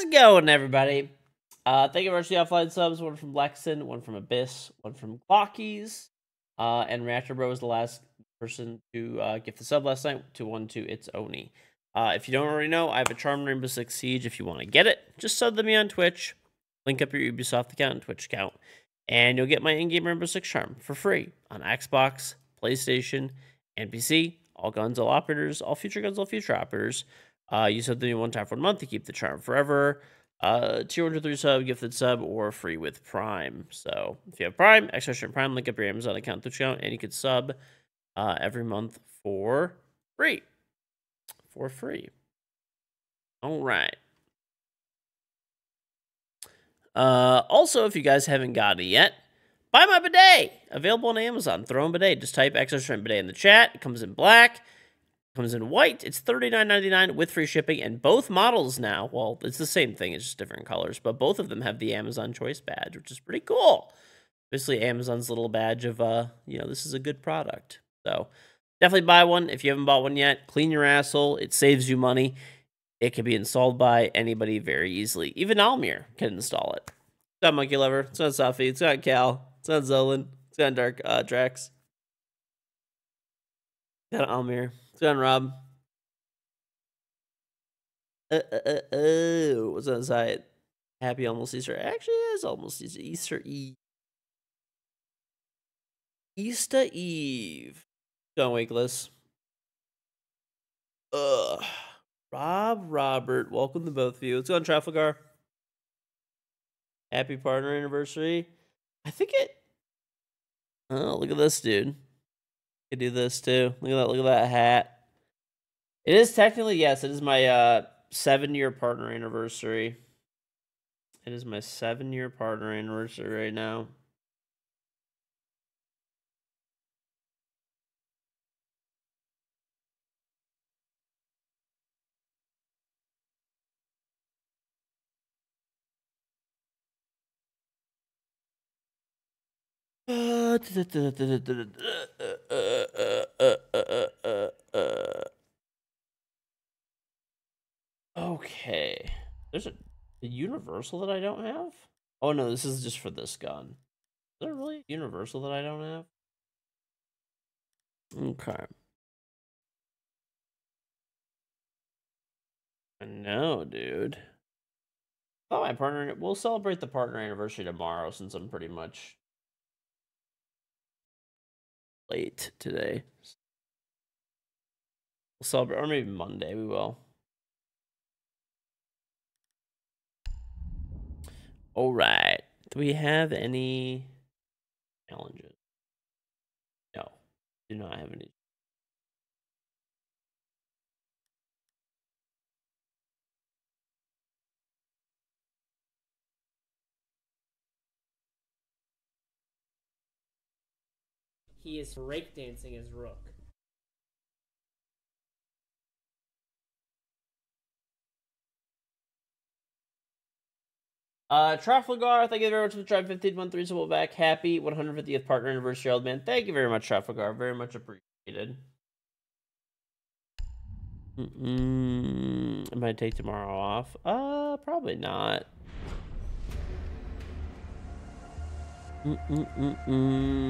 It going, everybody? Uh, thank you very much for the offline subs. One from Lexon, one from Abyss, one from Glockies, uh, and Reactor Bro was the last person to uh, gift the sub last night to one to its Oni. Uh, if you don't already know, I have a Charm Rainbow Six Siege. If you want to get it, just sub to me on Twitch. Link up your Ubisoft account and Twitch account, and you'll get my in-game Rainbow Six Charm for free on Xbox, PlayStation, and PC. All guns, all operators, all future guns, all future operators. Uh, you sub to me one time for one month to keep the charm forever. Uh, sub, gifted sub, or free with Prime. So if you have Prime, extra stream Prime, link up your Amazon account, Twitch account, and you could sub uh, every month for free. For free. All right. Uh, also, if you guys haven't got it yet, buy my bidet. Available on Amazon. Throne bidet. Just type extra shrimp bidet in the chat. It comes in black comes in white. It's $39.99 with free shipping, and both models now, well, it's the same thing, it's just different colors, but both of them have the Amazon Choice badge, which is pretty cool. Basically, Amazon's little badge of, uh, you know, this is a good product. So definitely buy one if you haven't bought one yet. Clean your asshole. It saves you money. It can be installed by anybody very easily. Even Almir can install it. It's not Monkey Lover. It's not Safi. It's not Cal. It's not Zolan. It's not Dark uh, Drax. It's not Almir. What's going on, Rob? Uh, uh, uh, oh, what's on side? Happy almost Easter. Actually, it is almost Easter. Easter Eve. Easter Eve. John Wakeless. Ugh. Rob Robert. Welcome to both of you. Let's go on Trafalgar. Happy partner anniversary. I think it. Oh, look at this dude could do this too. Look at that. Look at that hat. It is technically yes. It is my uh, seven year partner anniversary. It is my seven year partner anniversary right now. Okay. There's a, a universal that I don't have? Oh no, this is just for this gun. Is there really universal that I don't have? Okay. No, dude. Oh, my partner. We'll celebrate the partner anniversary tomorrow since I'm pretty much late today. We'll celebrate, or maybe Monday we will. All right. Do we have any challenges? No, do not have any. He is breakdancing as Rook. Uh, Trafalgar, thank you very much for the tribe 15 month three support back. Happy 150th partner anniversary, old man. Thank you very much, Trafalgar. Very much appreciated. Mm-mm. I might take tomorrow off. Uh, probably not. Mm-mm-mm-mm.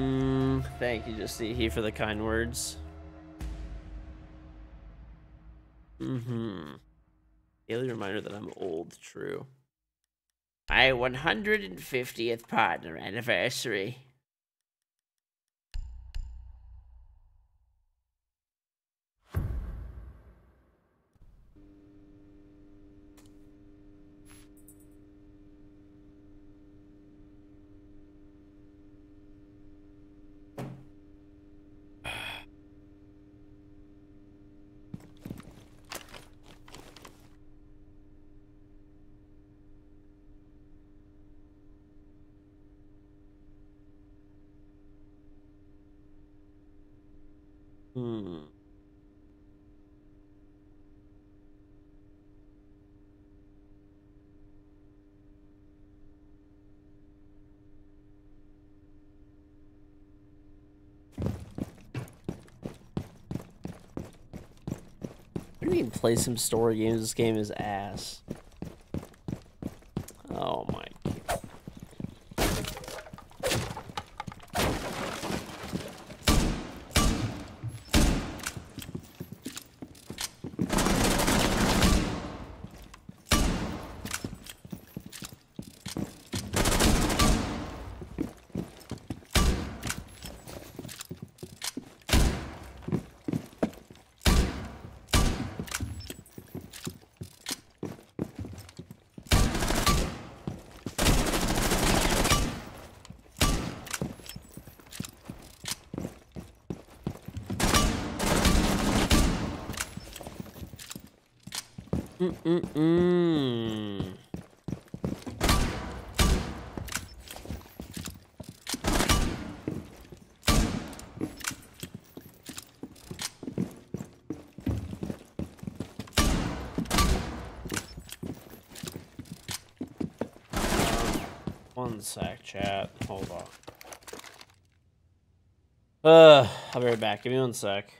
Thank you, Justy He, for the kind words. Mm-hmm. Daily reminder that I'm old, true. My 150th partner anniversary. Hmm. I didn't even play some story games. This game is ass. Mm-mm-mm. One sec, chat. Hold on. Uh, I'll be right back. Give me one sec.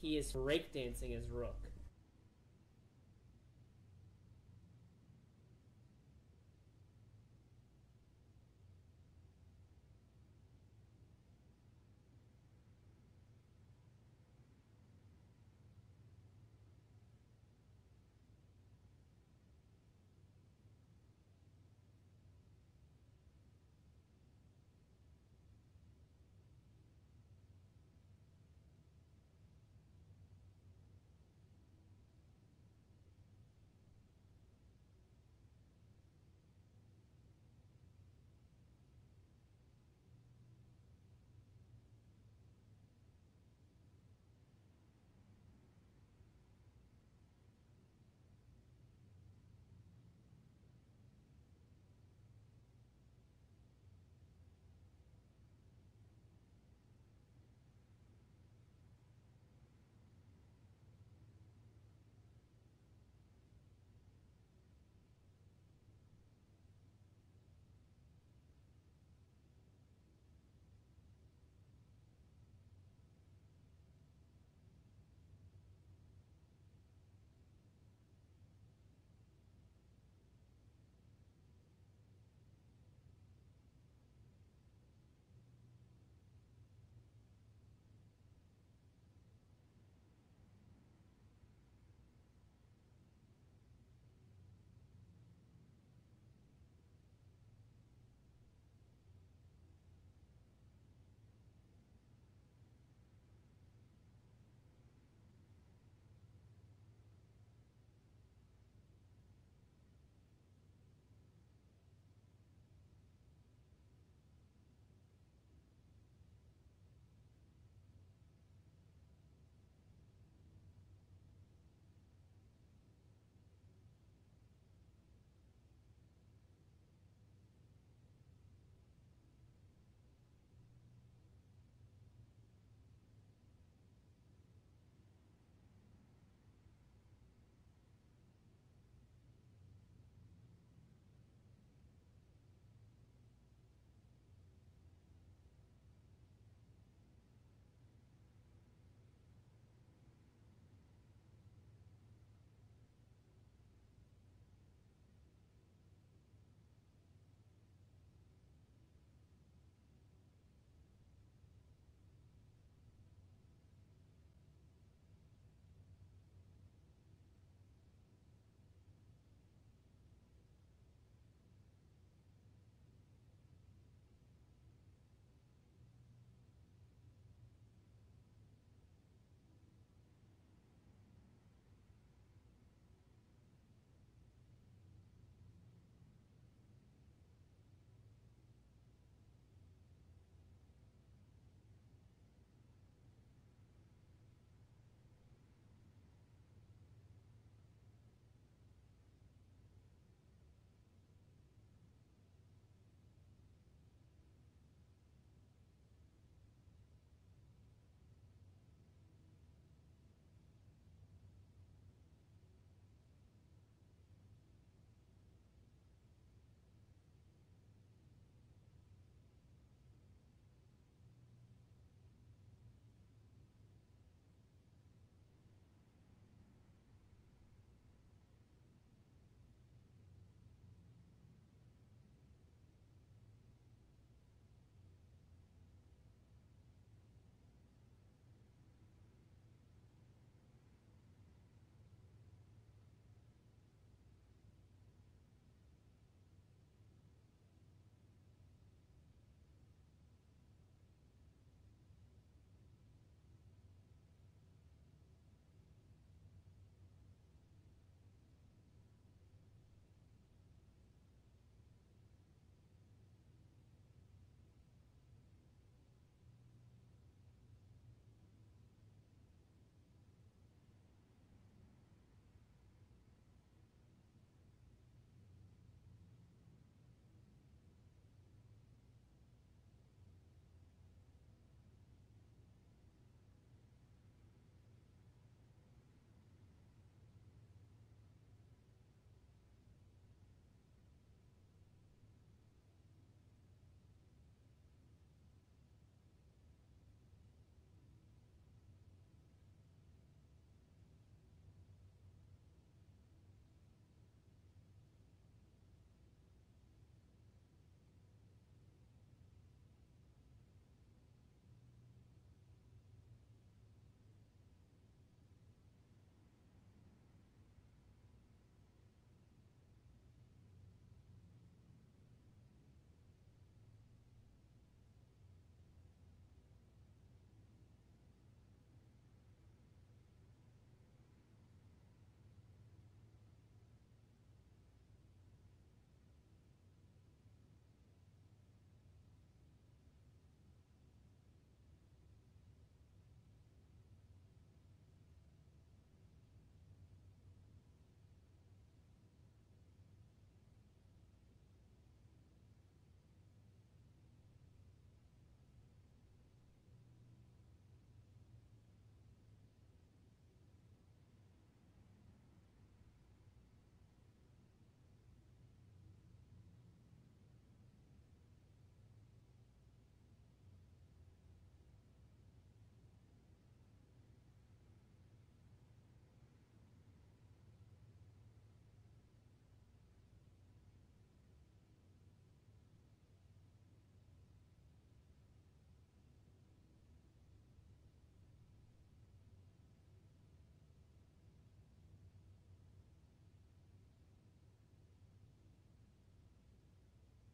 He is breakdancing as rook.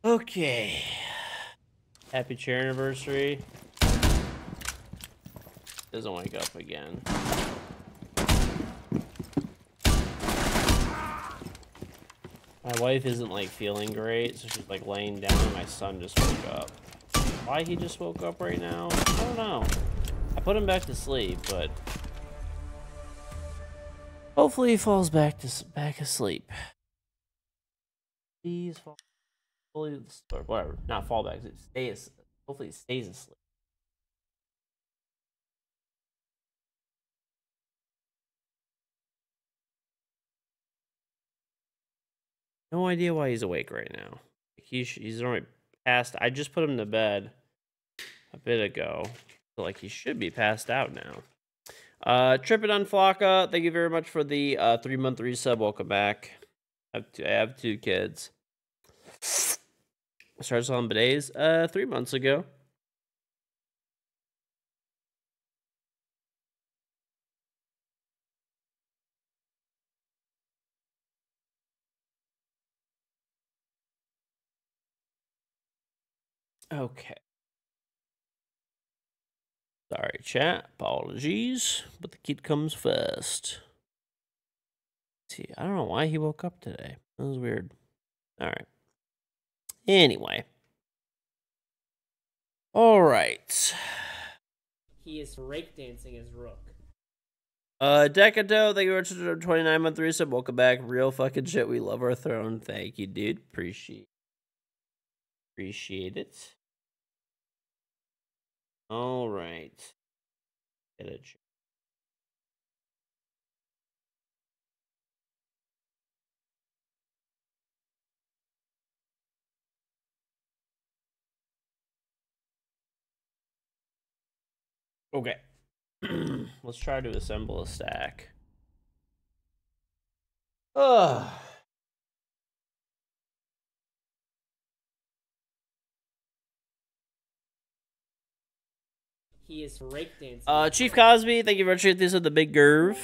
Okay. Happy chair anniversary. Doesn't wake up again. My wife isn't like feeling great, so she's like laying down and my son just woke up. Why he just woke up right now? I don't know. I put him back to sleep, but hopefully he falls back to back asleep. Please fall fully or whatever, not fall back. Stay as hopefully he stays asleep. No idea why he's awake right now. He's he's already passed. I just put him to bed a bit ago. So like he should be passed out now. Uh Trippin' on Flocka, thank you very much for the uh three month resub. Welcome back. I have two, I have two kids. Started selling bidets uh three months ago. Okay. Sorry, chat. Apologies, but the kid comes first. See, I don't know why he woke up today. That was weird. All right. Anyway. All right. He is breakdancing as Rook. Uh, Decato, thank you for the 29 month resub. Welcome back. Real fucking shit. We love our throne. Thank you, dude. Appreciate Appreciate it. All right. Get a Okay. Let's try to assemble a stack. Ugh. He is breakdancing. Uh, Chief Cosby, thank you for much for this with the big curve.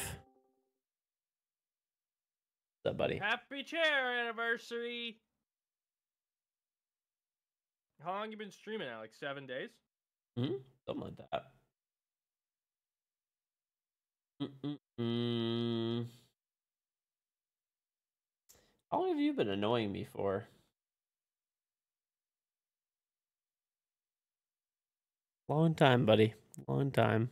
What's up, buddy? Happy chair anniversary. How long you been streaming Alex? Seven days? hmm Something like that. Mm-mm-mm. How long have you been annoying me for? Long time, buddy. Long time.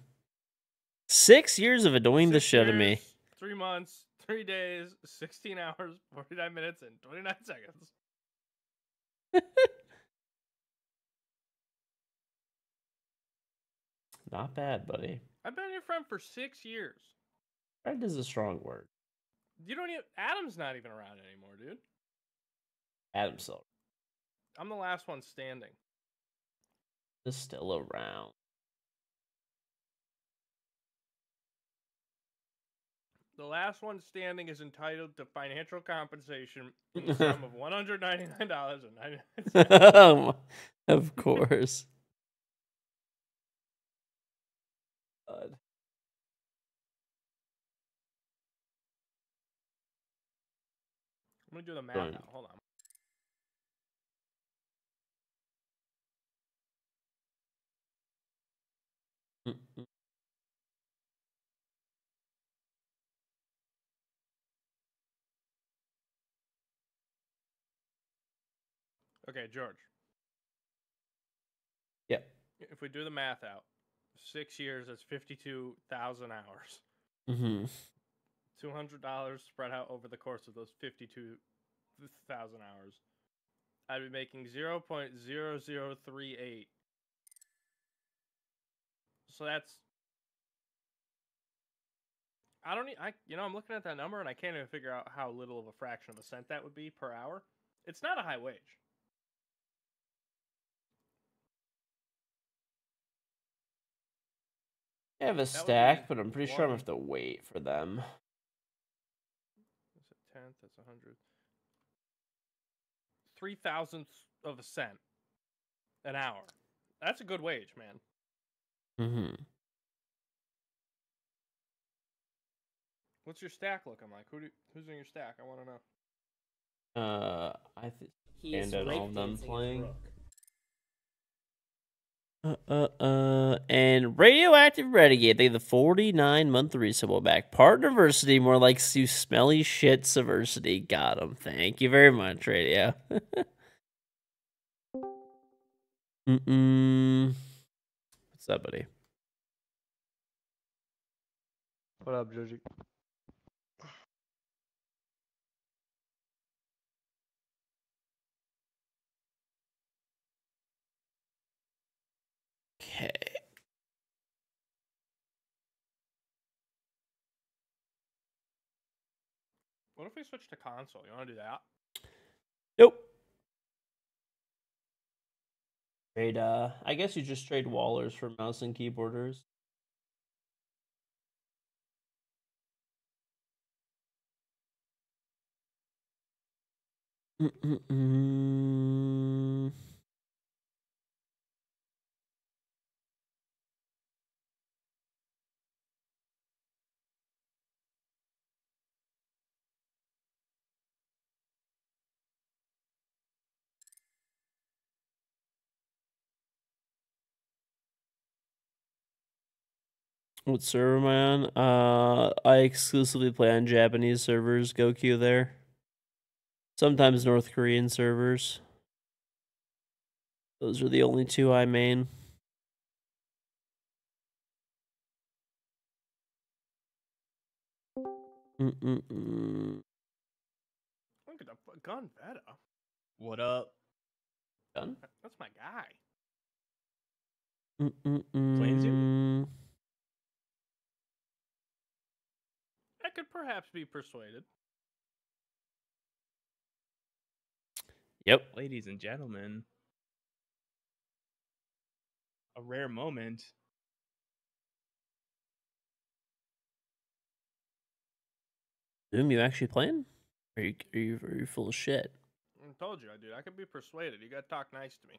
Six years of annoying the Six shit out of me. Three months, three days, 16 hours, 49 minutes, and 29 seconds. Not bad, buddy. I've been your friend for six years. Friend is a strong word. You don't even. Adam's not even around anymore, dude. Adam's Silver I'm the last one standing. is still around. The last one standing is entitled to financial compensation in the sum of $199.99. of course. God. I'm gonna do the math Going- out. Hold on. Okay, George. Yep. If we do the math out, six years, that's 52,000 hours. Mm-hmm. $200 spread out over the course of those 52,000 hours. I'd be making 0.0038. So that's. I don't. e- I you know I'm looking at that number and I can't even figure out how little of a fraction of a cent that would be per hour. It's not a high wage. I have a would stack, but I'm pretty sure I'm gonna have to wait for them. That's a tenth. That's a hundred. Three thousandths of a cent an hour. That's a good wage, man. Mm-hmm. What's your stack looking like? Who do, who's in your stack? I want to know. Uh, I think He is And on all of them breakdancing his playing. Uh, uh, uh, and Radioactive Renegade, they the 49 month resubble back. Partnerversity, more like you smelly shit subversity. Got him. Thank you very much, Radio. Mm-mm. What's up, buddy? What up, Joji? Okay. What if we switch to console? You want to do that? Nope. Trade, uh, I guess you just trade Wallers for mouse and keyboarders. Mm-mm-mm. What server am I on? Uh, I exclusively play on Japanese servers. Goku there. Sometimes North Korean servers. Those are the only two I main. Mm-mm-mm. Look at the fu- gun Veta. What up? Done. That- That's my guy. Mm-mm-mm. I could perhaps be persuaded. Yep. Ladies and gentlemen, a rare moment. Doom, you actually playing? Are you are you, are you full of shit? I told you, I dude. I could be persuaded. You gotta talk nice to me.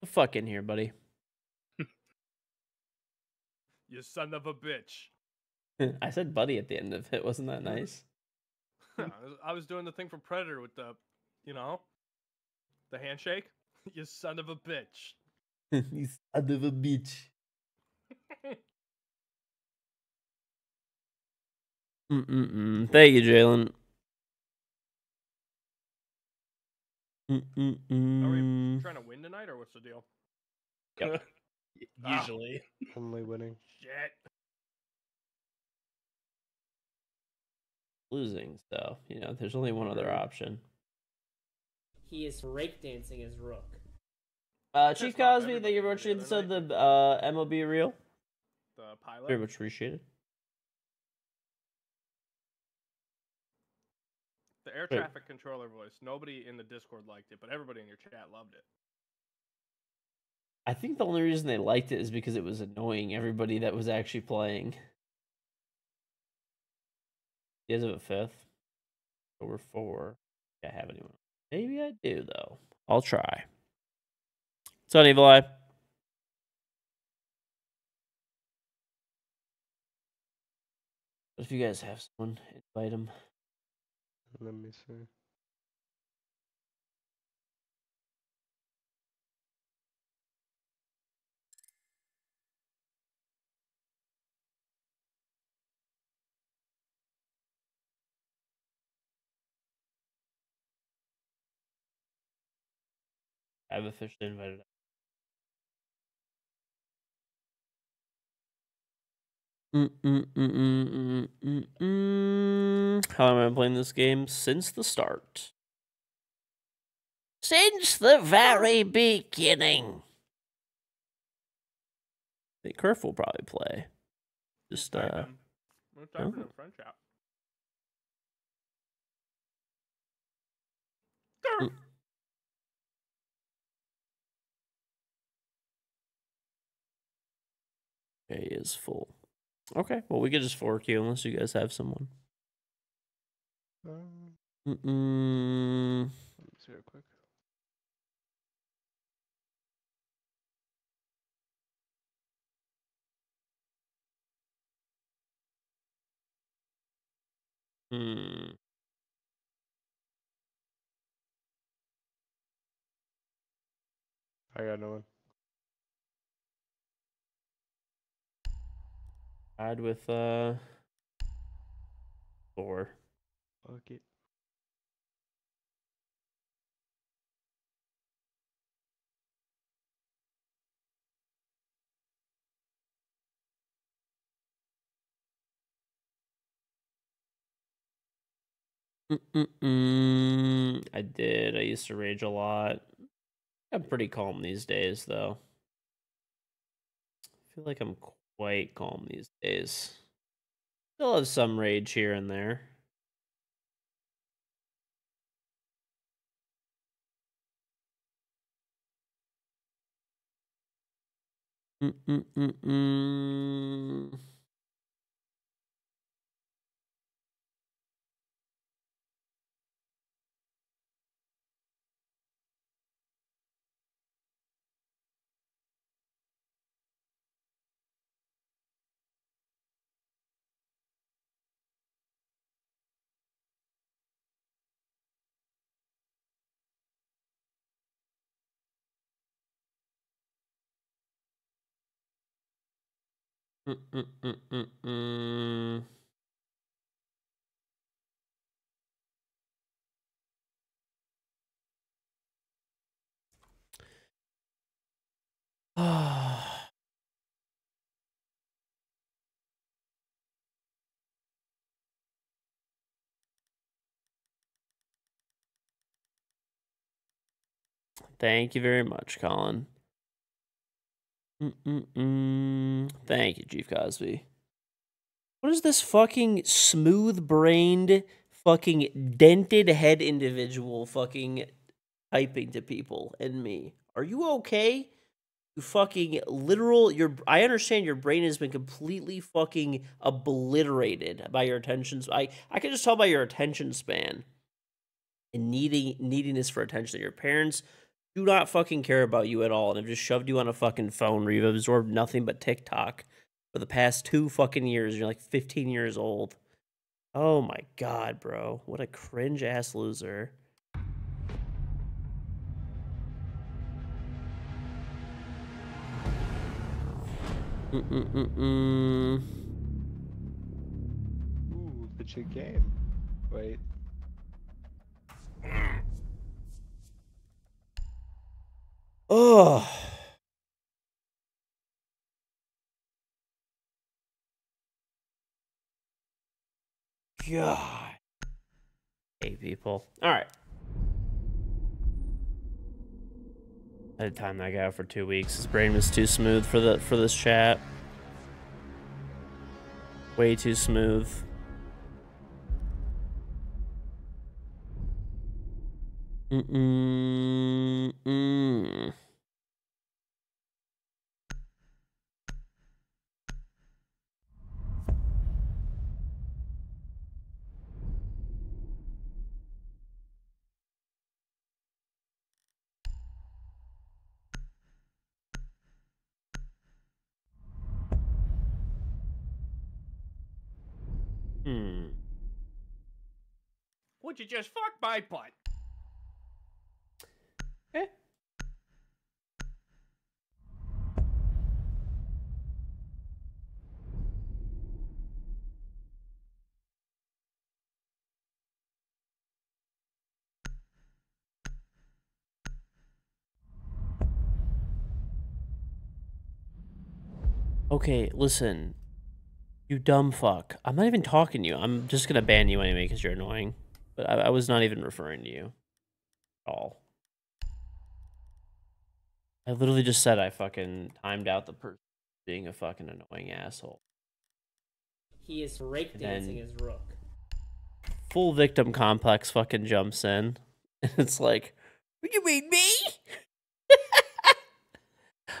The fuck in here, buddy. You son of a bitch. I said buddy at the end of it. Wasn't that nice? I was- doing the thing from Predator with the, you know, the handshake. you son of a bitch. you son of a bitch. Mm-mm-mm. Thank you, Jalen. Are we trying to win tonight, or what's the deal? Yep. Ah. Usually. Only winning. Shit. Losing, so you know, there's only one other option. He is breakdancing his rook. Uh, Chief Cosby, thank you very much the for other the night. the uh, MLB reel. The pilot. Very much appreciated. The air Wait. traffic controller voice. Nobody in the Discord liked it, but everybody in your chat loved it. I think the only reason they liked it is because it was annoying everybody that was actually playing. Guys have a fifth? Over four. I have anyone? Maybe I do though. I'll try. What's on Evil Eye? If you guys have someone? Invite them. Let me see. I've officially invited. Mm-mm-mm-mm-mm-mm. How am I playing this game since the start? Since the very beginning. I think Kerf will probably play. Just uh. We're typing oh. French out. Mm. A is full. Okay, well, we could just fork you unless you guys have someone. Um, Mm-mm. Let me see real quick. Hmm. I got no one. Tied with uh four. Fuck it. Mm-mm-mm. I did. I used to rage a lot. I'm pretty calm these days, though. I feel like I'm quite calm these days. Still have some rage here and there. Mm-mm-mm-mm. Ah. Thank you very much, Colin. Mm-mm-mm. Thank you, Chief Cosby. What is this fucking smooth brained, fucking dented head individual fucking typing to people and me? Are you okay? You fucking literal your I understand your brain has been completely fucking obliterated by your attention. I I can just tell by your attention span and needing neediness for attention. Your parents do not fucking care about you at all and have just shoved you on a fucking phone where you've absorbed nothing but TikTok for the past two fucking years. You're like 15 years old. Oh my god, bro. What a cringe ass loser. Mm-mm-mm-mm. Ooh, legit game. Wait. Oh. God. Hey, people. All right. I had time that guy out for two weeks. His brain was too smooth for the for this chat. Way too smooth. Mm-mm-mm. Hmm. Would you just fuck my butt? Eh. Okay, listen. You dumb fuck. I'm not even talking to you. I'm just gonna ban you anyway because you're annoying. But I, I was not even referring to you. At all. I literally just said I fucking timed out the person being a fucking annoying asshole. He is breakdancing dancing his rook. Full victim complex fucking jumps in. And it's like, you mean me?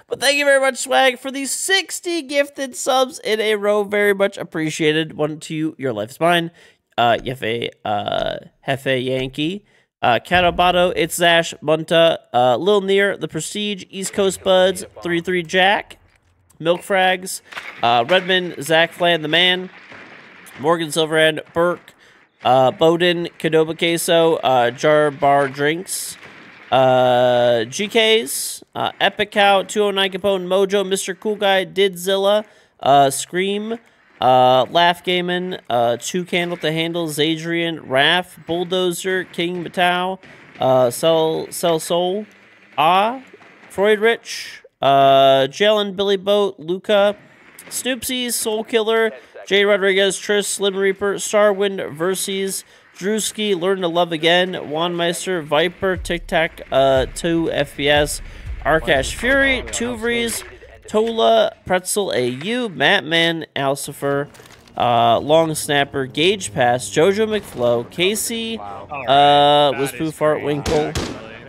but thank you very much, Swag, for these 60 gifted subs in a row. Very much appreciated. One to you, your life's mine. Uh, Yefe, uh, Hefe Yankee. Uh, Catabato, It's Zash, Munta, uh, Lil Near, The Prestige, East Coast Buds, 3-3 Jack, Milk Frags, uh, Zach Flan, The Man, Morgan Silverhand, Burke, uh, Bowden, Cadoba Queso, uh, Jar Bar Drinks, Uh, GKs, uh, Epic Cow, 209 Capone, Mojo, Mr. Cool Guy, Didzilla, uh, Scream, uh, Laugh Gaming, uh, Two Candle to Handle, Zadrian, Raph, Bulldozer, King Matau, uh, Cell, Cell Soul, Ah, Freud Rich, uh, Jalen, Billy Boat, Luca, Snoopsies, Soul Killer, Jay Rodriguez, Triss, Slim Reaper, Starwind, Verses, Drewski, Learn to Love Again, Wanmeister, Viper, Tic Tac, uh, 2 FPS, Arcash Fury, Two Tuvries, Tola, Pretzel AU, Matman, Alcifer, uh, Long Snapper, Gauge Pass, Jojo McFlow, Casey, uh, was Pooh Fart Winkle,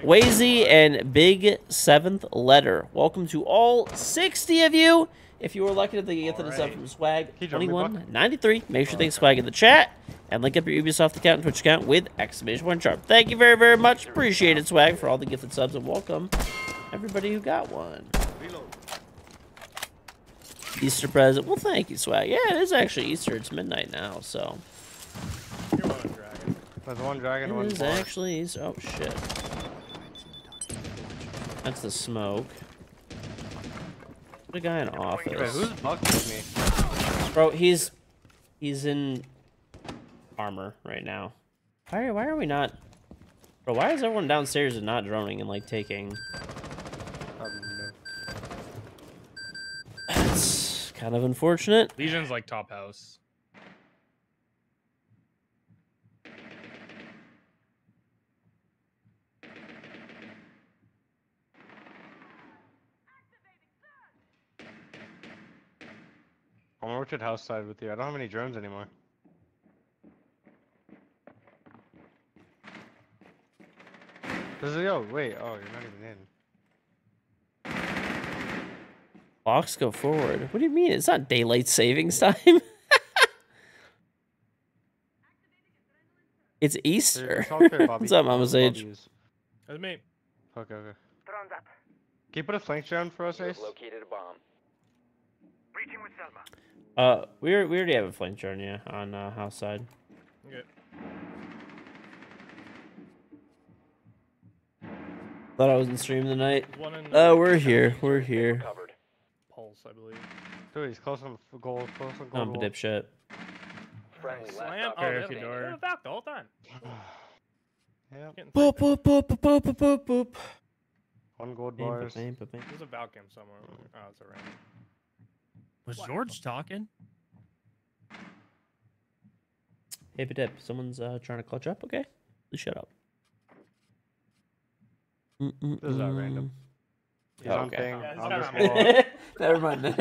Wazy, and Big Seventh Letter. Welcome to all 60 of you. If you were lucky to get to the sub Alright. from Swag you drop 2193, make sure to thank Swag in the chat and link up your Ubisoft account and Twitch account with exclamation point charm. Thank you very, very much. Appreciate it, Swag, for all the gifted subs and welcome everybody who got one. Easter present. Well, thank you, Swag. Yeah, it is actually Easter. It's midnight now, so Come on, dragon. There's one dragon, one it is bar. actually Easter. Oh shit, that's the smoke. The guy in office. who's bucking me? Bro, he's he's in armor right now. Why are, why are we not? Bro, why is everyone downstairs and not droning and like taking? Kind of unfortunate. Legion's like top house. I'm on Orchard House side with you. I don't have any drones anymore. This is yo. Wait. Oh, you're not even in. Box go forward. What do you mean? It's not daylight savings time. it's Easter. it's all clear, Bobby. What's up, Mama Sage? yous. That's me. Okay, okay. Can you put a flank down for us, Ace? Located a bomb. Uh, we we already have a flank drone, yeah, on uh, house side. Okay. Thought I was in stream tonight. One in Oh, we're here. We're here. Recovered. pulse, I believe. Dude, he's close on f- goal. Close on goal. I'm a dipshit. Friendly Slam. Oh, operator they Karaoke door. they back the whole time. Yep. Getting Boop boop boop boop boop boop boop. One gold bars. There's a Valcam somewhere. Oh, it's a random. Was George talking? Hey, Dip, someone's uh, trying to clutch up. Okay, please shut up. This is not random. He's on Okay. ping. Yeah, on this wall. Never mind. He's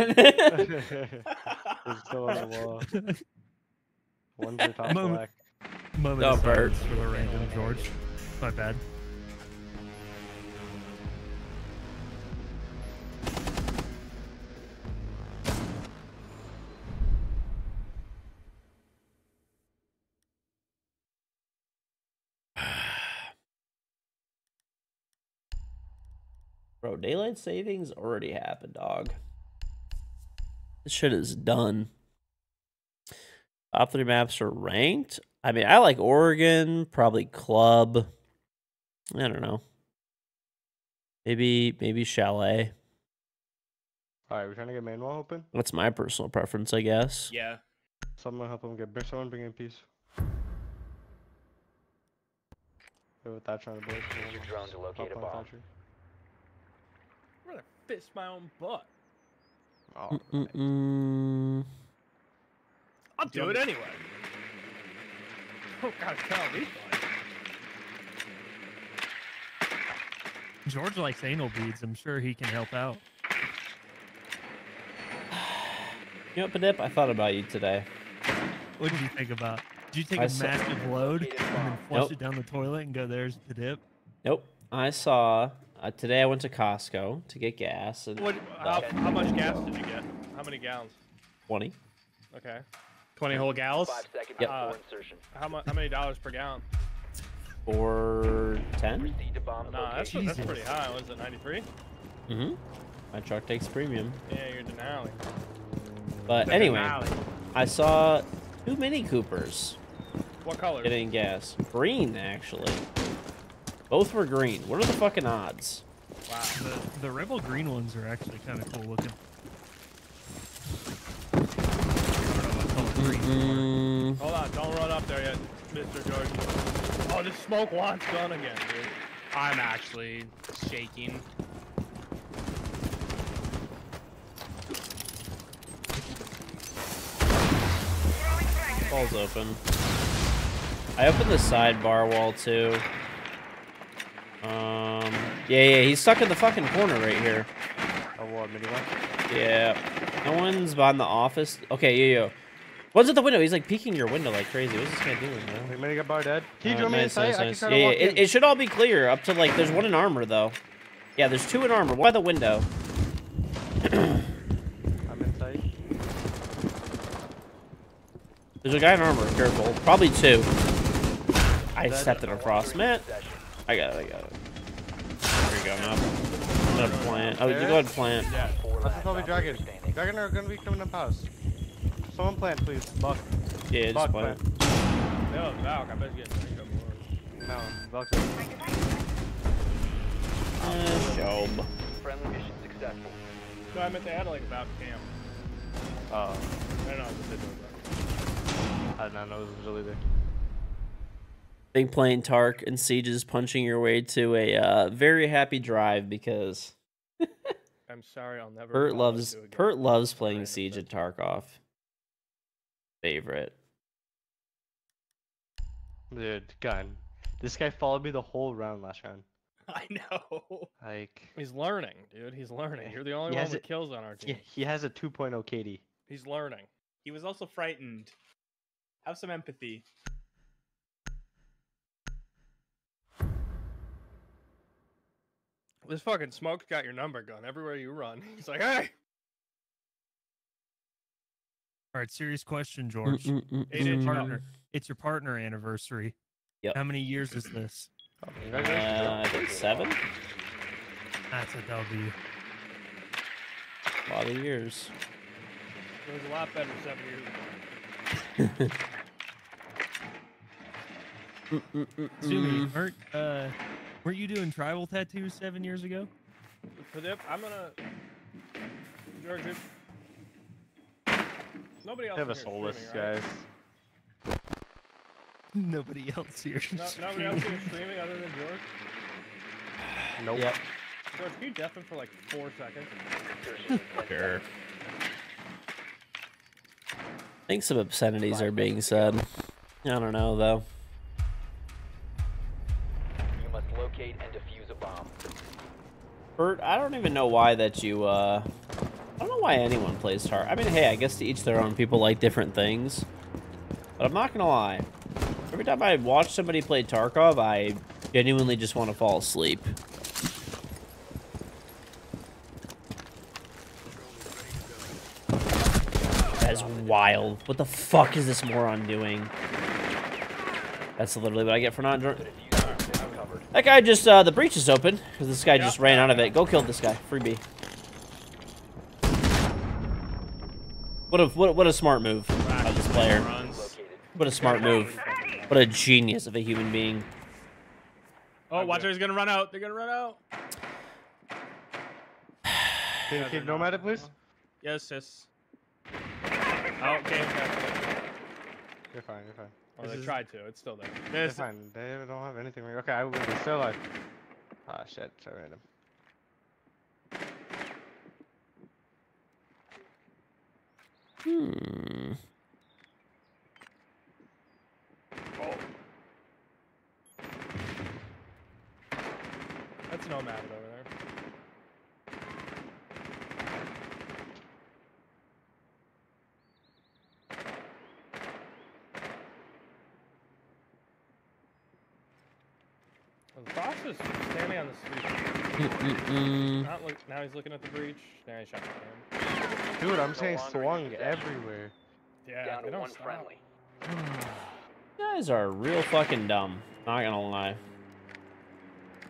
still on the wall. One's the top Moment. black. Moment Oh, of silence for the random George. My bad. Bro, daylight savings already happened, dog. This shit is done. Top three maps are ranked. I mean, I like Oregon, probably Club. I don't know. Maybe maybe Chalet. Alright, we're trying to get main wall open. That's my personal preference, I guess. Yeah. Someone help him get. bring- Someone bring in peace. Go with that trying to boys. Use your drone to locate a Hop bomb. Thatcher. I'm gonna fist my own butt. Oh, Mm-mm. Mm. I'll do it anyway. Oh god, tell me. George likes anal beads. I'm sure he can help out. You know what, Padip? I thought about you today. What did you think about? Did you take I a saw- massive load and then flush Nope. it down the toilet and go, there's the dip? Nope. I saw uh, today. I went to Costco to get gas and What? How, how much gas did you get? How many gallons? twenty. Okay. 20 whole gallons? Five seconds Yep. before Uh, insertion. How much? How many dollars per gallon? for ten. Proceed to bomb Nah, that's, location. that's pretty high. Was it 93? Mm-hmm. My truck takes premium. Yeah, you're Denali. But anyway, I saw two Mini Coopers What color? getting gas. Green, actually. Both were green. What are the fucking odds? Wow. The, the rebel green ones are actually kind of cool looking. Mm, Hold on, don't run up there yet, Mr. George. Oh, this smoke wants gun again, dude. I'm actually shaking. Ball's open. I opened the sidebar wall too. Um, yeah, yeah, he's stuck in the fucking corner right here. Oh, what, mini? Yeah. No one's behind the office. Okay, yeah, yeah. One's at the window. He's like peeking your window like crazy. What's this guy doing, man? Wait, mini got bar dead. Can you Uh, me nice, inside? nice, nice. Yeah, yeah. It, it should all be clear up to like. There's one in armor though. Yeah, there's two in armor. One by the window. I'm inside. There's a guy in armor. Careful. Probably two. I stepped it across, man. I got it. I got it. There you go, man. I'm gonna plant. Oh, you go ahead and plant. Yeah. That's last probably Dragon. Dragon are gonna be coming up house. Someone plant, please. Buck. Yeah, just Buck plant. plant. No, Valk, I bet you get drink up. No, Buck's Uh, job. Friendly mission successful. No, I meant they had like Valk camp. Oh, I don't know, I just did that. I did not know it was really there. Big playing Tark and Sieges punching your way to a uh, very happy drive because I'm sorry, I'll never. Pert loves. Pert loves playing Random Siege and at Tarkov. Favorite. Dude, gun. This guy followed me the whole round last round. I know. Like, He's learning, dude. He's learning. You're the only He one has with kills on our team. yeah, he has a 2.0 KD. He's learning. He was also frightened. Have some empathy. This fucking smoke's got your number gun everywhere you run. He's like, hey, All right, serious question, George. Eight It's your inch partner. It's your partner anniversary. Yep. How many years is this? Oh. Uh, I think seven. That's a W. A lot of years. it was a lot better seven years ago. Zumi, aren't uh, weren't you doing tribal tattoos seven years ago? For them, I'm gonna. George, nobody else. They have a soulless, streaming, right? guys. Nobody else here. No, nobody else here is streaming other than George. Nope. Yep. George, can you deafen for like four seconds? Insertion in 10 Sure. seconds. I think some obscenities are being said. I don't know though. Bert, I don't even know why that you uh I don't know why anyone plays Tar. I mean, hey, I guess to each their own. People like different things. But I'm not gonna lie. Every time I watch somebody play Tarkov, I genuinely just want to fall asleep. That is wild. What the fuck is this moron doing? That's literally what I get for not That guy just, uh, the breach is open. Because this guy just ran out of it. Go kill this guy. Freebie. What a, what, a- what a smart move by this player. What a smart move. What a genius of a human being. Oh, Watcher is gonna run out. They're gonna run out. Can you keep nomad, please? Yes, yes. Oh, okay. You're fine, you're fine. This they is- tried to. It's still there. You're This. fine. They don't have anything. right- Okay, I will be still alive. Ah, shit. So random. Hmm. Oh. That's nomad over there. Well, the boss is standing on the look, now he's looking at the breach. Now he's shot the cam. Dude, I'm No saying swung everywhere. Yeah, Down they don't one stop. friendly. You guys are real fucking dumb. Not gonna lie.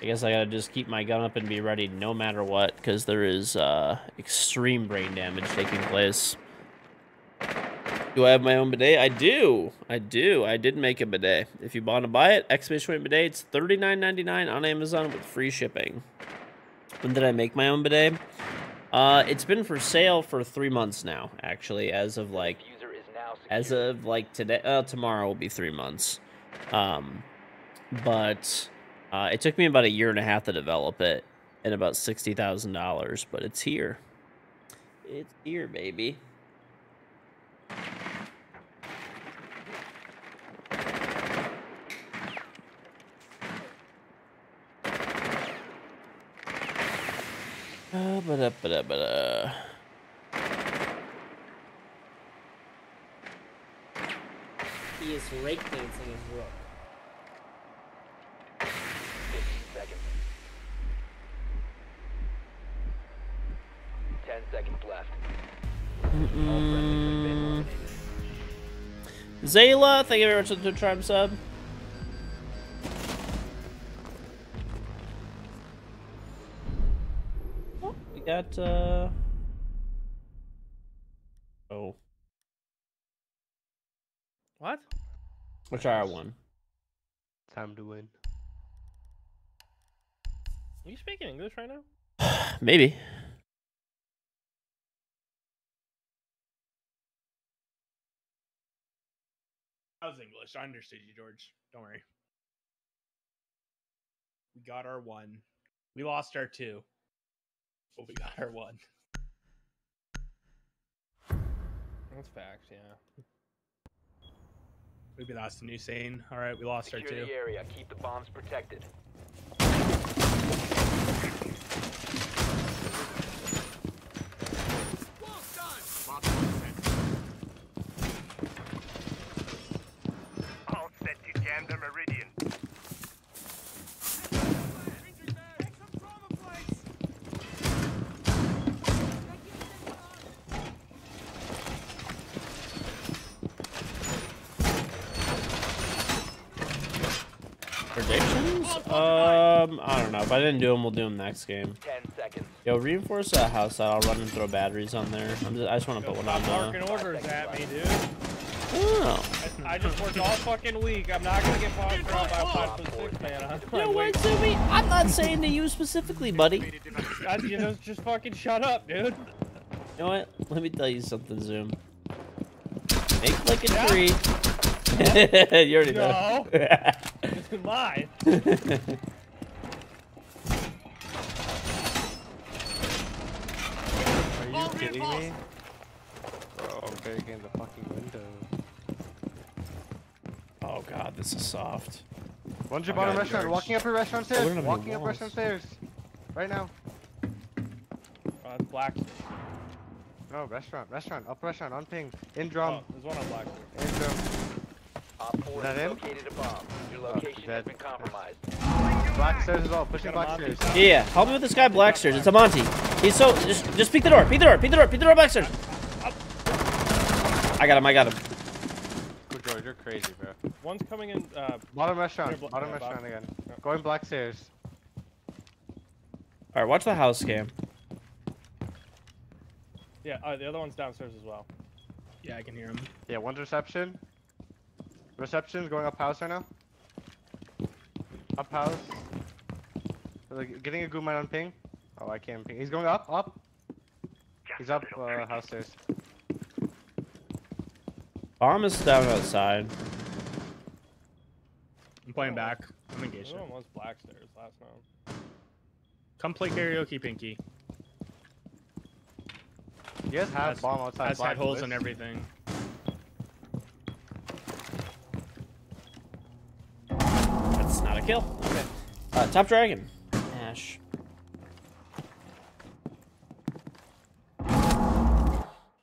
I guess I gotta just keep my gun up and be ready no matter what, because there is uh, extreme brain damage taking place. Do I have my own bidet? I do. I do. I did make a bidet. If you want to buy it, exclamation point bidet, it's thirty nine ninety nine on Amazon with free shipping. When did I make my own bidet? Uh, it's been for sale for three months now, actually, as of like Diffuser is now as of like today uh, tomorrow will be three months. Um but uh, it took me about a year and a half to develop it and about sixty thousand dollars but it's here. It's here baby Uh, ba-da, ba-da, ba-da. He is rake dancing his rook. 15 seconds. 10 seconds left. All friendlies have been eliminated. Zayla, thank you very much for the tribe sub. Oh, uh Oh. What? Which are one? Time to win. Are you speaking English right now? Maybe. I was English. I understood you, George. Don't worry. We got our one. We lost our two. But we got our one. That's fact, yeah. Maybe that's the new saying. All right, we lost our Secure two. the area. Keep the bombs protected. Predictions? Um, I don't know. If I didn't do them, we'll do them next game. 10 seconds. Yo, reinforce that house out. I'll run and throw batteries on there. I'm just, I just want to put one on Stop the. barking orders at me, dude. Oh. I, I just worked all fucking week. I'm not gonna get bombed out by a five foot six man. I'm You know like, what, Zoomy? I'm not saying to you specifically, buddy. You God, you know, just fucking shut up, dude. You know what? Let me tell you something, Zoom. Make like a Yeah. tree. you already know. Just lie. Are you kidding me? Bro, I'm breaking the fucking window. oh god, this is soft. One's your Oh, bottom God, restaurant. George. Walking up your restaurant Oh, stairs. don't have any walking up restaurant stairs. Right now. Uh, oh, that's black. No, restaurant. Restaurant. Up restaurant. On ping. In Oh, drum. there's one on black. In drum. Op 4 Is that him? located a bomb. Your location has been compromised. Black stairs as well. Pushing Got black stairs. Yeah, yeah. Help me with this guy, Blackstairs. It's a Monty. He's so just just peek the door, peek the door, peek the door, peek the door, Blackstairs. I got him. I got him. Good George, you're crazy, bro. One's coming in. Uh, Bottom restaurant. Bottom yeah, restaurant bottom. again. Yeah. Going black stairs. All right, watch the house cam. yeah, uh, the other one's downstairs as well. Yeah, I can hear him. Yeah, one's reception. Reception's going up house right now. Up house. Like, getting a good man on ping. Oh, I can't ping. He's going up, up. He's up uh, house stairs. Bomb is down outside. I'm playing back. I'm The engaged. other was black stairs last round. Come play karaoke, Pinky. He has half bomb outside. Has black had holes list. in everything. That's not a kill. Okay. Uh, top dragon. Ash.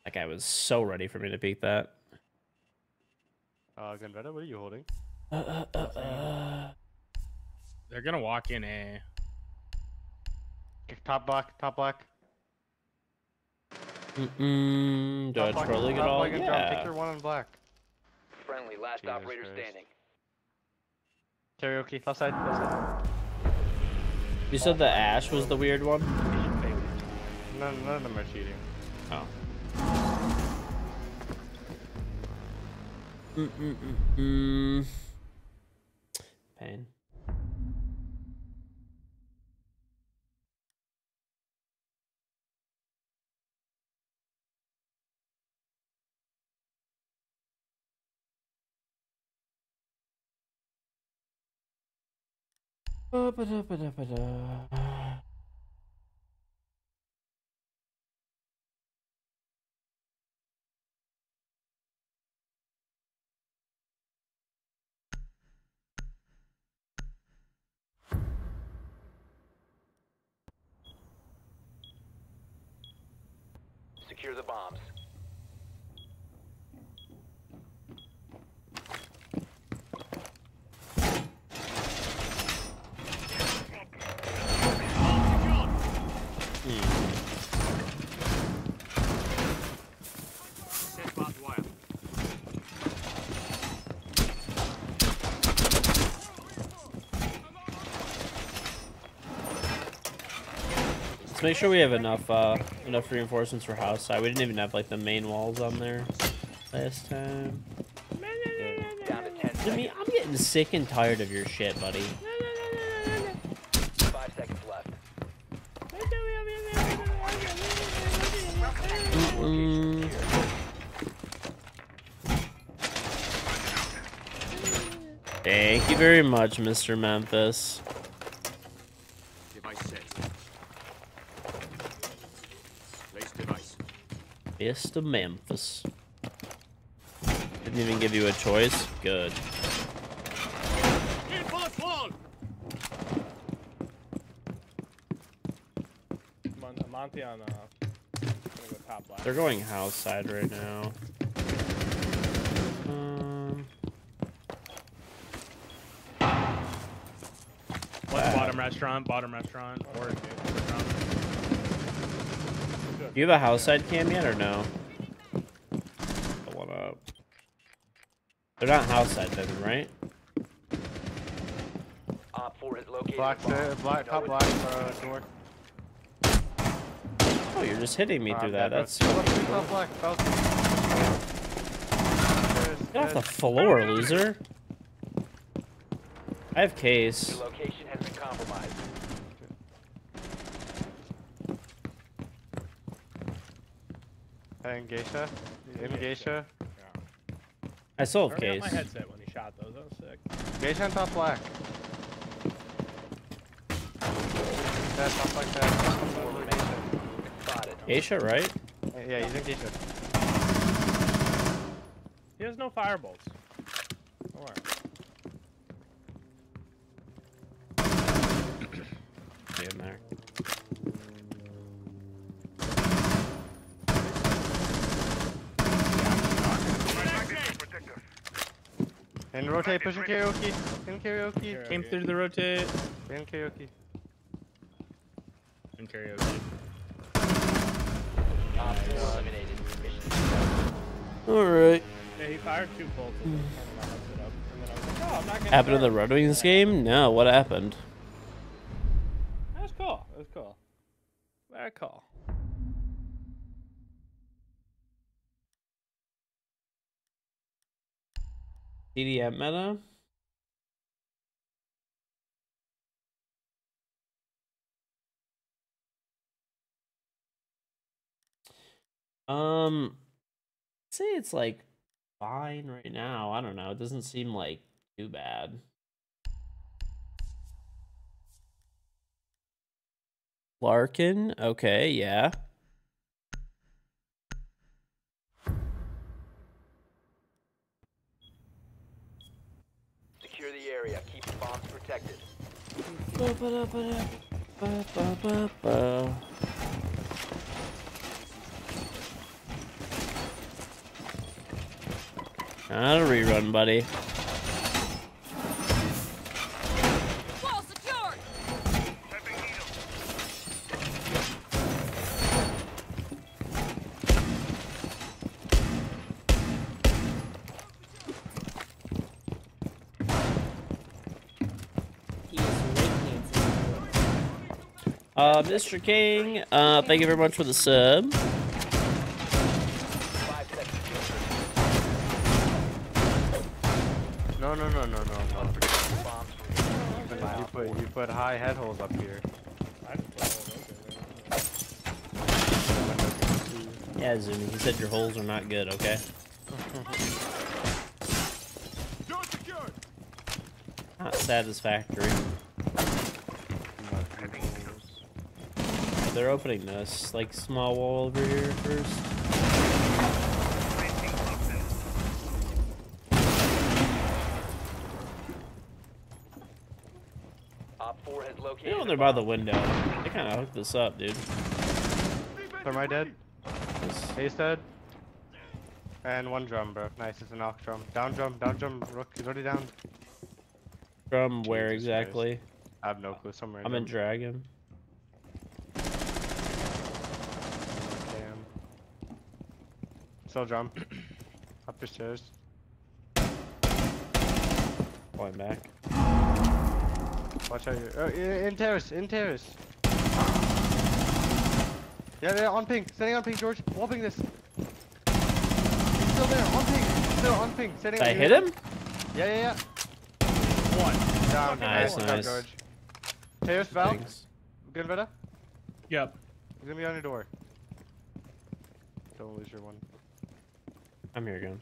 That guy was so ready for me to beat that. Uh, Gunretta, what are you holding? Uh, uh, uh, uh. They're gonna walk in a. Top black, top black. Mm-mm. Do I Top black, troll it all? black and drum. Take Yeah. your one on black. Friendly, last Jesus operator Christ. standing. Karaoke, left side, left side. You said the Ash was the weird one? None, none of them are cheating. Oh. Mm-mm-mm-mm. Pain. Secure the bombs. Let's make sure we have enough uh enough reinforcements for house side. We didn't even have like the main walls on there last time. Down to 10 Jimmy, seconds. I'm getting sick and tired of your shit, buddy. Five seconds left. Mm. Thank you very much, Mr. Memphis. Device set. Place device. Mr. Memphis. Didn't even give you a choice. Good. In bullet wall! Mon- Monty on uh, go. They're going house side right now. Um, One Wow. bottom restaurant, bottom restaurant, or restaurant. Do you have a house side cam yet or no? Put one up. They're not house side then, right? Op 4 has located Black, the bomb. black, top it. black, uh, door. Oh, you're just hitting me Uh, through that. bro. That's Top black, top get off the floor, loser. I have case. Your location has been compromised. Uh, and geisha. In geisha. I still I have case. my headset when he shot those. That was sick. Geisha and top black. Yeah, top black there. Spotted. Aisha, right? Yeah, he's in geisha. He has no firebolts. And rotate, pushing karaoke. In karaoke. Came through the rotate. In karaoke. And karaoke. Op 4 eliminated. Mission All right. Yeah, he fired two bolts and then turned my headset up. And then I was like, oh, I'm not getting Happened to the fired. Red Wings game? No. What happened? That was cool. That was cool. Very cool. CDM meta? Um, say it's like fine right now. I don't know. It doesn't seem like too bad. Larkin, okay, yeah. Secure the area. Keep the bombs protected. Ba-ba-da-ba-da-ba-ba-ba-ba. Not a rerun, buddy. Uh, Mr. King, uh, thank you very much for the sub. No, no, no, no, no, no. You put, you put high head holes up here. Yeah, Zumi, he said your holes are not good, okay? not satisfactory. They're opening this like small wall over here first. Op 4 has You located know when they're by the window. They kind of hooked this up, dude. Am I dead? This- Ace dead. And one drum, bro. Nice, it's a knock drum. Down drum, down drum. Rook, he's already down. From where Jesus Christ. exactly? I have no clue. Somewhere. I'm in drum. Dragon. Damn. Still drum. Up the stairs. Going back. Watch out. you- Oh, in, in terrace, in terrace. Yeah, yeah, on ping. Standing on ping, George. Wall ping this. He's still there, on ping. Still on ping. Standing Did I on hit him? Yeah, yeah, yeah. One. Down. Nice, Down, nice. George. Terrace, Val. Thanks. Good, Veta? Yep. He's gonna be on your door. Don't lose your one. I'm here again.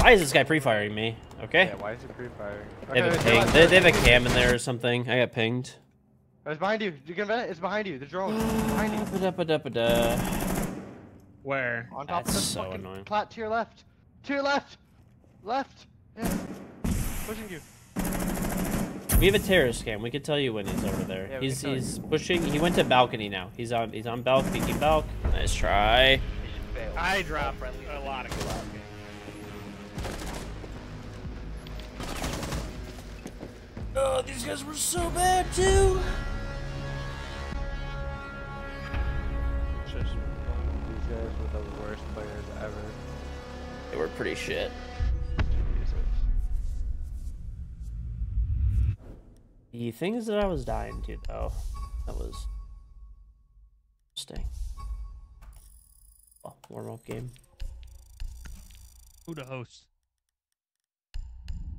Why is this guy pre-firing me? Okay. Yeah, why is he pre-firing? They have a Okay, ping. They, they have a cam in there or something. I got pinged. Oh, It's behind you. You can vet it. It's behind you. The drone. Behind you. Ba-da-ba-da-ba-da. Where? On top That's of the so fucking annoying. plat to your left. To your left. Left. Yeah. Pushing you. We have a terrace cam. We can tell you when he's over there. Yeah, we he's you. pushing. He went to balcony now. He's on he's on balk, peeking balk. Nice try. I All dropped a lot of been good neutralized. Oh, these guys were so bad too. These guys were the worst players ever. They were pretty shit. The things that I was dying to though, that was interesting. Oh, warm up game. Who to host?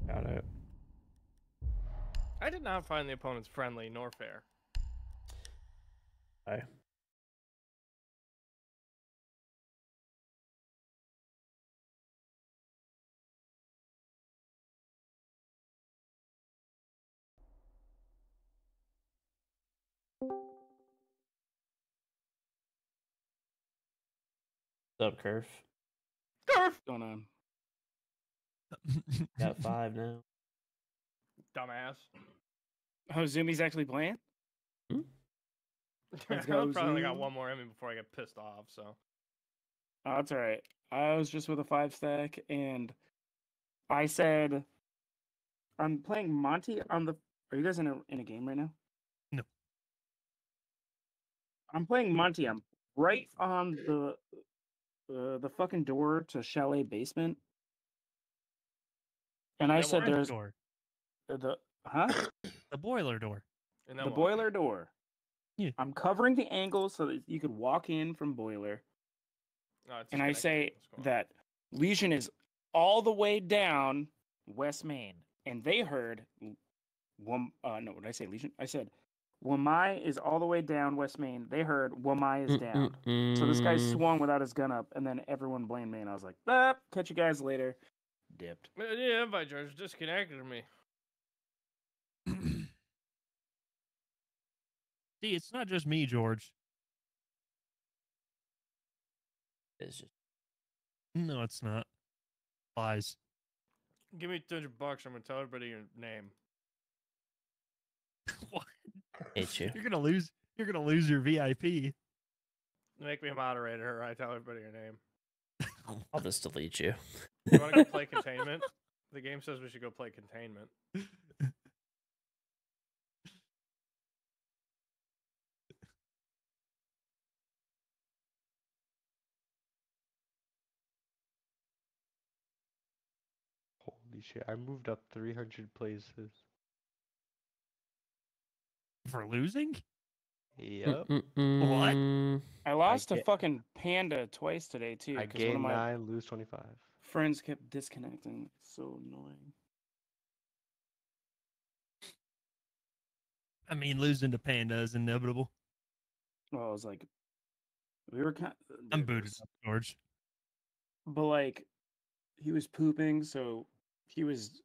Got it. I did not find the opponents friendly nor fair. Bye. What's up, Curve? going on? Got five now. Dumbass. Oh, Zoomies actually playing? Hmm? Let's I go, probably got one more in me before I get pissed off. So Oh, that's all right. I was just with a five stack, and I said, "I'm playing Monty on the." Are you guys in a in a game right now? No. I'm playing Monty. I'm right on the uh, the fucking door to chalet basement, and I said, where- "There's door. the huh." The boiler door. and the then what? boiler door. Yeah. I'm covering the angle so that you could walk in from boiler. No, it's and I say What's going on? that Legion is all the way down West Main, and they heard, one. uh, no, what did I say, Legion? I said, Wamai is all the way down West Main. They heard Wamai is down. So this guy swung without his gun up, and then everyone blamed me, and I was like, ah, catch you guys later. Dipped. Uh, Yeah, invite George disconnected me. See, it's not just me, George. It's just No, it's not. Lies. Give me two hundred bucks. I'm gonna tell everybody your name. what? Hate you. You're gonna lose. You're gonna lose your VIP. Make me a moderator. Or I tell everybody your name. I'll just delete you. You want to go play containment? The game says we should go play containment. Holy shit, I moved up 300 places for losing? Yep. What? I lost I get- a fucking panda twice today too. I 'cause one of my nine, lose twenty-five. friends kept disconnecting. It's so annoying. I mean, losing to Panda is inevitable. Well, I was like, we were kind. Uh, I'm booted, George. but like, he was pooping, so he was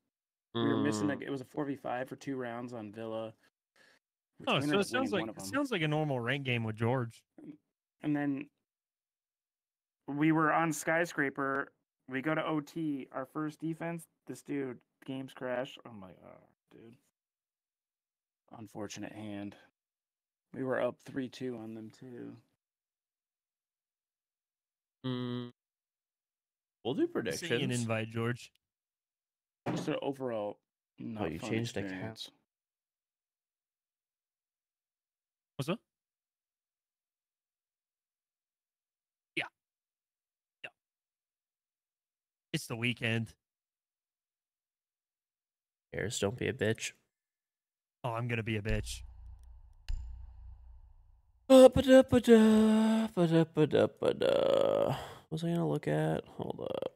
we were missing. Mm. Like, it was a four v five for two rounds on Villa, which Oh, so it sounds like one of it 'em. sounds like a normal rank game with George. And then we were on skyscraper. We go to OT. Our first defense. This dude games crash. I'm like, oh, dude. Unfortunate hand. We were up three two on them too. Mm. We'll do Send you predictions. an invite, George. Just an overall. Not Oh, you fun changed account. experience. What's up? Yeah. Yeah. It's the weekend. Cares, don't be a bitch. Oh, I'm gonna be a bitch. Uh, was I gonna look at? Hold up.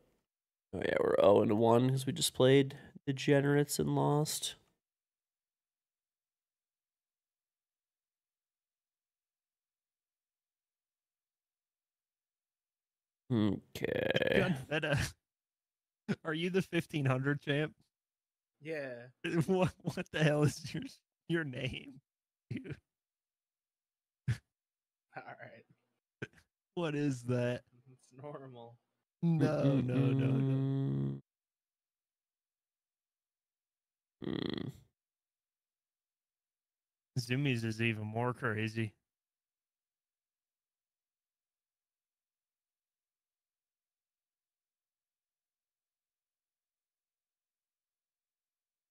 Oh yeah, we're 0 and 1 because we just played Degenerates and lost. Okay. Gun Feta, Are you the 1500 champ? Yeah. What what the hell is your your name? Dude, All right. what is that? It's normal. No, no, no, no. Hmm. Zoomies is even more crazy.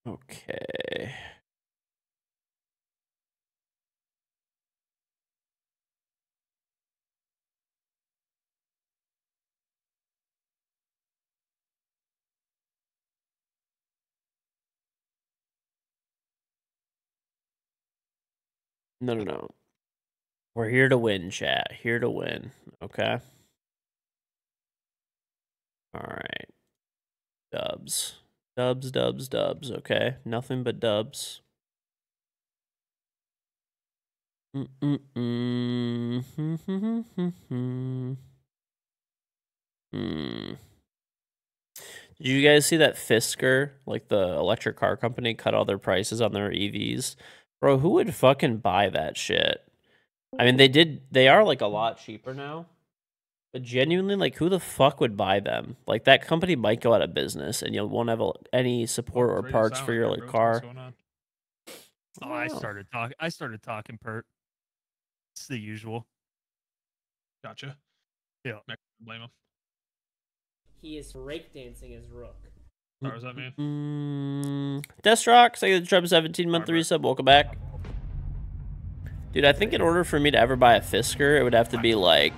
Okay. No, no, no. We're here to win, chat. Here to win. Okay. All right. Dubs. Dubs, dubs, dubs. Okay. Nothing but dubs. Did you guys see that Fisker, like the electric car company, cut all their prices on their EVs? Bro, who would fucking buy that shit? I mean, they did. They are like a lot cheaper now. But genuinely, like, who the fuck would buy them? Like, that company might go out of business, and you won't have a, any support or parts for your like car. going on? Oh, I started talking. I started talking pert. It's the usual. Gotcha. Yeah. Next, blame him. He is breakdancing as Rook. Sorry, was that mean? Mm, Deathstrock, second the Trump 17 month Sorry, resub. Welcome back. Dude, I think in order for me to ever buy a Fisker, it would have to be like.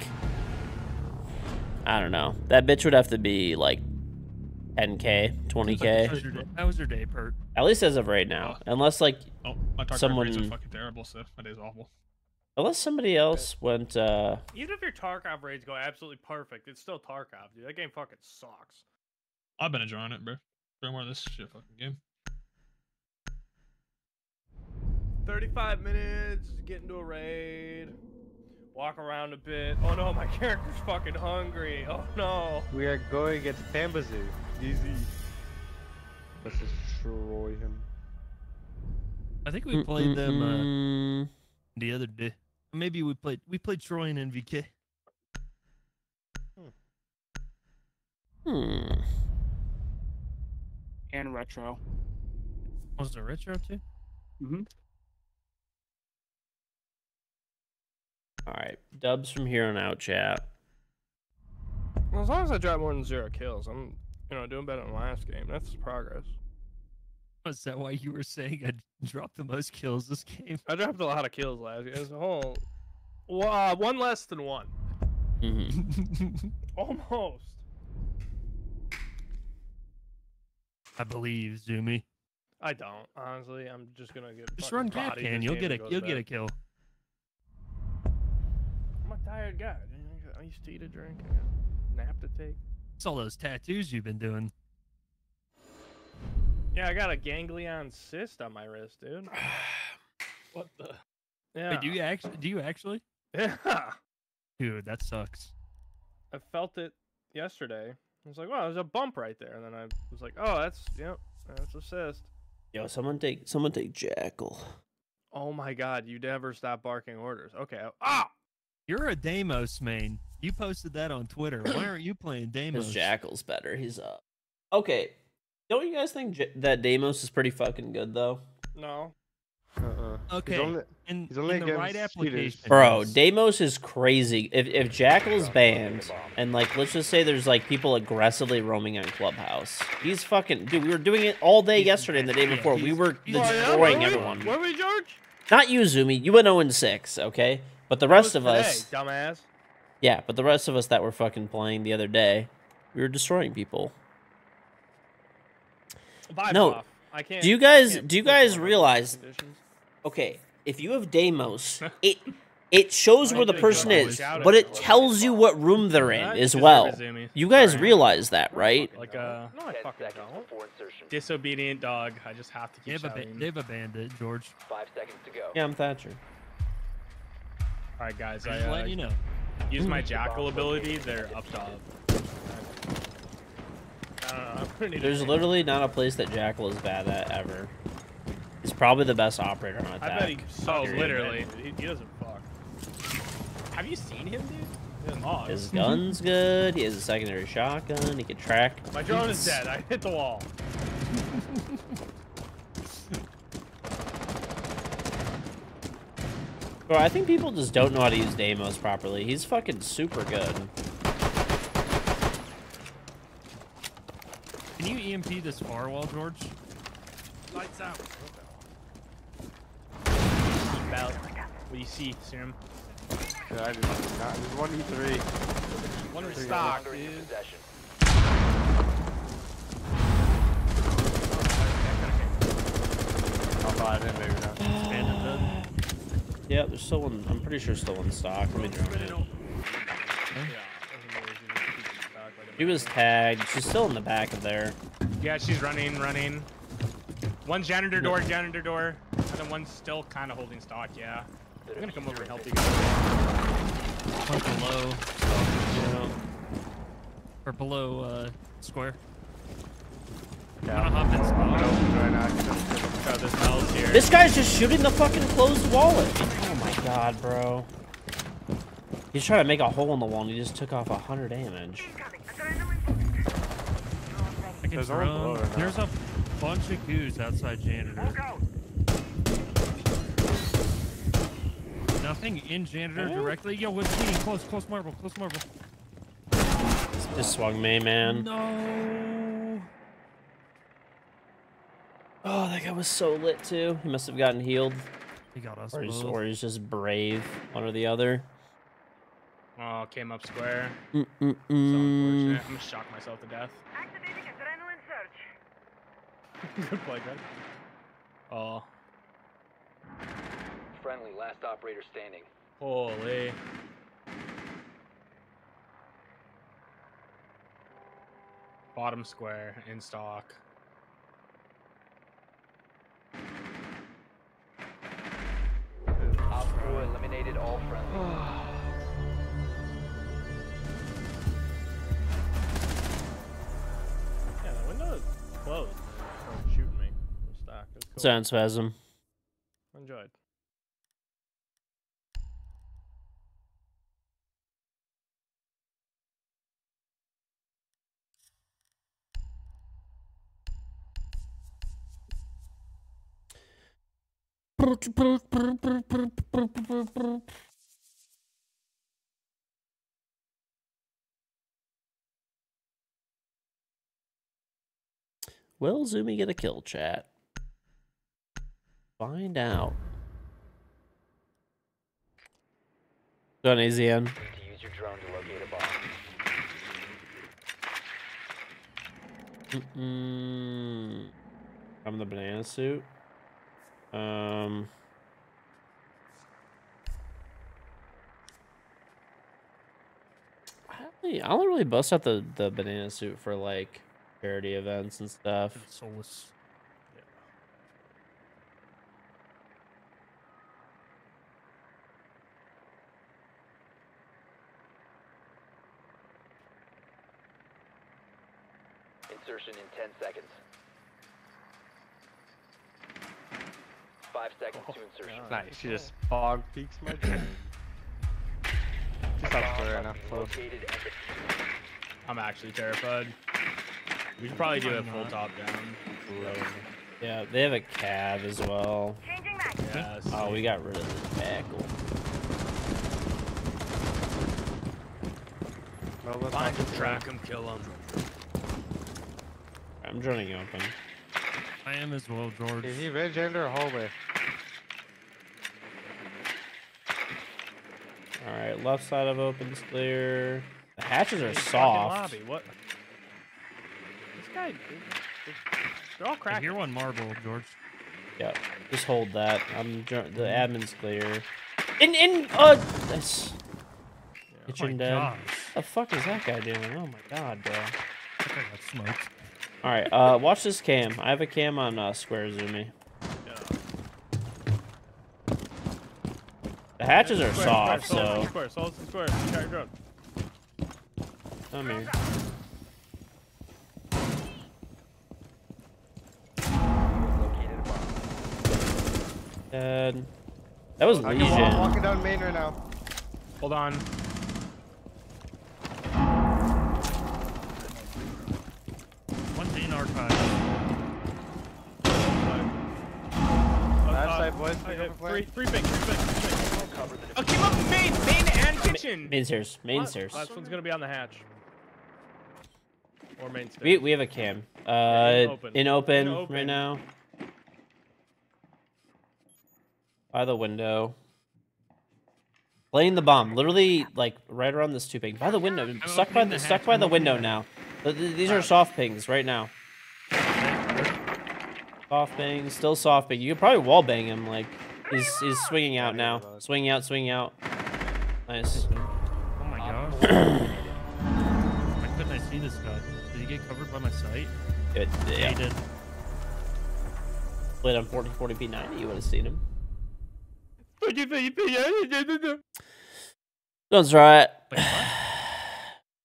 I don't know. That bitch would have to be like 10k, 20k. your day, how was your day, pert? At least as of right now. Unless like Oh, my talk Someone- grades are fucking terrible, so my day's awful. unless somebody else went uh Even if your Tarkov raids go absolutely perfect, it's still Tarkov, dude. That game fucking sucks. I've been enjoying it, bro. Doing more of this shit fucking game. 35 minutes, get into a raid, walk around a bit. Oh no, my character's fucking hungry. Oh no. We are going against Pambazoo. Easy. Let's destroy him. I think we played them uh, the other day. Maybe we played we played Troy and NVK. hmm. And retro. Was it retro too? Mm-hmm. All right. Dubs from here on out, chat. Well, as long as I drop more than zero kills, I'm, you know, doing better than last game. That's progress. Was that why you were saying I dropped the most kills this game? I dropped a lot of kills last game. It's a whole, well, uh, one less than one. hmm Almost. I believe Zoomy. I don't honestly. I'm just gonna get. Just run cap bodied can. You'll get a and go to you'll get a kill. I'm tired guy. dude. I used to eat a drink. I got a nap to take. It's all those tattoos you've been doing. Yeah, I got a ganglion cyst on my wrist, dude. What the? Yeah. Wait, do you actually? Do you actually? Yeah. Dude, that sucks. I felt it yesterday. I was like, wow, there's a bump right there. And then I was like, oh, that's, yep, that's a cyst. Yo, someone take someone take Jackal. Oh my god, you never stop barking orders. Okay. Ah! You're a Deimos main. You posted that on Twitter. Why aren't you playing Deimos? Jackal's better. He's up. Okay. Don't you guys think J- that Deimos is pretty fucking good though? No. Uh-uh. Okay. He's only, in, he's only in the right application, Bro, yes. Deimos is crazy. If if Jackal's banned and like let's just say there's like people aggressively roaming on Clubhouse, he's fucking dude. We were doing it all day yesterday and the day before. We were he's- yeah? destroying Were we? everyone. Were we, George? Not you, Zumi. You went 0 and 6, okay? But the rest of today, us, Dumbass. yeah, but the rest of us that were fucking playing the other day, we were destroying people. Vibes No. off. I can't. Do you guys do you guys realize okay, if you have Deimos, it it shows where the person is, but it. it tells you what room they're in as well. You guys realize that, right? Like a No, I fucking don't. disobedient dog. I just have to keep They've, shouting. ab- they've abandoned it, George. Five seconds to go. Yeah, I'm Thatcher. All right, guys. I Just uh, letting you know. use my jackal ability. They're up top. I don't know. I'm gonna need There's literally not a place that Jackal is bad at ever. He's probably the best operator on I bet he sucks. Oh, literally. He, he doesn't fuck. Have you seen him, dude? He doesn't fuck. His gun's good. He has a secondary shotgun. He can track. My drone is dead. I hit the wall. Bro, I think people just don't know how to use Deimos properly. He's fucking super good. Can you EMP this firewall, George? Lights out. Belt. What do you see, Serum? Yeah, I did not. There's one E3. One in There stock, Longer in your dude. I'll buy it in, maybe not. Abandoned then? Yeah, there's still one. I'm pretty sure still in stock. Let me drone it. Yeah. she just keeps it stock like a She was tagged. She's still in the back of there. Yeah, she's running, running. One janitor door, janitor door, and then one's still kind of holding stock. Yeah. I'm gonna come over and help you guys. One below. Or below uh, square. Yeah. I'm gonna hop in I'm smoke. gonna open right now. I can just- Got this house here. This guy's just shooting the fucking closed wall at me. Oh my god, bro. He's trying to make a hole in the wall and he just took off a hundred damage. There's one below drone. right now. There's a bunch of goos outside janitor. Nothing in janitor directly. Yo, what's meeting? Close, close marble, close marble. Just swung me, man. No. Oh, that guy was so lit too. He must have gotten healed. He got us Or he's, or he's just brave, one or the other. Oh, came up square. Mm -mm So -mm. unfortunate. I'm gonna shock myself to death. Activating adrenaline surge. Good play, good. Oh, Friendly, last operator standing. holy. Bottom square in stock. Op 4 eliminated all friendly. Yeah, the window is closed. and they started shooting me from stock. It cool. Sound spasm. Enjoyed. Will Zoomy get a kill chat? Find out. On AZN. Use your drone to locate a bomb. Mm-mm. I'm the banana suit. Um. I only, I only really bust out the, the banana suit for like parody events and stuff. Soulless. insertion in 10 seconds. Five seconds to insertion. Nice. She just fog peeks my brain. Just up there now. Close. Located and defused. I'm actually terrified. We should probably do a full top down. Yeah, they have a Cav as well. Yes. Oh, we got rid of the tackle. No, let's Find him, track him, kill him. I'm joining open. I am as well, George. Is he red gender or hallway? All right, left side of open's clear. The hatches are Fucking soft. Lobby. What? This guy. They're all I cracking. hear one marble, George. Yeah, just hold that. I'm the admin's clear. In in uh, this Oh kitchen my dead. gosh. The fuck is that guy doing? Oh my god, bro. I think I got smoked. All right, uh, watch this cam. I have a cam on uh, Square Zoomy. The hatches are Square, soft, square, so Square, square, square. Got your drone. come here. Located a bomb. Dead. That was I can walk, Legion. walking down main right now. Hold on. One's in archive. Last side, boys. Pick up a Three. Cover the Oh, keep up main, main and kitchen. Main stairs. Main What? stairs. Last one's gonna be on the hatch. Or main stairs. We we have a cam. Uh, in open. in open, In open. right now. By the window. Playing the bomb, literally like right around this tubing. By the window, stuck by the, the stuck by the window the now. Th- th- These are soft pings right now. Soft ping, still soft ping. You could probably wall bang him. Like he's he's swinging out now, swinging out, swinging out. Nice. Oh my gosh. Why couldn't I see this guy? Did he get covered by my sight? Good. Yeah, Yeah. he did. Played on 1440p 90. You would have seen him. Don't try it.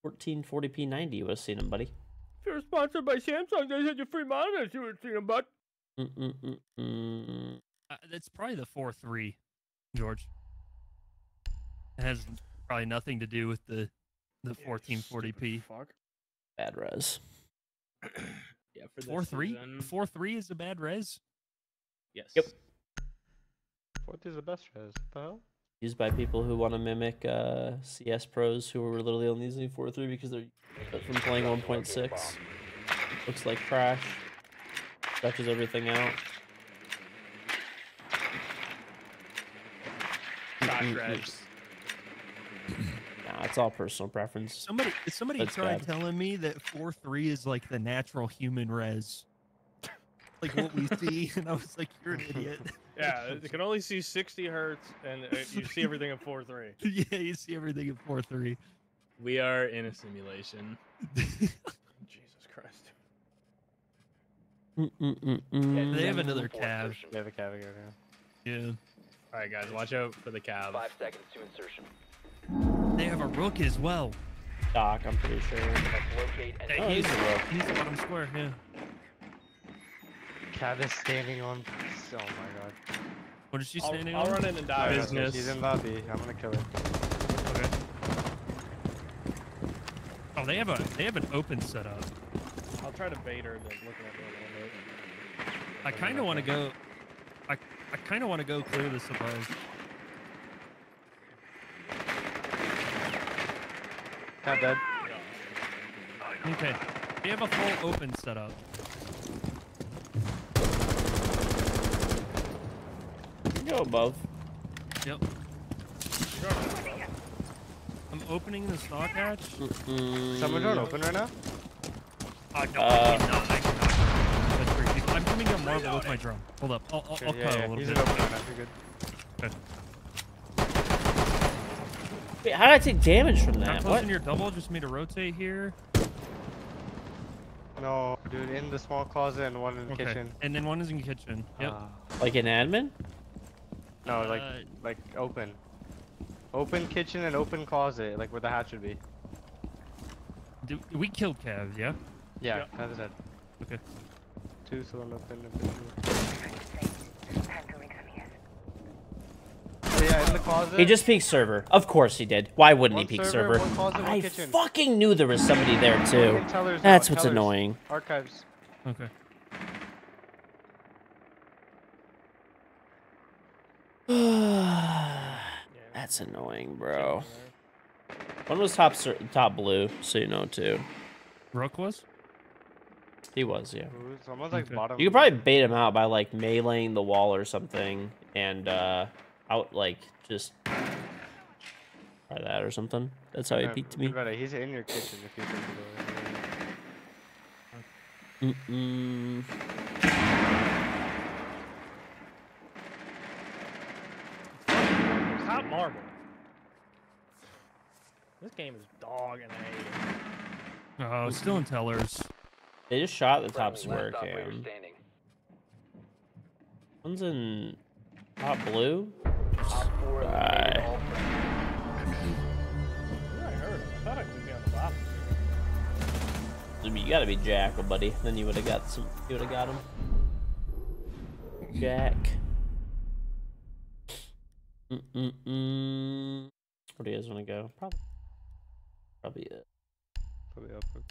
1440p 90. You would have seen him, buddy. If you're sponsored by Samsung, they send you free monitors. You would have seen them, bud. Mm-mm-mm-mm. Uh, that's probably the 4-3, George. It has probably nothing to do with the the 1440p. Fuck. Bad res. Yeah, for 4-3? season. 4-3 is a bad res? Yes. Yep. What is the best res? What the hell? Used by people who want to mimic uh, CS pros who are literally only using four three because they're from playing 1.6. Looks like Crash. Stretches everything out. Shot Mm-mm-mm. Nah, it's all personal preference. Somebody somebody That's tried bad. telling me that 4-3 is like the natural human res. Like what we see, and I was like, you're an idiot. Yeah, you can only see 60 hertz, and uh, you see everything at 4.3. yeah, you see everything at 4-3. We are in a simulation. Jesus Christ. Mm-mm-mm-mm. They have another Before Cav. insertion. Yeah, the Caveira. Yeah. Yeah. All right, guys, watch out for the Cav. Five seconds to insertion. They have a rook as well. Doc, I'm pretty sure. Locate and Hey, Oh, he's, he's a rook. he's the bottom square, yeah. Cav is standing on. Oh my god. What is she I'll, standing I'll on? run in and die. Business. She's in lobby. I'm gonna kill her. Okay. Oh, they have a they have an open setup. I'll try to bait her, like, looking at me a little bit. I kind of want to go. I I kind of want to go clear this above. Cav dead. Okay. They have a full open setup. You can go above. Yep. I'm opening the stock hatch. Someone drone open right now? Uh, no, Uh, I cannot. I cannot. That's three people. I'm coming down marble with my drum. Hold up. I'll, I'll, Okay, I'll yeah, cut yeah. a little He's bit. open right. You're good. Wait, how did I take damage from that? I'm that? closing What? your double. Just made a rotate here. No, dude, in the small closet and one in the Okay. kitchen. And then one is in the kitchen. Yep. Ah. Like an admin? no, like Uh, like open. Open kitchen and open closet, like where the hatch would be. do, we killed Cav, yeah? Yeah, Yep. Panther's dead. Okay. Oh, closet. He just peeked server. Of course he did. Why wouldn't One he peek server, server? closet, I fucking knew there was somebody there too. In tellers That's what's tellers. annoying. Archives. Okay. That's annoying, bro. One was top top blue, so you know too. Rook was? He was, yeah. Ooh, Someone's like Okay. bottom. You could probably bait him out by like meleeing the wall or something, and uh, out like just try that or something. That's how he Yeah, peeked me. about it, He's in your kitchen if you think about it. Mm-mm. Top marble. This game is dog and a. Oh, still in tellers. They just shot the top square last cam. One's in top blue. Op 4 eliminated Bye. all friendly. I heard him. I thought I could be on the bottom. I mean, you gotta be Jackal, buddy. Then you would have got some. You would have got him. Jack. Mm-mm-mm. Where do you guys want to go? Probably. Probably it. Probably up. real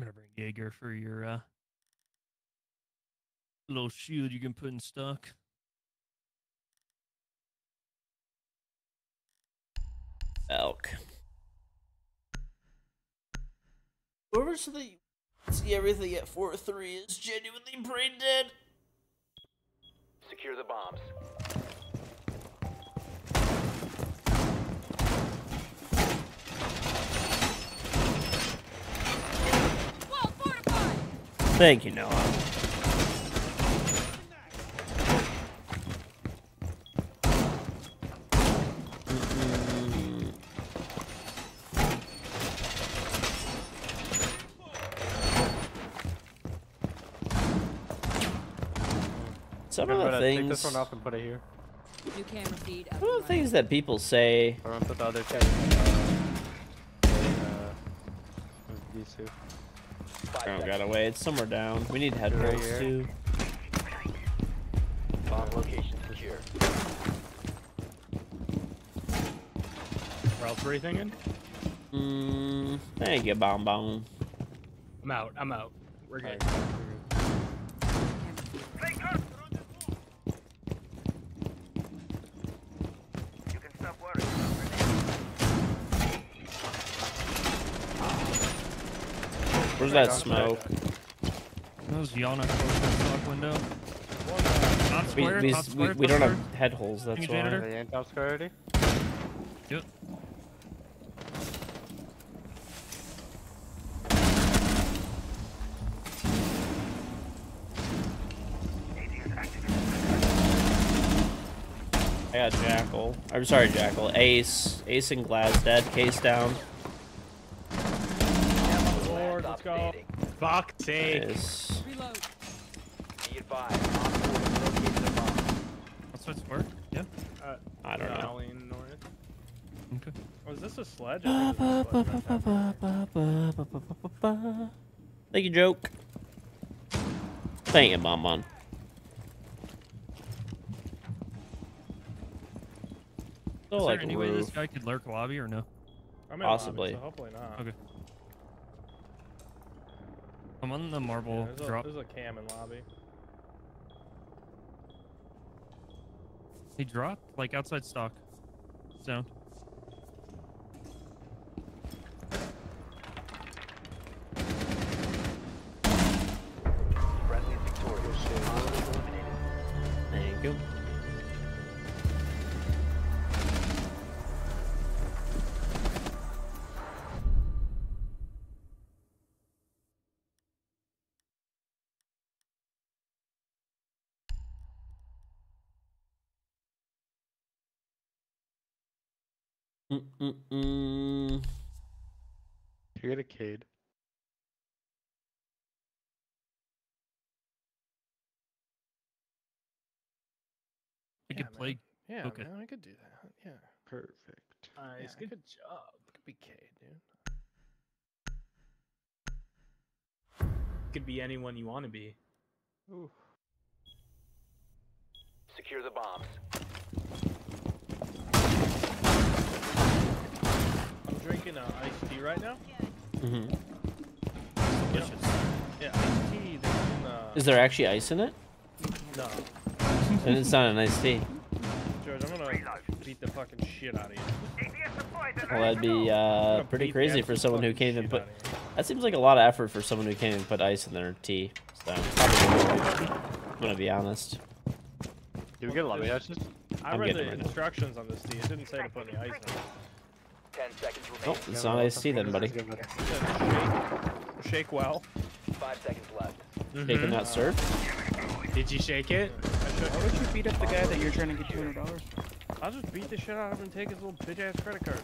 I'm gonna bring Jaeger for your uh little shield you can put in stock. Elk. Whoever's the see everything at four three is genuinely brain dead. Secure the bombs. Wall fortified! Thank you, Noah. Some of the brother, Take things, this one off and put it here. New camera feed up some of the things that people say I'm gonna put the other two. Uh, uh, these two. Five Oh, seconds. got away. It's somewhere down. We need head Right rolls here. too. Bomb location secure. Where else were you thinking? Mm, thank you, Bomb Bomb. I'm out. I'm out. We're good. camera feed. You can stop worrying. Where's that Right, smoke? That was Yana closing the stock window. Top We, square, we, top we, square, we top don't have head holes, that's Any why. janitor? Are they in top square already? Yep. I got Jackal. I'm sorry, Jackal. Ace. Ace and Glaz dead. Case down. Lord, Stop let's go. standing. Fuck's sake. Is Reload. Be advised. Op 4 has located a bomb. Outside square? Yeah. Uh, I don't know. North. Okay. Was this a sledge? I think it was a sledge, not that. Thank you, joke. Thank you, Bon Bon. Still Is like there any way this guy could lurk lobby or no? I'm in lobby, Possibly. so hopefully not. Okay. I'm on the Yeah, marble there's, a, drop. there's a cam in lobby. He dropped like outside stock. Sound. Mm-mm-mm. You get a Cade. I Yeah, could man. play Yeah, Okay. man, I could do that. Yeah. Perfect. Nice. yeah, Good job. Could be K, dude. Could be anyone you want to be. Ooh. Secure the bombs. Drinking uh, iced tea right now. hmm Delicious. Yeah, iced tea. There's uh, Is there actually ice in it? no. And it's not a nice tea. George, I'm gonna beat the fucking shit out of you. Well, that'd be uh, pretty crazy for someone who fucking can't even put. That seems like a lot of effort for someone who can't even put ice in their tea. So, I'm gonna be honest. Do we get a lot of touches? I read the it right now. instructions on this tea. It didn't say to put any ice in it. Ten seconds Nope, remaining. it's not iced tea then, buddy. Shake, shake well. Five seconds left. Taking Mhm. that serve. Did you shake it? Why would you beat up the guy that you're trying to get two hundred dollars? I'll just beat the shit out of him and take his little bitch ass credit card.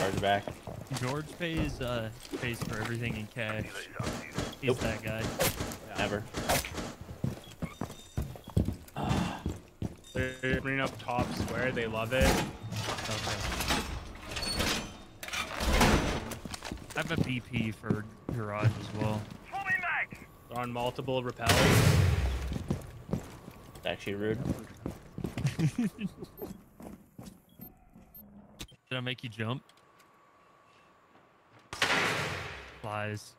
Charge back. George pays uh pays for everything in cash. He's Nope. that guy. Never. They're bringing up top square. They love it. Okay. I have a BP for garage as well. They're on multiple repels. It's actually rude. Did I make you jump? Flies.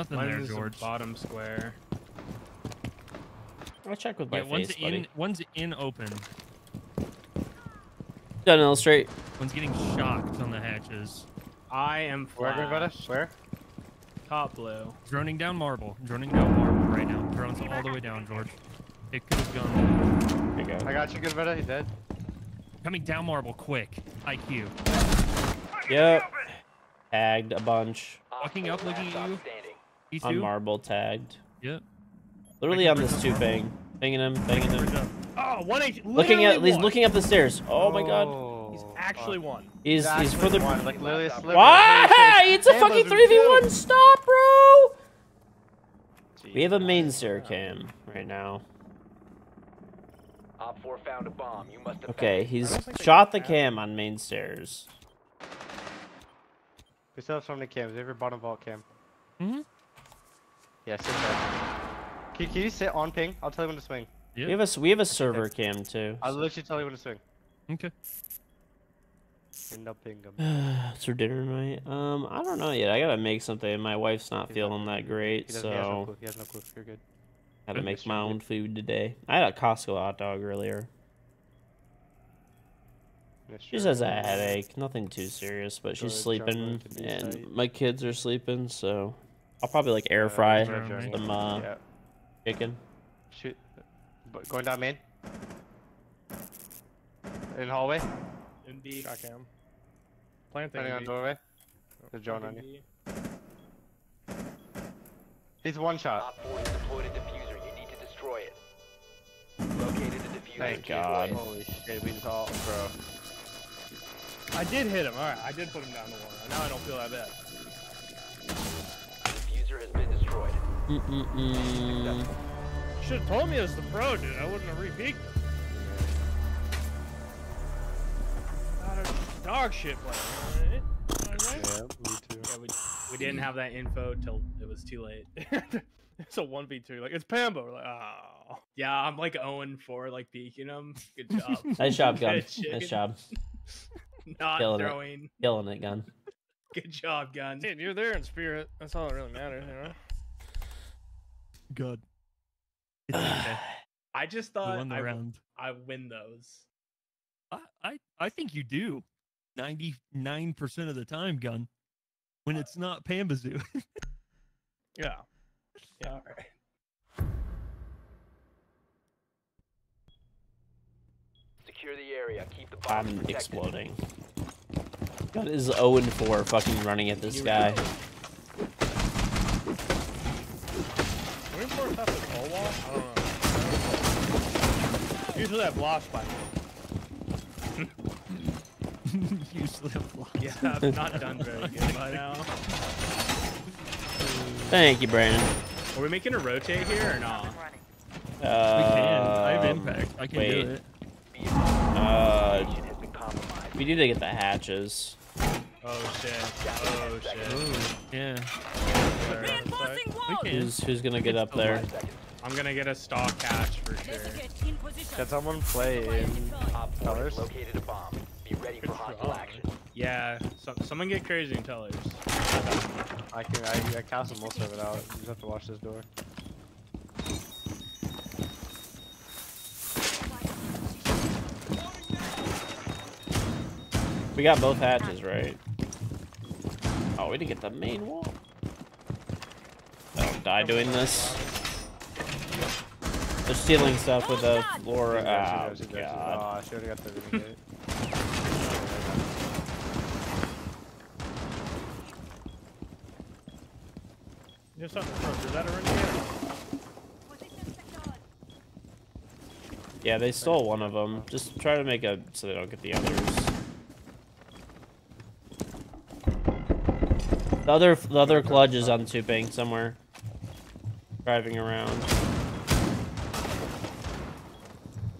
Nothing there, Mine's George. bottom square. I'll check with my Yeah, one's face, in. buddy. One's in open. Done illustrate. One's getting shocked on the hatches. I am Where, flash. Greta? Where? Top blue. Droning down marble. Droning down marble right now. Drones all the way down, George. It could have gone. There you go. I got you, good Greta. He's dead. Coming down marble, quick. IQ. Yep. Tagged a bunch. Walking up, looking at you. Standing. E2. On marble tagged. Yep. Literally on this two marble. ping. Banging him, banging him. up. Oh, one H. Looking at, he's looking up the stairs. Oh my god. He's Oh, actually fuck. one. He's He's he's for actually the. one, like literally a sliver. Why? It's a fucking 3v1. Stop, bro. We have a main stair cam right now. Op 4 found a bomb. You must defend Okay, he's don't think they shot the cam on main stairs. We still have so many cams. We have your bottom vault cam. Mhm. Yeah, sit there. Can, can you sit on ping? I'll tell you when to swing. Yep. We have a s- we have a server cam too. I'll literally tell you when to swing. Okay. End up ping 'em. it's for dinner tonight. Um, I don't know yet. I gotta make something. My wife's not He's not feeling that great, He, doesn't, he, has no so clue. he has no clue. You're good. had to make my own food today. I had a Costco hot dog earlier. Yeah, She just has a headache. Nothing too serious, but she's sleeping, chocolate to be and my kids are sleeping. So I'll probably like air Uh, fry Sure, right. some uh, Yeah. chicken. Shoot. But going down main. In hallway. In B. Shot cam. Planting. Turning on B. doorway. There's John on you. He's one shot. Op 4 has deployed a diffuser. You need to destroy it. Located the diffuser. Thank God. Holy shit, we just all, bro. I did hit him. All right, I did put him down the wall. Now I don't feel that bad. Diffuser has been destroyed. Mm-mm-mm. Should have told me it was the pro, dude. I wouldn't have repeaked. Dog shit playing. Right? Yeah, me too. Yeah, we, we didn't have that info till it was too late. it's a one v two. Like it's Pambo. We're like, oh. Yeah, I'm like 0 and 4, like peeking them. Good job. Nice job, gun. Nice job. Not Killing it. throwing. Killing it, gun. Good job, gun. Dude, you're there in spirit. That's all that really matters, you know. Good. I just thought won the I, round. I win those. I, I I think you do. Ninety nine percent of the time, gun. When it's not Pambazoo. Yeah. Yeah, all right. Secure the area. Keep the bombs I'm protected. exploding. Gun is 0 and 4 fucking running at this guy. Usually stuff is whole wall? I don't know. Usually I block by Usually a lot. Yeah, I've not done very good right now. Thank you, Brandon. Are we making a rotate here or not? we can. I have impact. I can wait. do it. Uh, Location has been compromised. we need to get the hatches. Oh shit. Oh shit. Ooh, yeah. Reinforcing We wall. can. Who's who's gonna get up there? I'm gonna get a stock hatch for sure. Desiccate. Can someone play in Op 4 Colors? located a bomb. Be ready for hostile action. Yeah, so, someone get crazy and tell us. I can I, I castle most of it out. You just have to watch this door. We got both hatches, right? Oh, we didn't get the main wall. I don't die doing this. They're stealing stuff with the floor. She Oh, does, she does. God. Oh, she already got the renegade. There's something from. Is that a renegade? Yeah, they stole one of them. Just try to make a so they don't get the others. The other the other clutch is on Tuping somewhere. Driving around.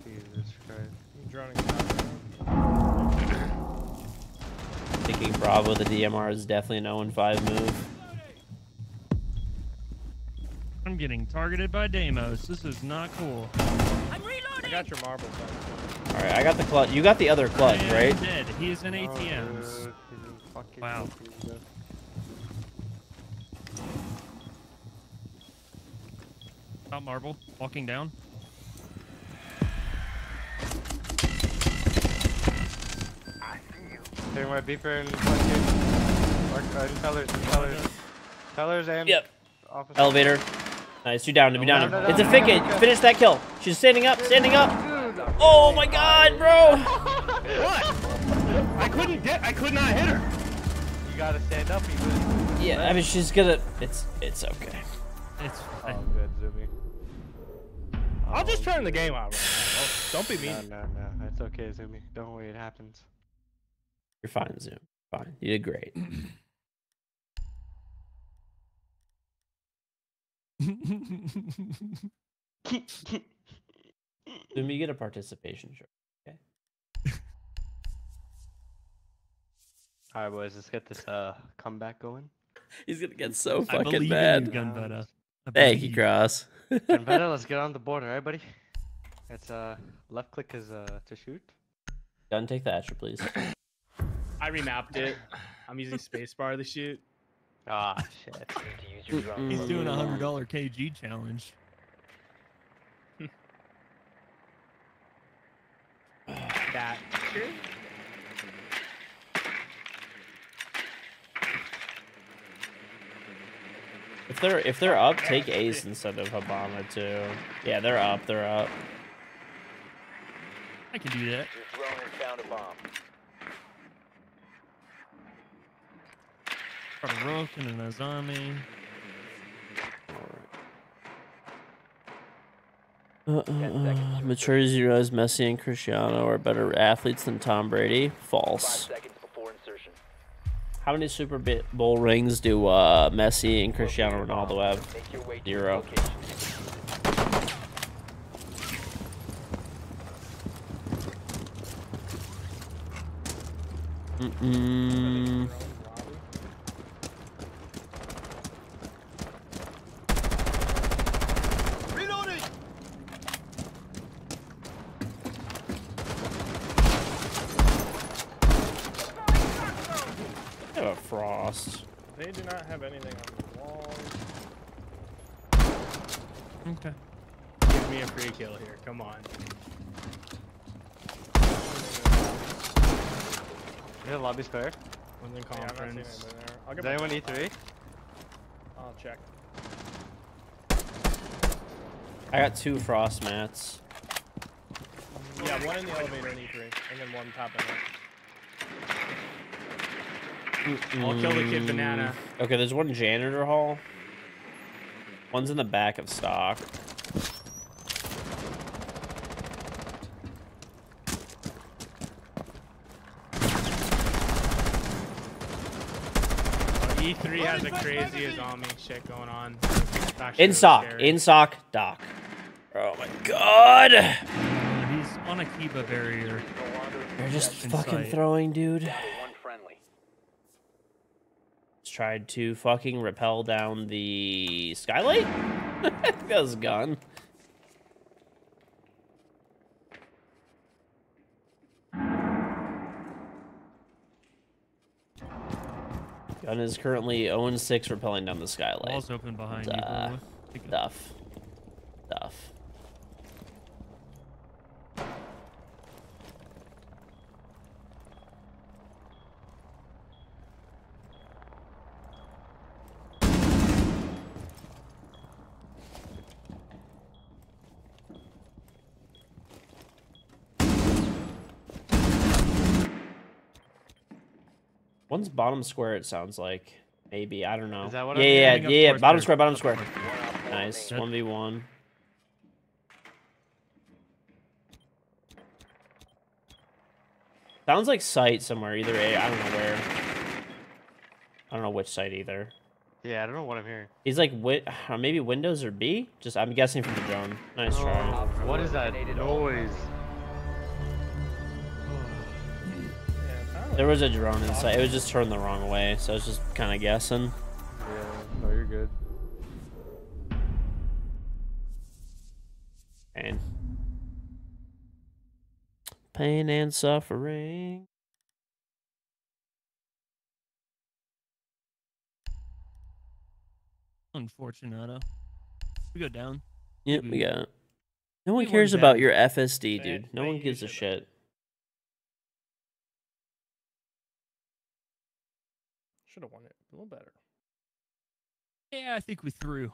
Jesus Christ. I'm drowning in Thinking Bravo the DMR is definitely an 0 5 move. I'm getting targeted by Deimos. This is not cool. I'm reloading. I got your marble. Alright, I got the clutch. You got the other clutch, I am right? Dead. He is in Oh, ATMs. dude, he's in fucking Wow. Top marble. Walking down. Taking my beeper and fucking. Mark, uh, tellers, tellers. Tellers and. Yep. Officer. Elevator. Nice, you down, to be No, down. no, no, It's no, a no, Ficket. no. Finish that kill. She's standing up, standing up. Oh my god, bro. What? I couldn't get. I could not hit her. You gotta stand up. You really. Yeah, I mean she's gonna it's it's okay. It's Oh, good, Zumi. I'll just turn the game out right. Don't be mean. No, no, no. It's okay, Zumi. Don't worry, it happens. You're fine, Zoom. Fine. You did great. Zoom, you get a participation shirt. Okay. Alright, boys, let's get this uh comeback going. He's gonna get so I fucking believe in you, mad. Gunbetta. Thank you. Cross. And better, let's get on the board, alright, buddy? It's uh left click is uh to shoot. Gun, take the Asher, please. I remapped it. I'm using spacebar to shoot. Ah shit. Need to use your drone. He's doing a $100 KG challenge. That. If they're if they're up, take Ace instead of Hibana too. Yeah, they're up. They're up. I can do that. Your drone has found a bomb. Got a Rook and an Azami. Uh, uh, uh, mature zeros, Messi and Cristiano are better athletes than Tom Brady. False. How many Super Bowl rings do uh, Messi and Cristiano Ronaldo have? Zero. its location. Mm-mm. Reloading! I have a frost. They do not have anything on the walls. Okay. Give me a free kill here. Come on. Yeah, lobby's clear. One's in Yeah, I'm not seeing conference. anybody there. I'll Does get anyone back. E3? I'll check. I got two frost mats. Yeah, one in the elevator in E3, and then one top in it. I'll kill the kid banana. Mm, Okay, there's one janitor hall. One's in the back of stock. E3 has the craziest on shit going on. In sock. scary. In sock. Doc. Oh my god. He's on a Kiba barrier. They're just in fucking sight. throwing, dude. Down to one. Just tried to fucking rappel down the skylight. I think that was a gun. Is currently 0 6 rappelling down the skylight. Wall's open behind you. Bubba. Pick it up. Duff. Duff. One's bottom square, it sounds like. Maybe. I don't know. Is that what yeah, I'm yeah, hearing? yeah, yeah. Bottom there. square, bottom square. Nice. 1v1. Sounds like site somewhere. Either A. I don't know where. I don't know which site either. Yeah, I don't know what I'm hearing. He's like, wi- uh, maybe Windows or B? Just, I'm guessing from the drone. Nice try. Oh, what is that Eliminated noise? There was a drone inside. It was just turned the wrong way, so I was just kind of guessing. Yeah, no, you're good. Pain. Pain and suffering. Unfortunato. We go down. Yep, we got it. No one cares about your FSD, dude. No one gives a shit. Should have won it. A little better. Yeah, I think we threw.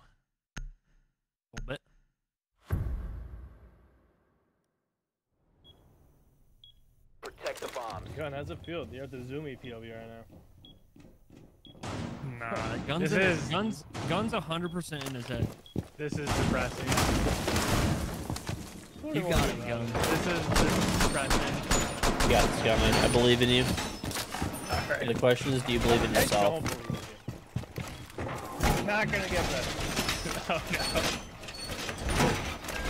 A little bit. Protect the bombs. Gun, how's it feel? You're at the Zoomy POV right now. Nah, guns. This in his- is- guns. Guns. hundred percent in his head. This is depressing. You got it, gun. This is, this is depressing. You got this, Scott, man. I believe in you. Alright. The question is, do you believe in I yourself? don't believe you. Not gonna get better. oh no.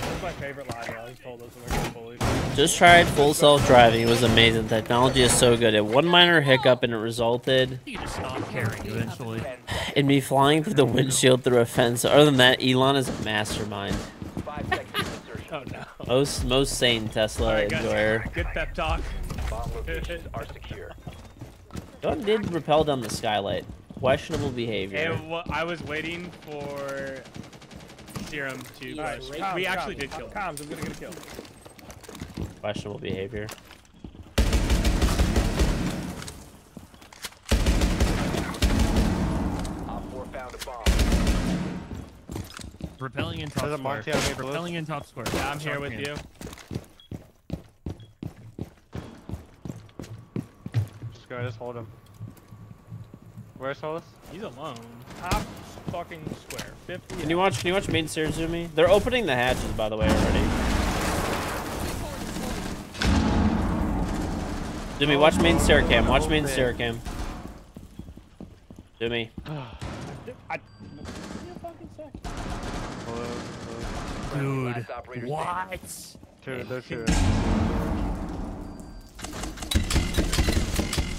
That's my favorite line though. He told us and we're getting bullied. Just tried full self-driving. It was amazing. Technology is so good. It one minor hiccup and it resulted You just stop caring eventually. in me flying through the windshield through a fence. Other than that, Elon is a mastermind. Five seconds to insertion. Oh no. Most most sane Tesla Alright, guys. enjoyer. Good pep talk. Bomb locations are secure. Gun did repel down the skylight. Questionable behavior. Hey, well, I was waiting for Serum to Yeah, push. right. We Comms, actually comms, did kill him. Comms, I'm gonna get a kill. Questionable behavior. Op 4 found a bomb. Repelling in top There's square. Monty on me, blue. Repelling in top square. Yeah, I'm here with you. Just go, just hold him. Where's Solus? He's alone. Top fucking square. 50. Can you watch? Can you watch main stairs, Zoomy? They're opening the hatches, by the way, already. Zoomy, watch main stair cam. Watch main Open. stair cam. Zoomy. I, give me a fucking sec. Dude. What? Two, they're two.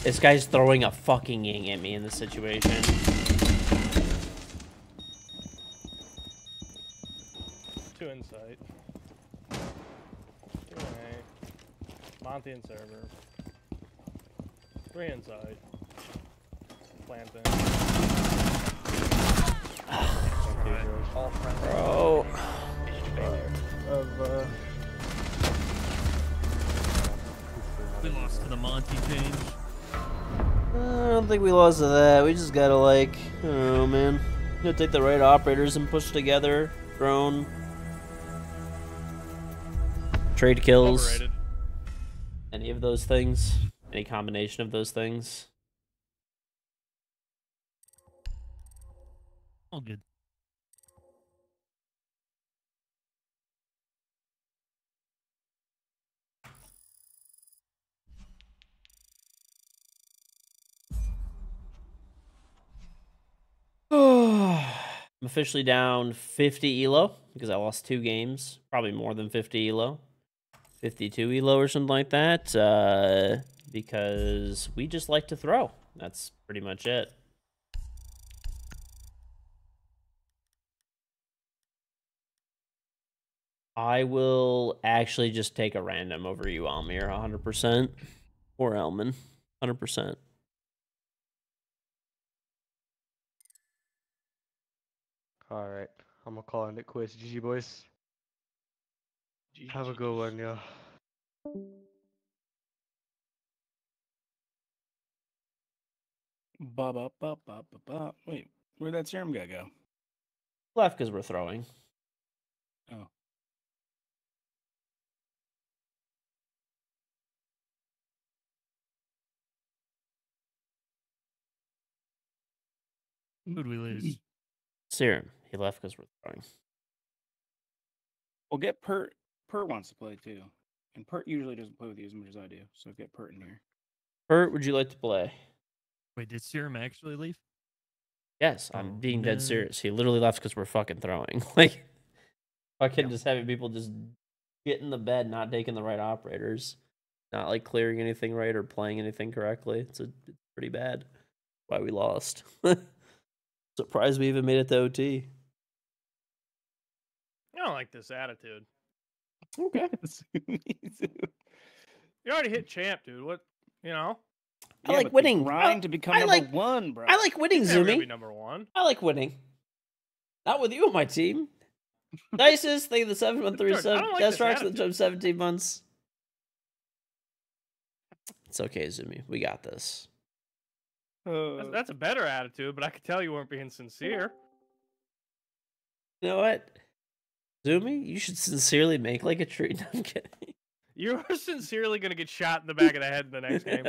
This guy's throwing a fucking ying at me in this situation. Two insight. Two in A. Monty and server. Three inside. Planting. All friendly. Bro. Mission. Of, uh... We lost to the Monty change. I don't think we lost to that. We just gotta like, oh don't know, man. Gotta take the right operators and push together. Drone. Trade kills. Overrated. Any of those things. Any combination of those things. All good. officially down 50 elo because I lost two games, probably more than 50 elo, 52 elo or something like that. Uh, because we just like to throw. That's pretty much it. I will actually just take a random over you, Almir, 100%. Or Elman, 100%. All right, I'm gonna call it quits. GG boys. Have a good one, yo. Ba ba ba ba ba ba. Wait, where'd that serum guy go? Left because we're throwing. Oh. Who'd we lose? Serum. He left because we're throwing. Well, get Pert. Pert wants to play too, and Pert usually doesn't play with you as much as I do. So get Pert in here. Pert, would you like to play? Wait, did Serum actually leave? Yes, I'm Oh, being dead no. serious. He literally left because we're fucking throwing. Like, fucking Yeah. just having people just get in the bed, not taking the right operators, not like clearing anything right or playing anything correctly. It's, a, it's pretty bad. Why we lost. Surprised we even made it to OT. I don't like this attitude. Okay. You already hit champ, dude. What? You know? I like but the winning. I- to become I number like- one, bro. I like winning, He's never gonna be Zumi. number one. I like winning. Not with you on my team. Nicest thing the seven month three George, seven. don't like Death this Strikes the attitude. jump seventeen months. It's okay, Zumi. We got this. That's, that's a better attitude, but I could tell you weren't being sincere. You know what? Zumi, you should sincerely make like a tree. No, I'm kidding. You are sincerely gonna get shot in the back of the head in the next game.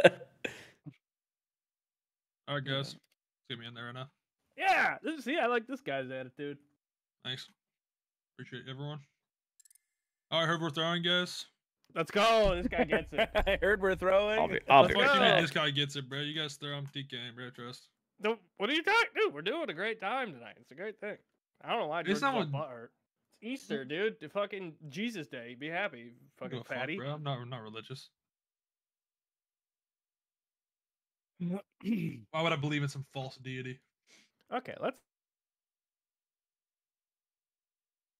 All right, guys. Get me in there right now. Yeah, this, see, I like this guy's attitude. Thanks. Appreciate everyone. All right, heard we're throwing, guys. Let's go. This guy gets it. I heard we're throwing. I'll be, I'll be Let's right This guy gets it, bro. You guys throw. I'm DKing, bro. Trust. Don't- what are you talking, dude? We're doing a great time tonight. It's a great thing. I don't know why It's not is all what- butthurt. It's Easter, dude. The fucking Jesus Day. Be happy, fucking give fuck, fatty. bro. I'm not, I'm not religious. Why would I believe in some false deity? Okay, let's.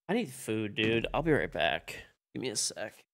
I need food, dude. I'll be right back. Give me a sec.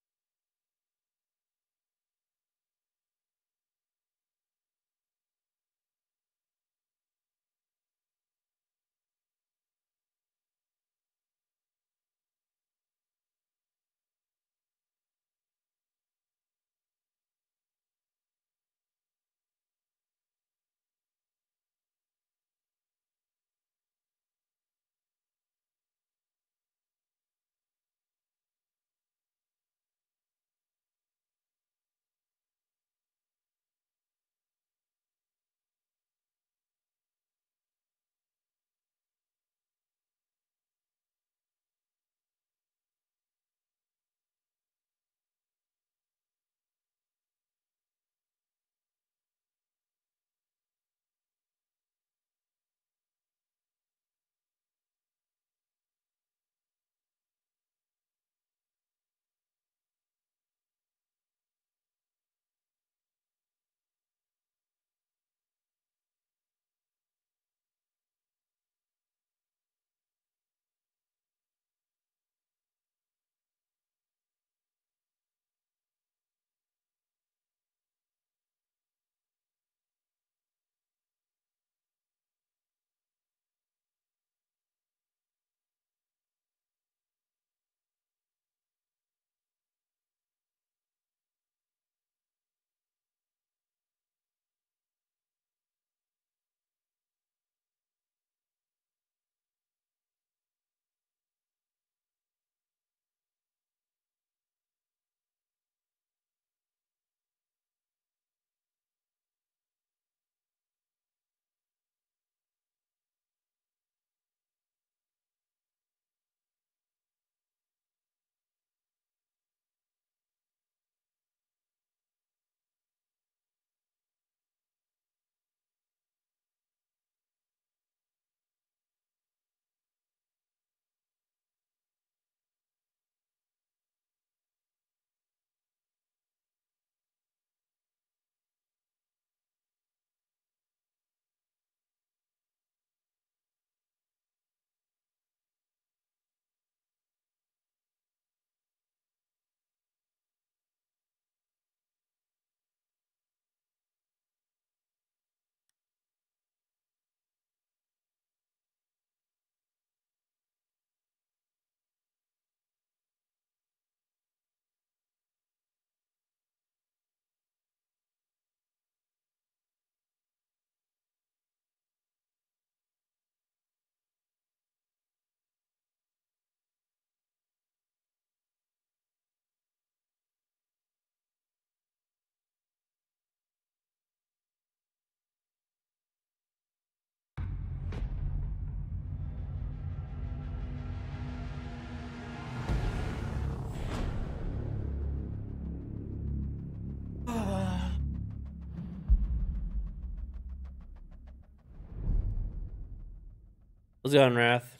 Let's go on Wrath.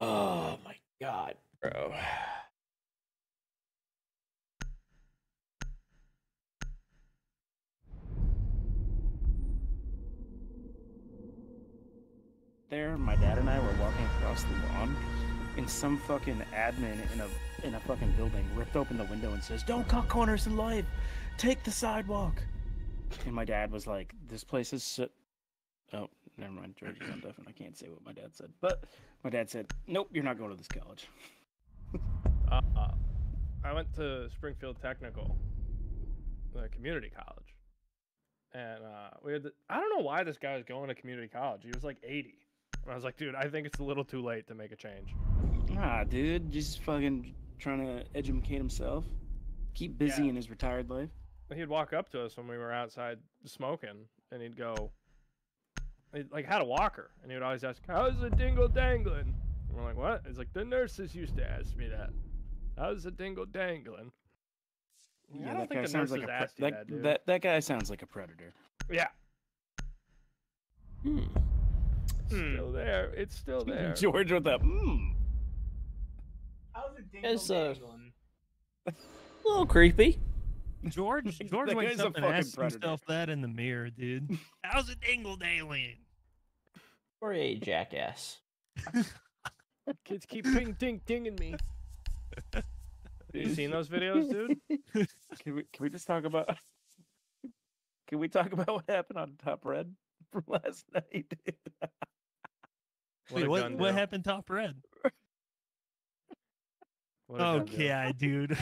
Oh my god, bro. there, my dad and I were walking across the lawn, and some fucking admin in a in a fucking building ripped open the window and says, "Don't cut corners in life, take the sidewalk." And my dad was like, "This place is so... oh, never mind, George is on deaf, and I can't say what my dad said." But my dad said, "Nope, you're not going to this college." Uh, uh, I went to Springfield Technical, the community college, and uh, we had. The, I don't know why this guy was going to community college. He was like 80, and I was like, dude, I think it's a little too late to make a change. Nah, dude, just fucking trying to educate himself, keep busy Yeah. in his retired life. He'd walk up to us when we were outside smoking, and he'd go, he like had a walker, and he would always ask, "How's the dingle dangling?" And we're like, "What?" He's like, "The nurses used to ask me that. How's the dingle dangling?" Yeah, I don't that think guy the sounds like a pre- asked you that, that, that that guy sounds like a predator. Yeah. Hmm. Still there. It's still there. George with that. Mm. How's it It's, uh, dangling? A little creepy. George George That wakes guy's a up and fucking asks predator. himself that in the mirror, dude. How's it dingle dangling? Or a jackass. Kids keep ping ding dinging me. you seen those videos, dude? Can we can we just talk about? Can we talk about what happened on Top Red from last night? dude? What Wait, what, what happened top red? What a. Okay, dude.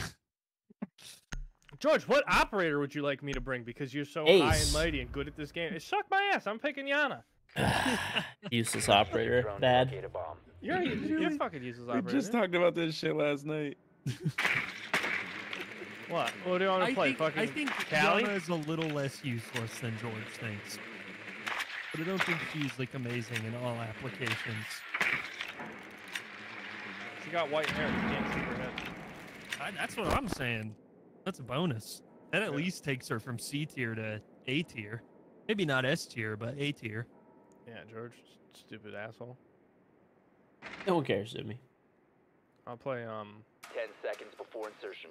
George, what operator would you like me to bring because you're so high and mighty and good at this game? It suck my ass. I'm picking Iana. Useless operator. Drone Bad. locate a. You're you're fucking useless operator. we just talked about this shit last night. What? What do you want to I play? think, fucking I think Kali? Iana is a little less useless than George thinks. But I don't think she's like amazing in all applications. She got white hair. You can't see her head. I, that's what I'm saying. That's a bonus. That at Yeah. least takes her from C tier to A tier. Maybe not S tier, but A tier. Yeah, George, stupid asshole. No one cares to me. I'll play um. Ten seconds before insertion.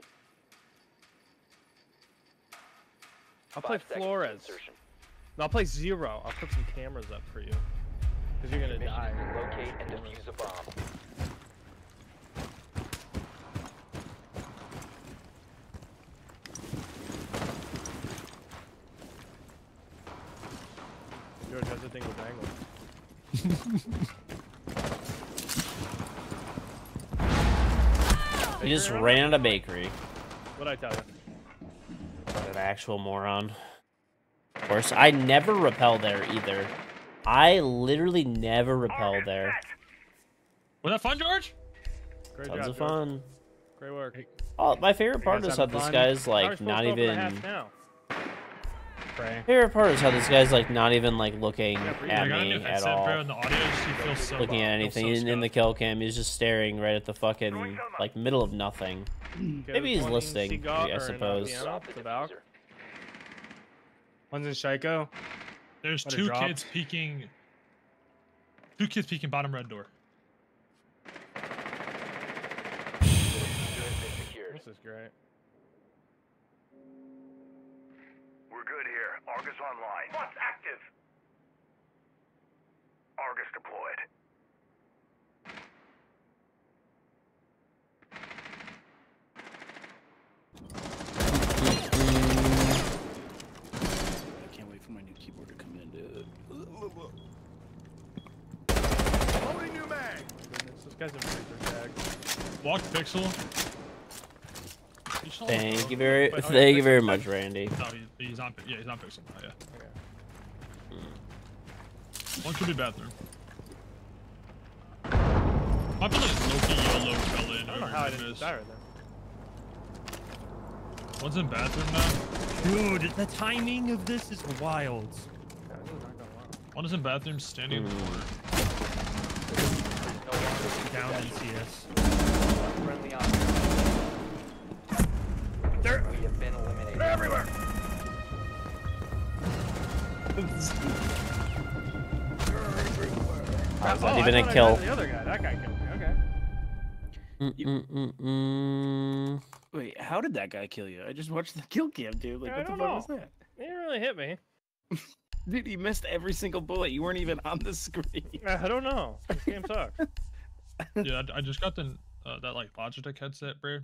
I'll play Five seconds to Flores. Insertion. No, I'll play Zero. I'll put some cameras up for you. Cause you're gonna Mission die. is to locate and defuse a bomb. George has thing with dangle. He just ran out of bakery. What'd I tell you? What an actual moron. Of course, I never repel there either. I literally never repel there. Was that fun, George? Great Tons job, of George. fun. Great work. Oh, my favorite part guys is how this fun? guy's How are we like not to go for even. Half now? Pray. Favorite part is how this guy's like not even like looking Yeah, at I got a me at headset, bro, all. the audio just you so Looking at I feel so anything in, in the kill cam, he's just staring right at the fucking like middle of nothing. Maybe he's listening, I or in, suppose. Vienna, Drop to Valk. diffuser. One's in Shaiko. There's What, two kids peeking. Two kids peeking bottom red door. Diffuser has been secured. This is great. Good here. Argus online. What's active? Argus deployed. I can't wait for my new keyboard to come in, dude. Loading new mag. Goodness, this guy's a freezer tag. Walk pixel. You saw the Thank you very, Wait, oh, thank you Pixel very much, Randy. No, he, he's on. Yeah, he's on fixing now, yeah. Okay. One could be bathroom. I feel like Loki YOLO fell in. I don't know how I didn't miss. die right there. One's in bathroom now. Dude, the timing of this is wild. Yeah, this is not going well. One is in bathroom, standing in the Mm. corner. Down in CS. friendly on. We have been eliminated. Everywhere. How's Oh, that I even a thought I kill? The other guy. That guy killed me. Okay. Mm-mm-mm-mm. Wait, how did that guy kill you? I just watched the kill cam, dude. Like, I what the fuck know. was that? He didn't really hit me. Dude, he missed every single bullet. You weren't even on the screen. I don't know. This game sucks. yeah, I, I just got the uh, that like Logitech headset, bro.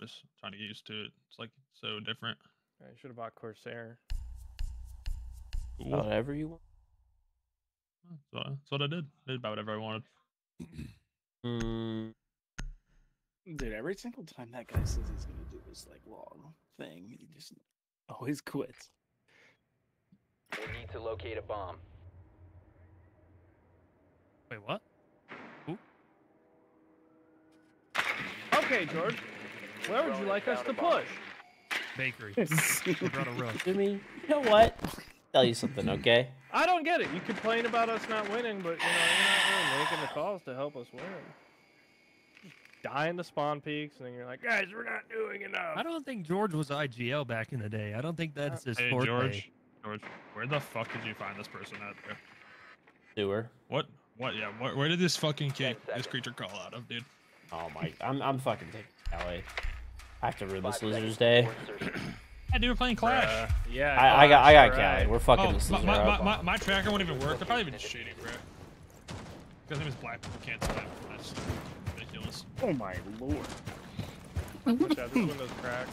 Just trying to get used to it. It's like so different. I should have bought Corsair. Cool. Whatever you want. So that's what I did. did about whatever I wanted. Mm, Dude, every single time that guy says he's gonna do this like long thing, he just always quits. We need to locate a bomb. Wait, what? Okay, George. Where would you like us to push? Bakery. I brought a rook. Jimmy, you know what? Tell you something, okay? I don't get it. You complain about us not winning, but you know you're not really making the calls to help us win. Die in the spawn peaks, and then you're like, guys, we're not doing enough. I don't think George was IGL back in the day. I don't think that's his Hey forte. George, George, where the fuck did you find this person at? Bro? Sewer. What? What? Yeah. Where, where did this fucking kid, this creature call out of, dude? Oh my, I'm I'm fucking taking Kali. I have to ruin this Five seconds loser's day. before insertion. Yeah, dude, we're playing Clash. Uh, yeah. I, I got I got Clash, Kali. We're fucking oh, this my, loser my, my, my, my tracker won't even work. They're probably even cheating, bro. Because name is black people can't type. That's ridiculous. Oh my lord. Watch out, this window's cracked.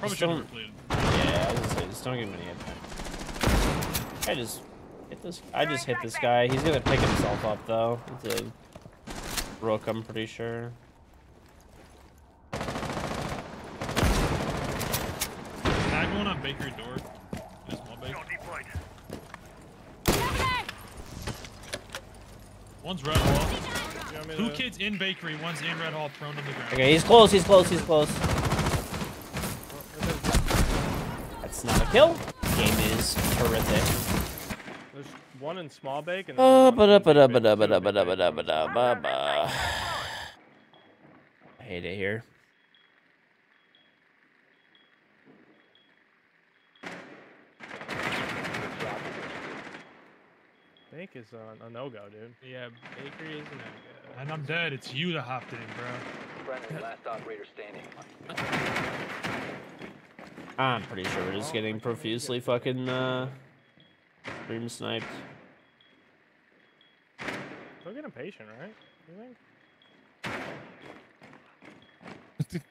Probably should don't- have replayed. Yeah, I was gonna say, just don't give him any impact. I just hit this. I just hit this guy. He's gonna pick himself up though. It's a rook, I'm pretty sure. Tag one on bakery door. Is small bake. One's red hall. You Two kids in bakery. One's in red hall, prone on the ground. Okay, he's close. He's close. He's close. That's not a kill. Game is horrific. There's one in small bake and then Uh, one ba da in ba da big ba da bake, ba da two ba da big ba da bake, ba da ba ba. I hate it here. Bake is a, a no-go, dude. Yeah, Bakery is a no-go. and I'm dead. It's you that hopped in, bro. Friendly, last operator standing. I'm pretty sure we're just getting profusely fucking uh, stream sniped. Still getting patient, right? You think?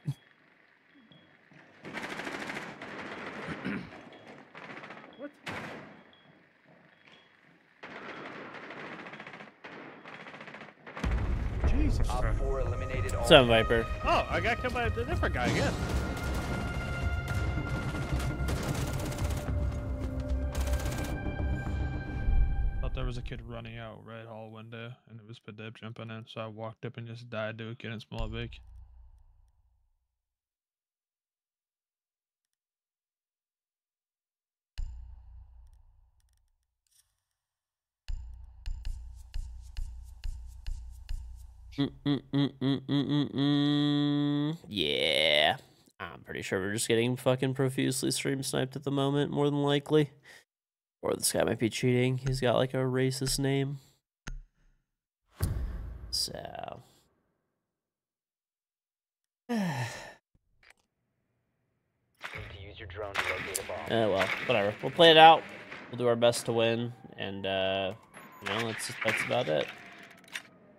what? Jesus. 4 eliminated all. Seven Viper. Oh, I got killed by a different guy again. Thought there was a kid running out red hall window, and it was Padeb jumping in, so I walked up and just died to a kid in small bake. Yeah. I'm pretty sure we're just getting fucking profusely stream sniped at the moment, more than likely. Or this guy might be cheating. He's got like a racist name. So. Eh, well, whatever. We'll play it out. We'll do our best to win, and uh, you know, that's that's about it.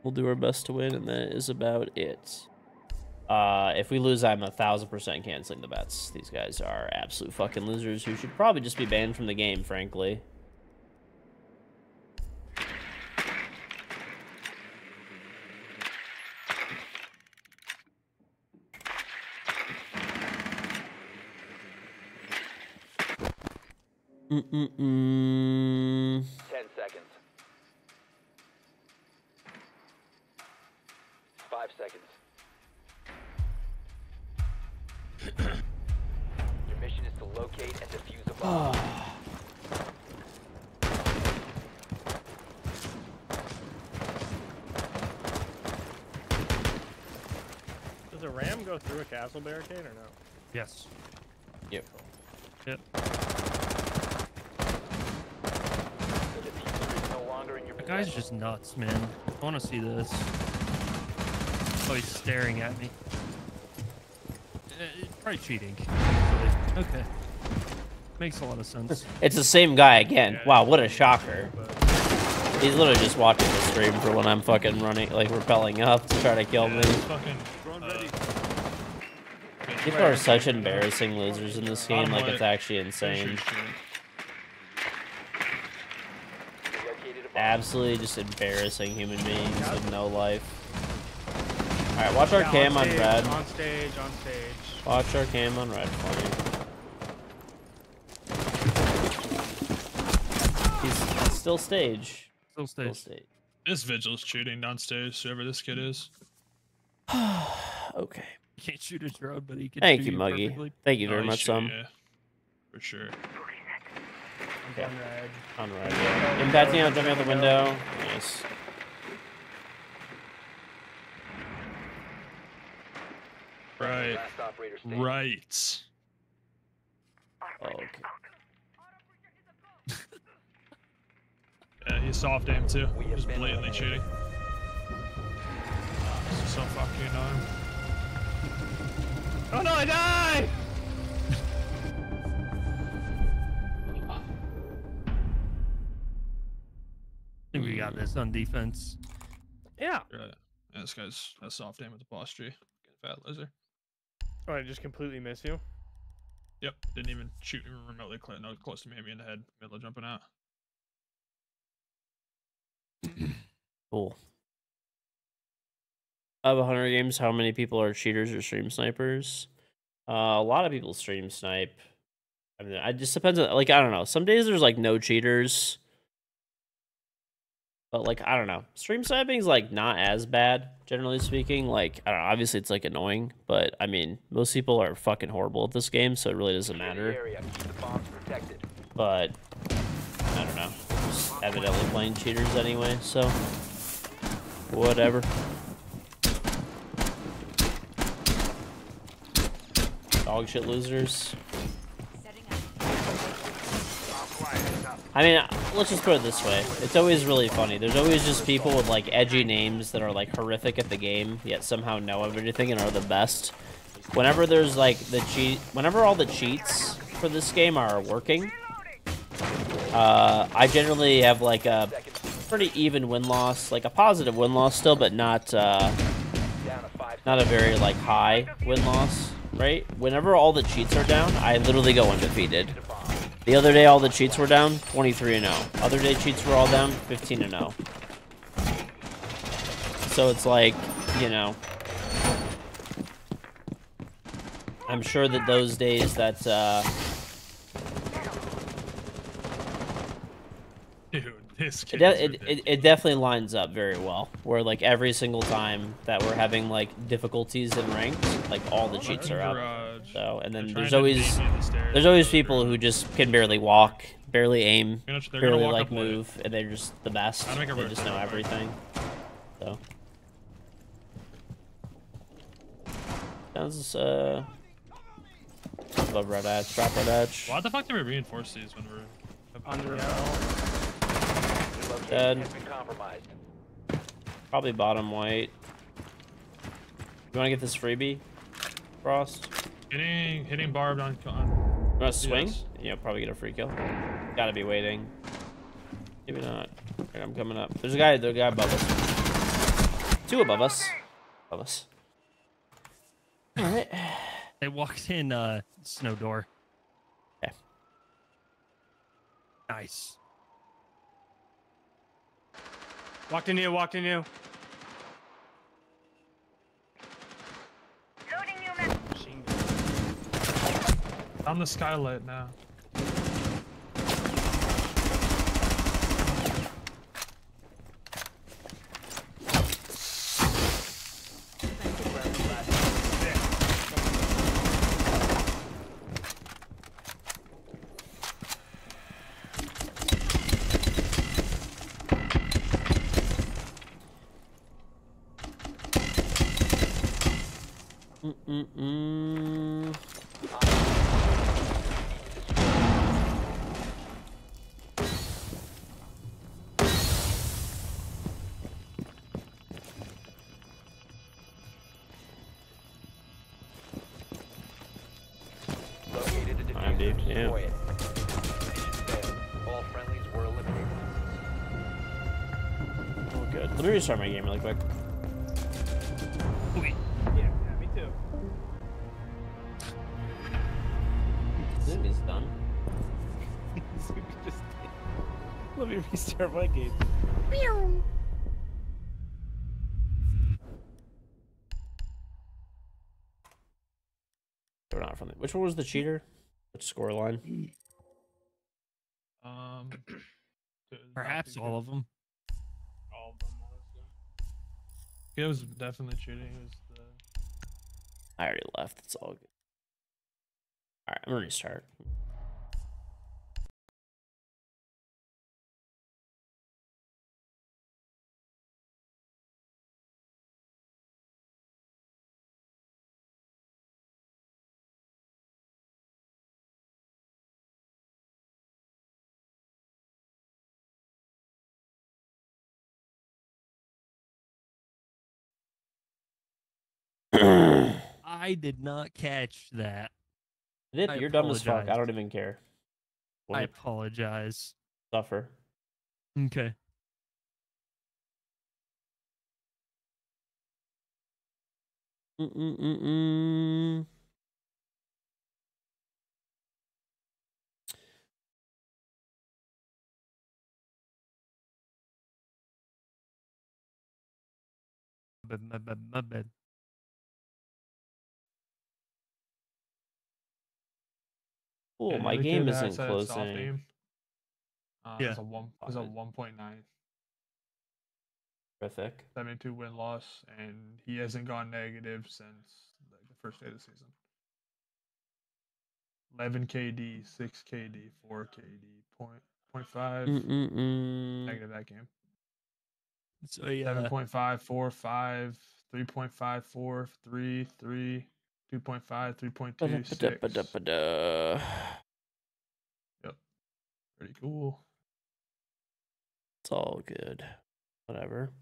We'll do our best to win, and that is about it. Uh, if we lose, I'm a thousand percent canceling the bets. These guys are absolute fucking losers who should probably just be banned from the game, frankly. Mm-mm-mm. Castle barricade or no? Yes. Yep. Yep. guy's just nuts, man. I want to see this. Oh, he's staring at me. Uh, probably cheating. Okay. Makes a lot of sense. It's the same guy again. Wow, what a shocker. He's literally just watching the stream for when I'm fucking running, like repelling up to try to kill me. Fucking. People are such embarrassing losers in this game, like it's actually insane. Absolutely just embarrassing human beings with no life. Alright, watch our cam on red. On stage, on stage. Watch our cam on red for me. He's, he's still stage. Still Still stage. stage. This vigil's cheating downstairs, whoever this kid is. okay. He can't shoot his drone, but he can Thank you, Muggy. perfectly. Thank you very he's much, cheating, Sam. yeah, for sure. Okay. On red. On red, yeah. Impacting out, jumping out the window. Nice. Right. Last operator standing. Right. Oh, okay. Yeah, he's soft aim too. Just blatantly eliminated. cheating. This is so fucking annoying. Oh no, I died! I think we got this on defense. Yeah. Right. This guy's a soft aim with the boss tree. Fat loser. Oh, I just completely miss you. Yep. Didn't even shoot even remotely close. No, close to me. Hit me in the head. Middle of jumping out. Cool. Of 100 games, how many people are cheaters or stream snipers? Uh, a lot of people stream snipe. I mean, it just depends on, like, I don't know. Some days there's, like, no cheaters. But, like, I don't know. Stream sniping's, like, not as bad, generally speaking. Like, I don't know. Obviously, it's, like, annoying. But, I mean, most people are fucking horrible at this game, so it really doesn't matter. area. Keep the bombs protected. But, I don't know. Just evidently playing cheaters anyway, so. Whatever. Dog shit losers. I mean, let's just put it this way. It's always really funny. There's always just people with like edgy names that are like horrific at the game, yet somehow know everything and are the best. Whenever there's like the cheat, whenever all the cheats for this game are working, uh, I generally have like a pretty even win loss, like a positive win loss still, but not uh, Down to five. not a very like high win rate. Whenever all the cheats are down, I literally go undefeated. The other day, all the cheats were down, 23 and 0. Other day, cheats were all down, 15 and 0. So it's like, you know, I'm sure that those days that uh, Dude, this it, de- it, it, it definitely lines up very well. Where like every single time that we're having like difficulties in ranked, like all the cheats are out. So and then there's always beat me in the there's always people who just can barely walk, barely aim, gonna- barely like up late. move, and they're just the best. Gotta make a They just know real quick. everything. So sounds uh love red edge, drop red edge. Why the fuck do we reinforce these when we're Under Location Dead. has been compromised. Probably bottom white. You want to get this freebie, Frost? hitting hitting barbed on? on You want to swing? Yes. Yeah, probably get a free kill. Gotta be waiting. Maybe not. Alright, I'm coming up. There's a guy. There's a guy above us. Two above us. Above us. All right. They walked in uh snow door. Okay. Nice. Walked in you, walked in you. Machine gun. on the skylight now. Me restart my game really quick. Yeah, yeah, me too. Zoomy's done. Just- Let me restart my game. Or not from the, which one was the cheater? Which score line? Um, Perhaps all of them. It was definitely cheating. It was the I already left. It's all good. All right, I'm gonna restart. I did not catch that. You're dumb as fuck. I don't even care. I apologize. suffer. Okay. Mm-mm-mm-mm. My bad, my bad, my bad. Cool. Yeah, my game kid that isn't said soft closing. aim, Uh, Yeah. It's a one. It's a one point nine. Terrific. 72 win loss, and he hasn't gone negative since like the first day of the season. 11 KD, 6 KD, 4 KD, point, point 0.5 Mm-mm-mm. negative that game. So yeah, 7.5, 4, 5, 3.5, 4, 3, 3, 2.5, 3.2, Yep. Pretty cool. It's all good. Whatever.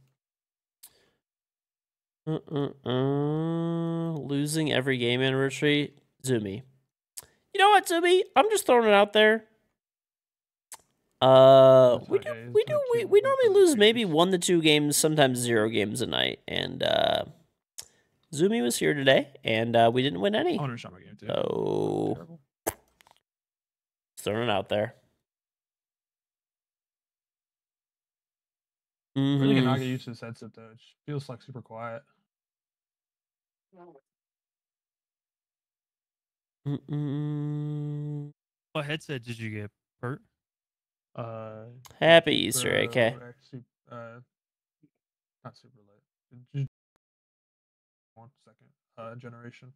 Uh-uh-uh. Losing every game in retreat. Zoomy. You know what, Zoomy? I'm just throwing it out there. Uh, we do, we do, we, we normally lose maybe one to two games, sometimes zero games a night. And uh, Zoomy was here today, and uh, we didn't win any. I want to shot my game too. So, throwing it out there. I really cannot get used to this headset though. It feels like super quiet. Mm-mm. what headset did you get, Bert? Uh, Happy Easter, the AK. Rex uh, not super late. Just one second. Uh, generation.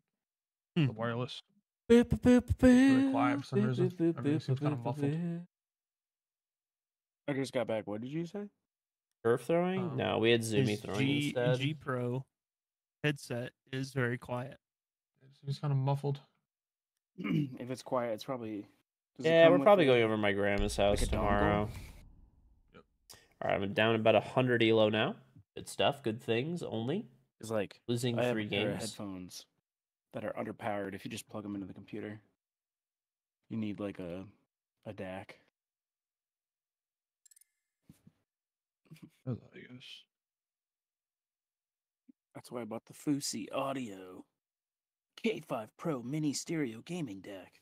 Hmm. The wireless. Boop, boop, boop, boop, really quiet for some reason. boop, boop, Everything seems kinda muffled. I just got back. What did you say? Turf throwing? Um, no, we had Zoomy throwing G, instead. G Pro headset is very quiet. It's seems kind of muffled. if it's quiet, it's probably. does it yeah, come we're probably a- going over my grandma's house a dongle? tomorrow. Yep. All right, I'm down about 100 elo now. Good stuff. Good things only. It's like Losing I three a pair of games. headphones that are underpowered. If you just plug them into the computer, you need like a a DAC. I guess. That's why I bought the Fosi Audio K5 Pro Mini Stereo Gaming DAC,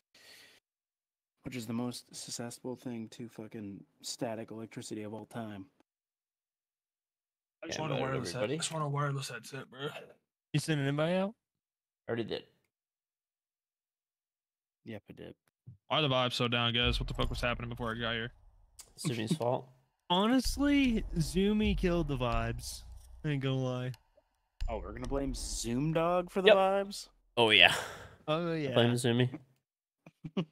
which is the most susceptible thing to fucking static electricity of all time. I just want a wireless. Head- I just want a wireless headset, bro. You sending anybody out? Already did. Yep, I did. Why are the vibes so down, guys? What the fuck was happening before I got here? Zoomy's fault. Honestly, Zoomy killed the vibes. I ain't gonna lie. Oh, we're gonna blame Zoom Dog for the Yep. vibes. Oh, yeah. Oh yeah. Blame Zoomy.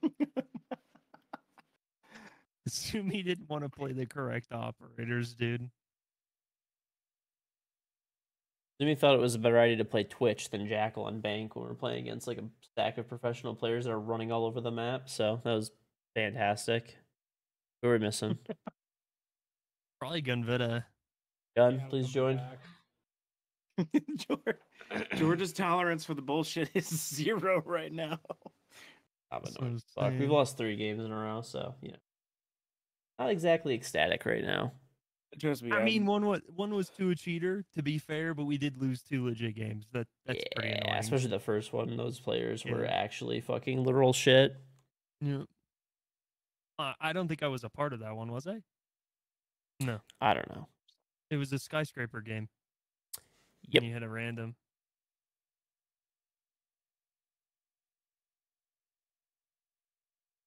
Zoomy didn't want to play the correct operators, dude. Zoomy thought it was a better idea to play Twitch than Jackal and Bank when we're playing against like a stack of professional players that are running all over the map. So that was fantastic. Who are we missing? Probably Gunvita. Gun, please join. George, George's tolerance for the bullshit is zero right now. I'm That's annoyed. what as I'm fuck. We've lost three games in a row, so you know, not exactly ecstatic right now. Trust me. I I'm- mean, one was one was to a cheater, to be fair, but we did lose two legit games. That that's pretty annoying. especially the first one. Those players were actually fucking literal shit. Yeah. Uh, I don't think I was a part of that one, was I? No, I don't know. it was a skyscraper game. Yep. And you had a random.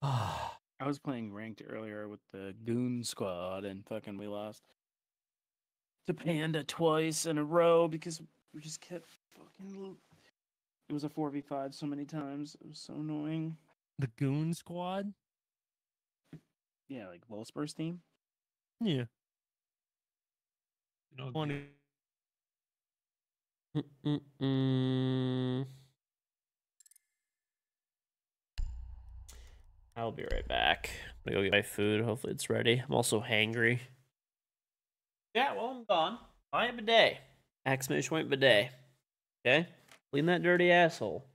I was playing ranked earlier with the Goon Squad, and fucking we lost to Panda twice in a row because we just kept fucking. It was a four v five so many times. It was so annoying. The Goon Squad. Yeah, like Wolfsburg's team. Yeah. You know, I'll be right back. I'm gonna go get my food. Hopefully it's ready. I'm also hangry. Yeah, well I'm gone. Buy a bidet. Exclamation point bidet. Okay? Clean that dirty asshole.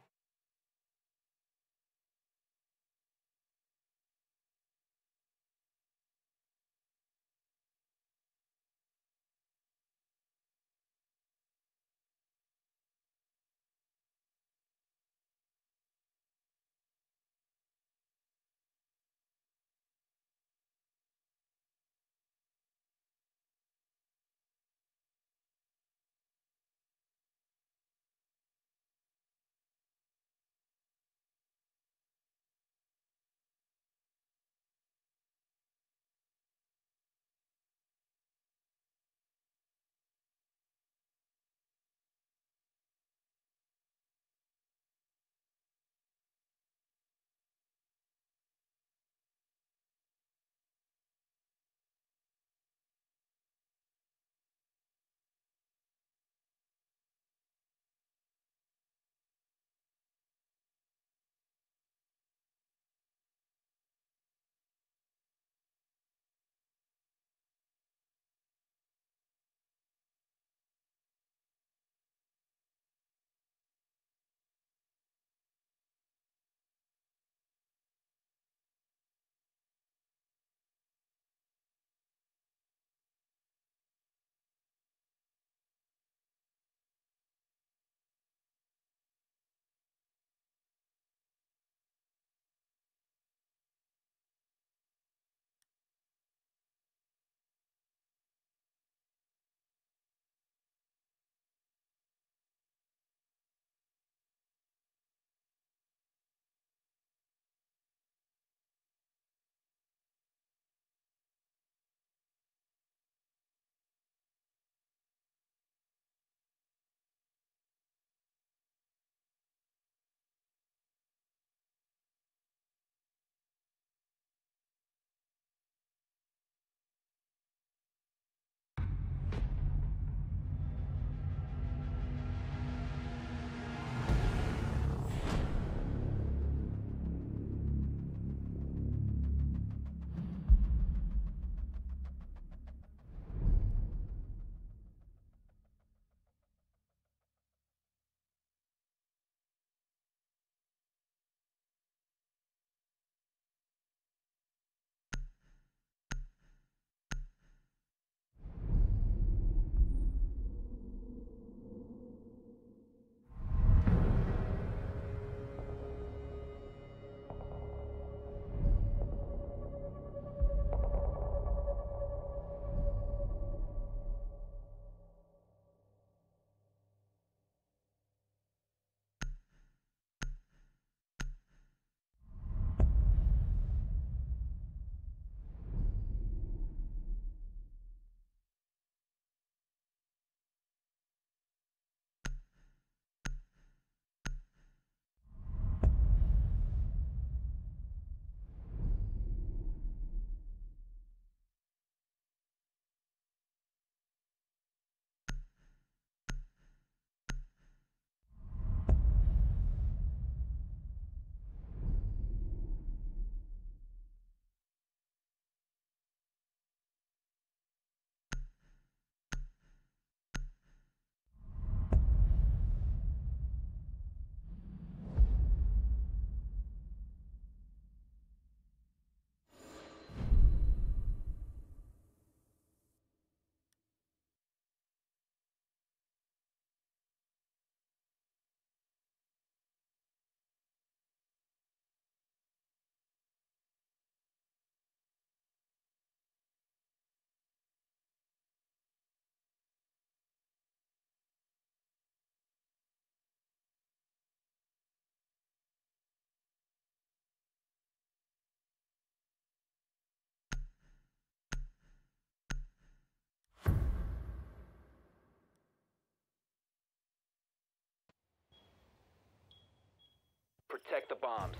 Protect the bombs.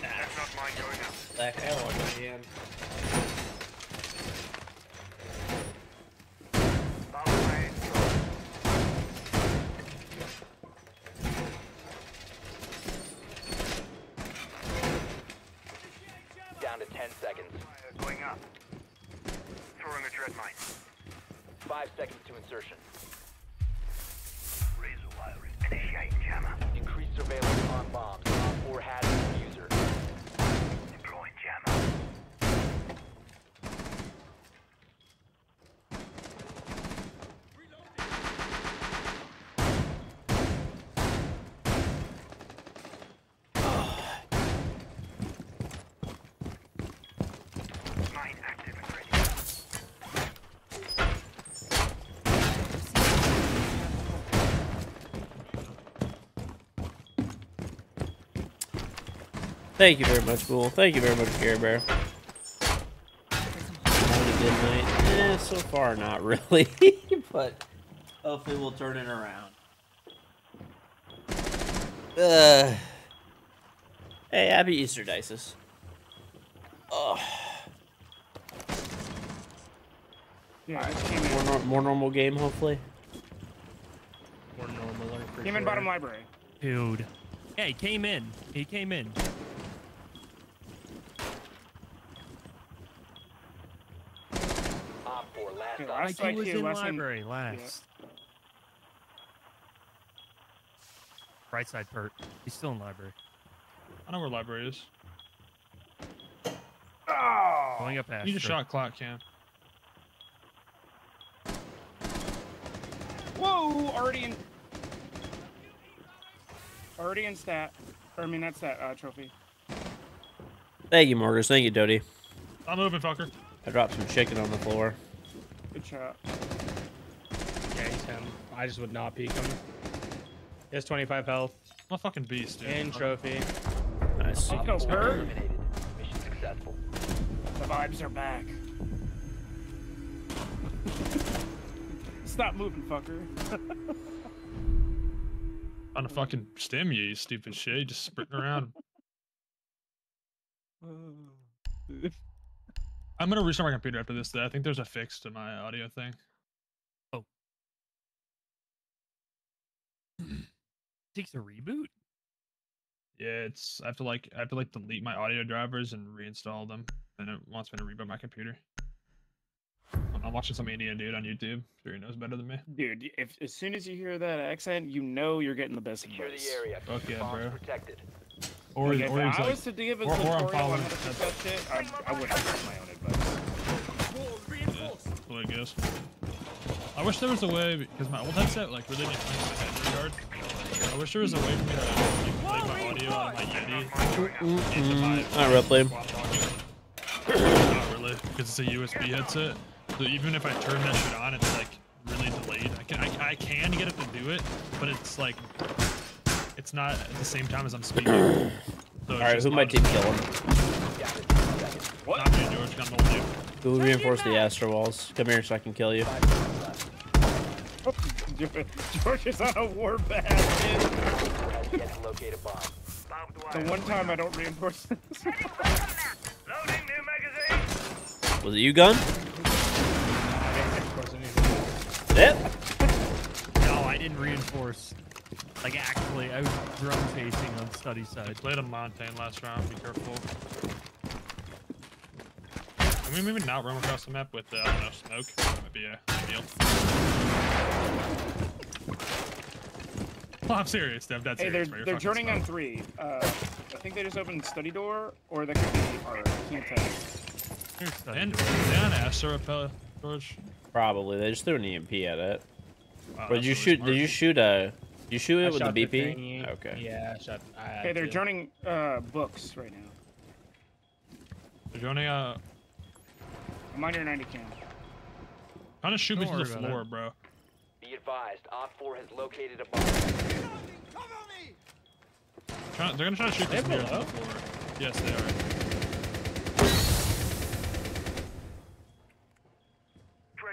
That's not mine going up. That hell at the end. Follow my instructions. Down to 10 seconds. Fire going up. Throwing a dread mine. Five seconds to insertion. Razor wiring. Initiating jammer. Increase surveillance on bombs. Op 4 has the defuser. Deploying jammer. Mine active and ready. Thank you very much, Bull. Thank you very much, Care Bear. Having a good night. Eh, so far not really, but hopefully we'll turn it around. Uh, hey, happy Easter, Dices. Oh, Yeah, I just came in. more, nor- more normal game, hopefully. More normal, I'm Came in bottom library. Dude. Yeah, he came in. He came in. Op 4 last Yeah, Like he IQ, was in last time- library last. Right side pert. He's still in library. I know where library is. Oh! Going up Astro. You just shot clock cam. Whoa! Already in. Already in stat. Or, I mean, that's that uh, trophy. Thank you, Morgus. Thank you, Dodie. I'm moving, fucker. I dropped some chicken on the floor. Good shot. Yeah, he's him. I just would not peek him. He has 25 health. I'm a fucking beast, dude. And trophy. Nice. Let's go, Spur. Mission successful. The vibes are back. Stop moving, fucker. On a fucking stem, you you stupid shit. You just sprinting around. I'm gonna restart my computer after this. Though. I think there's a fix to my audio thing. Oh. takes a reboot? Yeah, it's I have to like I have to like delete my audio drivers and reinstall them, and it wants me to reboot my computer. I'm- I'm watching some Indian dude on YouTube. Sure, he knows better than me. Dude, if as soon as you hear that accent, you know you're getting the best of Secure the area. Fuck yeah, bro. protected. Or, Like, or if he's I like, was to give a or- or tutorial on how to fix that shit, I, I wouldn't use my own advice. yeah, that's what I guess. I wish there was a way because my old headset like really didn't clean my head very. I wish there was a way for me to like, play my audio on my Yeti. into my Not really. while. Not really, because it's a USB headset. So even if I turn that shit on, it's like really delayed. I can I, I can get it to do it, but it's like it's not at the same time as I'm speaking. So it's All right, just who my not- team killing? Not me, George. Got an old dude. Who reinforced the Astro walls? Come here so I can kill you. George is on a war bad, Has locate a bomb. The one time I don't reinforce this. Loading new magazine. Was it you, Gun? Of course, anything. Yep. No, I didn't reinforce. Like, actually, I was drum chasing on study side. I side. played a Montagne last round. Be careful. Can we maybe not roam across the map with uh, I don't know smoke? That might be a deal. Well, I'm serious, Dev. That's Hey, they're serious. bro. You're they're fucking joining on three. Uh, I think they just opened study door, or that could be our can't tell. Here's study And door. they Astro repel, George. Probably. They just threw an EMP at it. Wow, But did you shoot? smart. Did you shoot a? You shoot I it with the the BP? thingy. Okay. Yeah, I shot. I had Hey, they're to. joining uh, books right now. They're joining uh I'm on your 90 cam. Kind of shoot me Don't through the worry about floor, bro. Be advised, Op 4 has located a bomb. Try, they're gonna try to shoot this They're the below? floor. Yes, they are.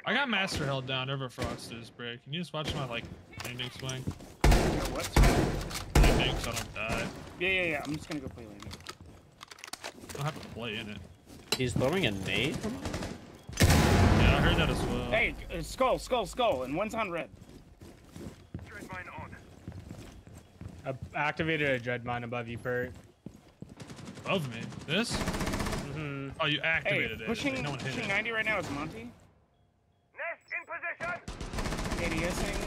I got Master held down over Frost's break. Can you just watch my like landing swing? What? Landing so I don't die. Yeah, yeah, yeah. I'm just gonna go play later. I don't have to play in it. He's throwing a nade? Yeah, I heard that as well. Hey, uh, skull, skull, skull, and one's on red. I activated a dread mine above you, Pert. Above me? This? Mm-hmm. Oh, you Hey, activated it. pushing, No one hit pushing 90 right now is Monty. Nest in position. ADSing.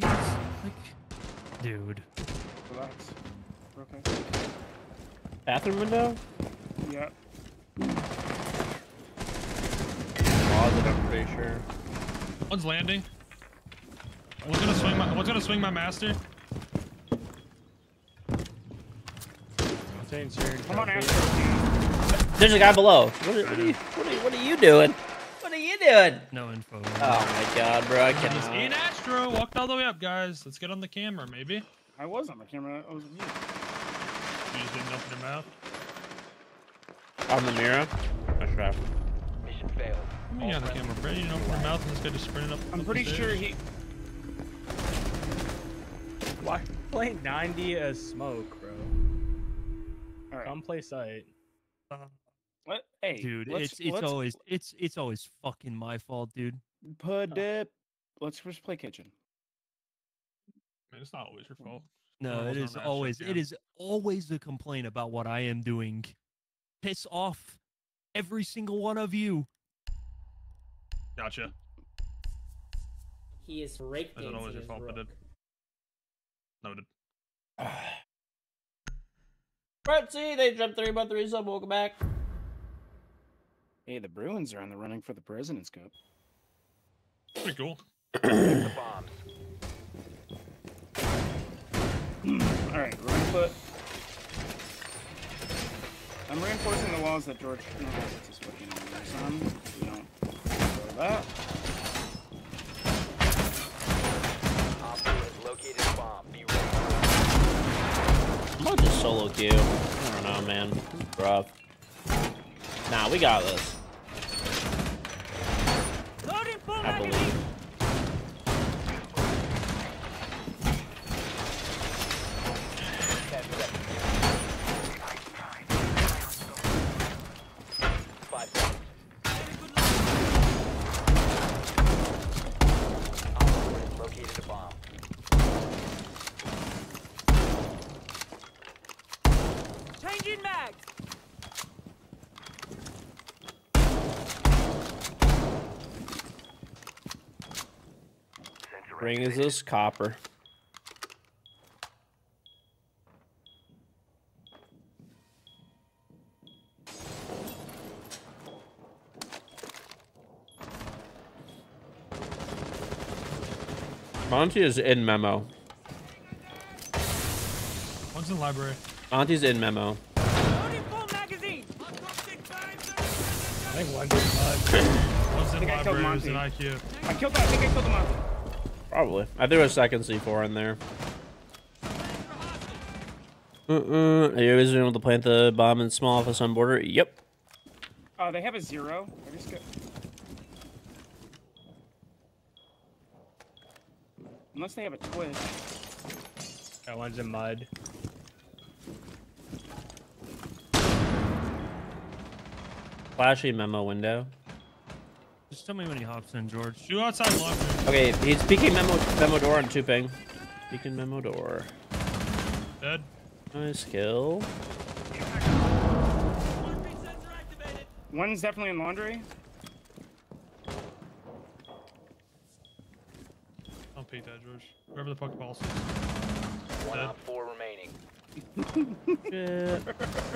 Yes. Like, dude. Relax. Okay. Bathroom window? Yep. Closet, I'm pretty sure. One's landing. One's gonna swing my. One's gonna swing my master. Come on, Astro. There's a guy below. What are, what are, you, what are, you, what are you doing? What are you doing? No info. Oh my god, bro. I It's cannot. in Astro. Walked all the way up, guys. Let's get on the camera, maybe. I was on the camera. I was with you. You just didn't open your mouth. On the mirror? Nice try. Mission failed. You got on the camera, bro. You didn't open your mouth and this guy just sprinted up. I'm up pretty the sure he. Why playing 90 as smoke, bro? All right. Come play site. Uh-huh. What? Hey, Dude, let's- it's it's let's always it's it's always fucking my fault, dude. put it. Let's just play kitchen. Man, it's not always your fault. No, Normals it on is that shit, always yeah. it is always a complaint about what I am doing. Piss off every single one of you. Gotcha. He is breakdancing That's not always your his fault, but rook. it. Noted. Brett, see, they jumped three by three, so welcome back. Hey, the Bruins are on the running for the President's Cup. Pretty cool. the bombs. All right, run foot. I'm reinforcing the walls that George no, that's his fucking son. We don't throw that. Op has located bomb. Be ready. I'm gonna just solo queue. I don't know, man. This is rough. Nah, we got this. I believe. Ten seconds. Five seconds. Op 4 has located a bomb. Changing mags. Ring is this copper. Monty is in memo. One's in the library. Monty's in memo. Loading full magazine. I think uh, one's in mud. One's in think I killed library. One's in Monty. I killed that. I think I killed him off. Probably. I threw a second C4 in there. Uh-uh. Are you always able to plant the bomb in small office on border? Yep. Oh, they have a zero. I just got. Unless they have a twitch. That one's in mud. Flashy memo window. Just tell me when he hops in, George. Shoot outside laundry. Okay, he's peeking memo memo door on two ping. Peeking memo door. Dead. Nice kill. One's definitely in laundry. I'll peek that, George. Wherever the fuck the ball is. One Dead. Op 4 remaining.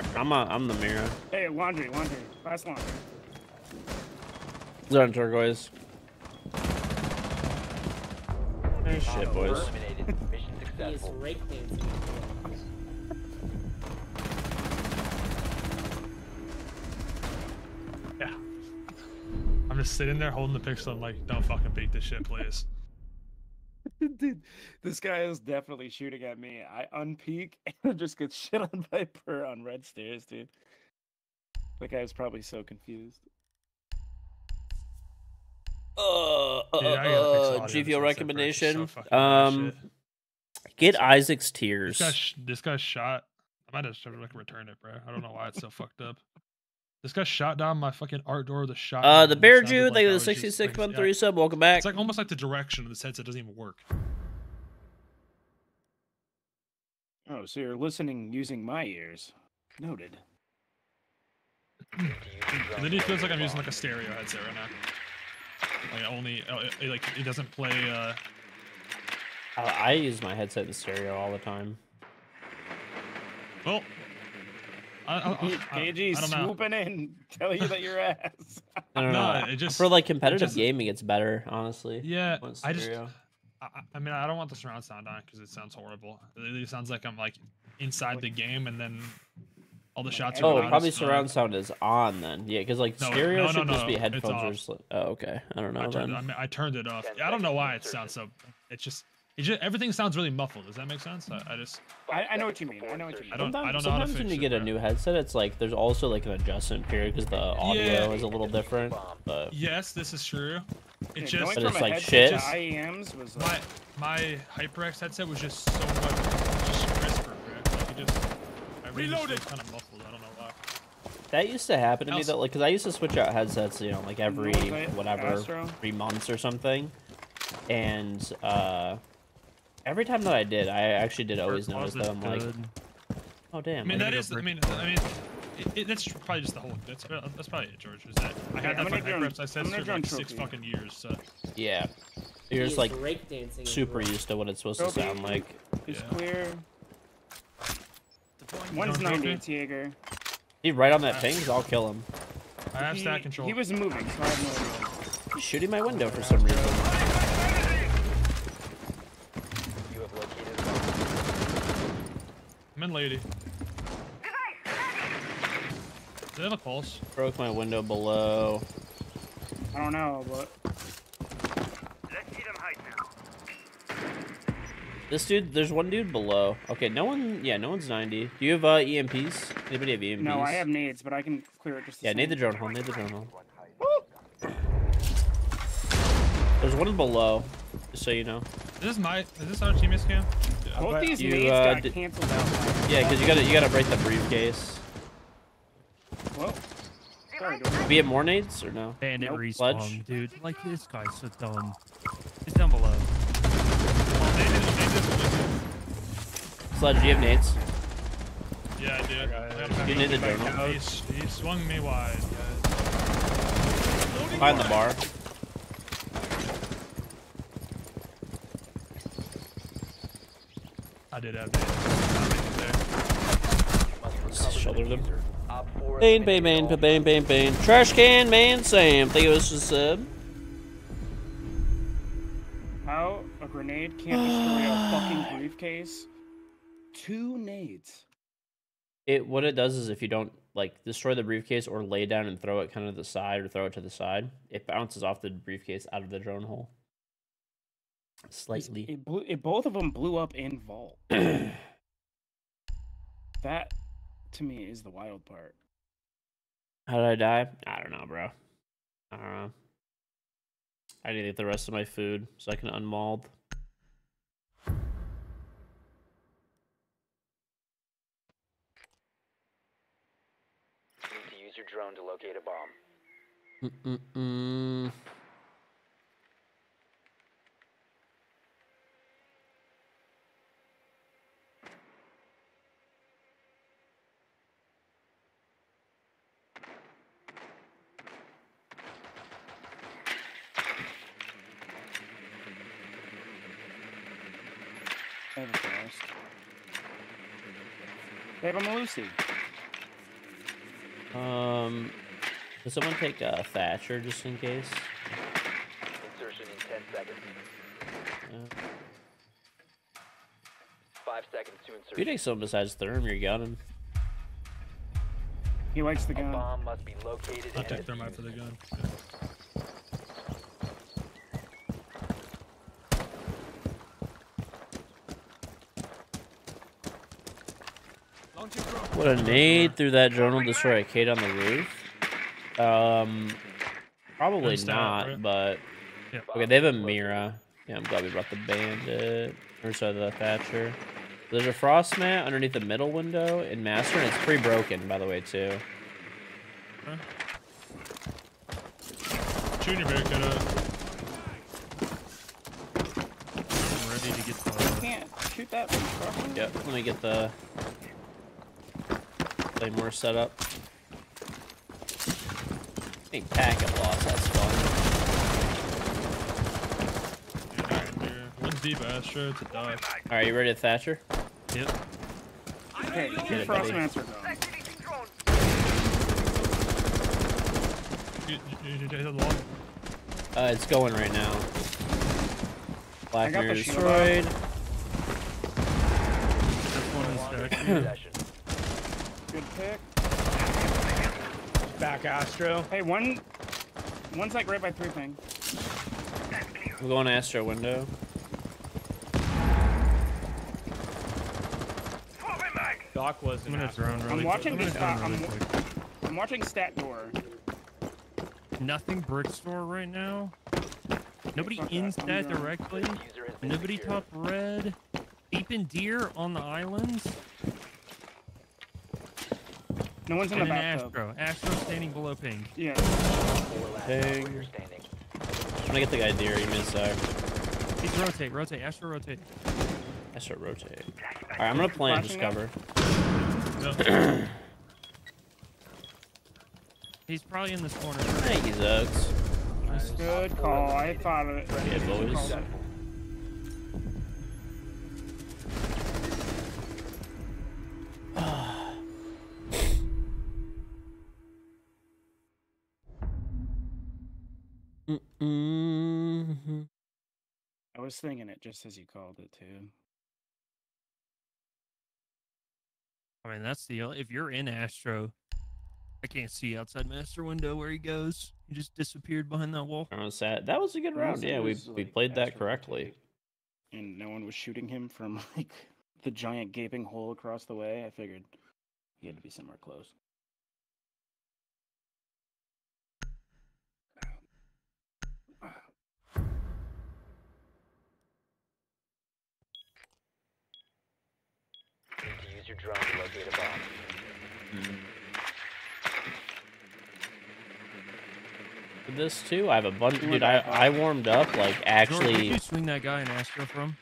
I'm a, I'm the mirror. Hey, laundry, laundry. Last laundry. He's on turquoise. Nice shit, boys. 4 eliminated. Mission He is successful. breakdancing his rook. Yeah. I'm just sitting there holding the pixel. I'm like, don't fucking beat this shit, please. Dude, this guy is definitely shooting at me. I unpeak and just get shit on Viper on red stairs, dude. That guy was probably so confused. Uh, uh, Dude, I gotta fix uh, audio. GVO recommendation. so um, get Isaac's This tears. guy, sh- this guy shot. I might have to like return it, bro. I don't know why it's so fucked up. This guy shot down my fucking art door with a shot. Uh, the Bear Jew, thank you the 66 month three sub. Welcome back. It's like almost like the direction of this headset doesn't even work. Oh, so you're listening using my ears. Noted. And then he feels like I'm using like a stereo headset right now. Like only, uh, it- like it doesn't play. uh I, I use my headset in stereo all the time. Well, I, I, I, I, KG I don't know. swooping in, tell you that your ass. I don't No, know. it just- for like it competitive just- gaming, it's better, honestly. Yeah, I just. I, I- I mean, I don't want the surround sound on because it sounds horrible. It, it sounds like I'm like inside the game, and then all the shots are. Oh, going probably and stuff. surround sound is on then. Yeah, because like No, stereo no, no, should just no, be headphones or off. just like- Oh, okay. I don't know I then. turned, I, mean, I turned it off. I don't know why it sounds so. It's just, it just everything sounds really muffled. Does that make sense? I, I just, I, I know what you mean. I know what you mean. I don't, Sometimes, I don't know how to sometimes fix when you it, get a new headset, it's like there's also like an adjustment period because the audio Yeah. is a little different. But Yes, this is true. It Yeah, just, But it's like shit. to IEMs was my my HyperX headset was just so much, just crisper. bro. Like it just, I really just Reloaded. kind of muffled. I don't know why. that used to happen to me Else- though, like because I used to switch out headsets, you know, like every whatever three months or something, and uh, every time that I did, I actually did always notice closet's that I'm like, oh damn. I mean, that is. I mean, I mean, it, it, that's probably just the whole. That's that's probably it, George. Was that I had I'm that fucking drone- I said for like six trophy. fucking years. So yeah, He you're is just like breakdancing his super used to what it's supposed Trophy. to sound like. it's Yeah. clear. One's Drone 90 trophy? Jaeger. He right on that ping, 'cause I'll kill him. I have He, stat control. he was moving, so I have no idea. He's shooting my window for some reason. You have located a bomb. I'm in lady. Do they have a pulse? Broke my window below. I don't know, but Let's see them hide now. This dude, there's one dude below. Okay, no one, yeah, no one's 90. Do you have uh, EMPs? Anybody have EMPs? no, I have nades, but I can clear it just. the Yeah, need same. the drone home, need the drone home. There's one below, just so you know. Is this my? Is this our teammate's cam? Both these You, nades uh, got canceled out. by- Yeah, because you gotta, you gotta break the briefcase. Whoa. Sorry, dude. Do more nades or no? Bandit Nope. respawn, Sledge? dude. Like this guy's so dumb. He's down below. Oh, they did- they did this. Sledge, do you have nades? Yeah, I did. I got You need the drone He, he swung me wide. guys. Find the bar. I did have that. Shoulder them. Op 4 Bane, bane, bane, eliminated bane, bane, bane. Trash can, man, Sam. Thank you for the sub. Uh, How a grenade can't destroy a fucking briefcase? Two nades. It what it does is if you don't like destroy the briefcase or lay down and throw it kind of the side or throw it to the side, it bounces off the briefcase out of the drone hole. Slightly. It blew. It both of them blew up in vault. that, to me, is the wild part. How did I die? I don't know, bro. I don't know. I need to get the rest of my food so I can unmauled. You need to use your drone to locate a bomb. Mm-mm-mm. I have a frost. They have a Melusi. Um, does someone take a Thatcher just in case? Insertion in 10 seconds. Uh, 5 seconds to insert. you take someone besides Therm, you're gunning. He likes the A gun. bomb must be located I'll take thermite defused. for the gun. What a nade through that drone will destroy a Kate on the roof. Um, probably Good stat, not, right? but Yeah. okay. They have a Mira. Yeah, I'm glad we brought the bandit or sorry, the Thatcher. There's a frost mat underneath the middle window in master, and it's pretty broken, by the way too. Junior very good at I'm ready to get You the. can't shoot that from. Yep. Let me get the Claymore set up. Hey, packet loss. That's fun. here. One's deep Astro, it's a dodge. All right, you ready, to Thatcher? Yep. Okay, Get frost buddy. mats are gone. You, you, you, you hit the wall. Uh, it's going right now. Black Mirror destroyed. That's one in stack. Possession. Good pick. Back Astro. Hey, one, one's like right by three ping. We're going Astro window. Doc was I'm gonna Astro. drone really I'm watching quick. this. I'm Uh, gonna I'm, drone really quick. I'm watching stat door. Nothing brick store right now. Nobody Fuck in stat directly. Defuser has been Nobody top red. Deep in deer on the islands. No one's in And the an bathtub. Astro. Astro standing below ping. Yeah. Four last Ping. standing. I'm gonna get the guy deer. You missed there. He's rotate, rotate, Astro rotate. Astro rotate. All right, I'm gonna plant just Flashing cover. He's probably in this corner. Thank you, Zugs. Good call. I thought of it. Yeah, boys. Called it. Mm-mm. I was thinking it just as you called it too. I mean, that's the if you're in Astro, I can't see outside master window where he goes. He just disappeared behind that wall. I was sad. That was a good round. Yeah, we was, we like, played that correctly. And no one was shooting him from like the giant gaping hole across the way. I figured he had to be somewhere close. Need to use your drone to locate a bomb. Did This too. I have a bunch, dude. I. I warmed up like Jordan, where'd actually you swing that guy in Astro from?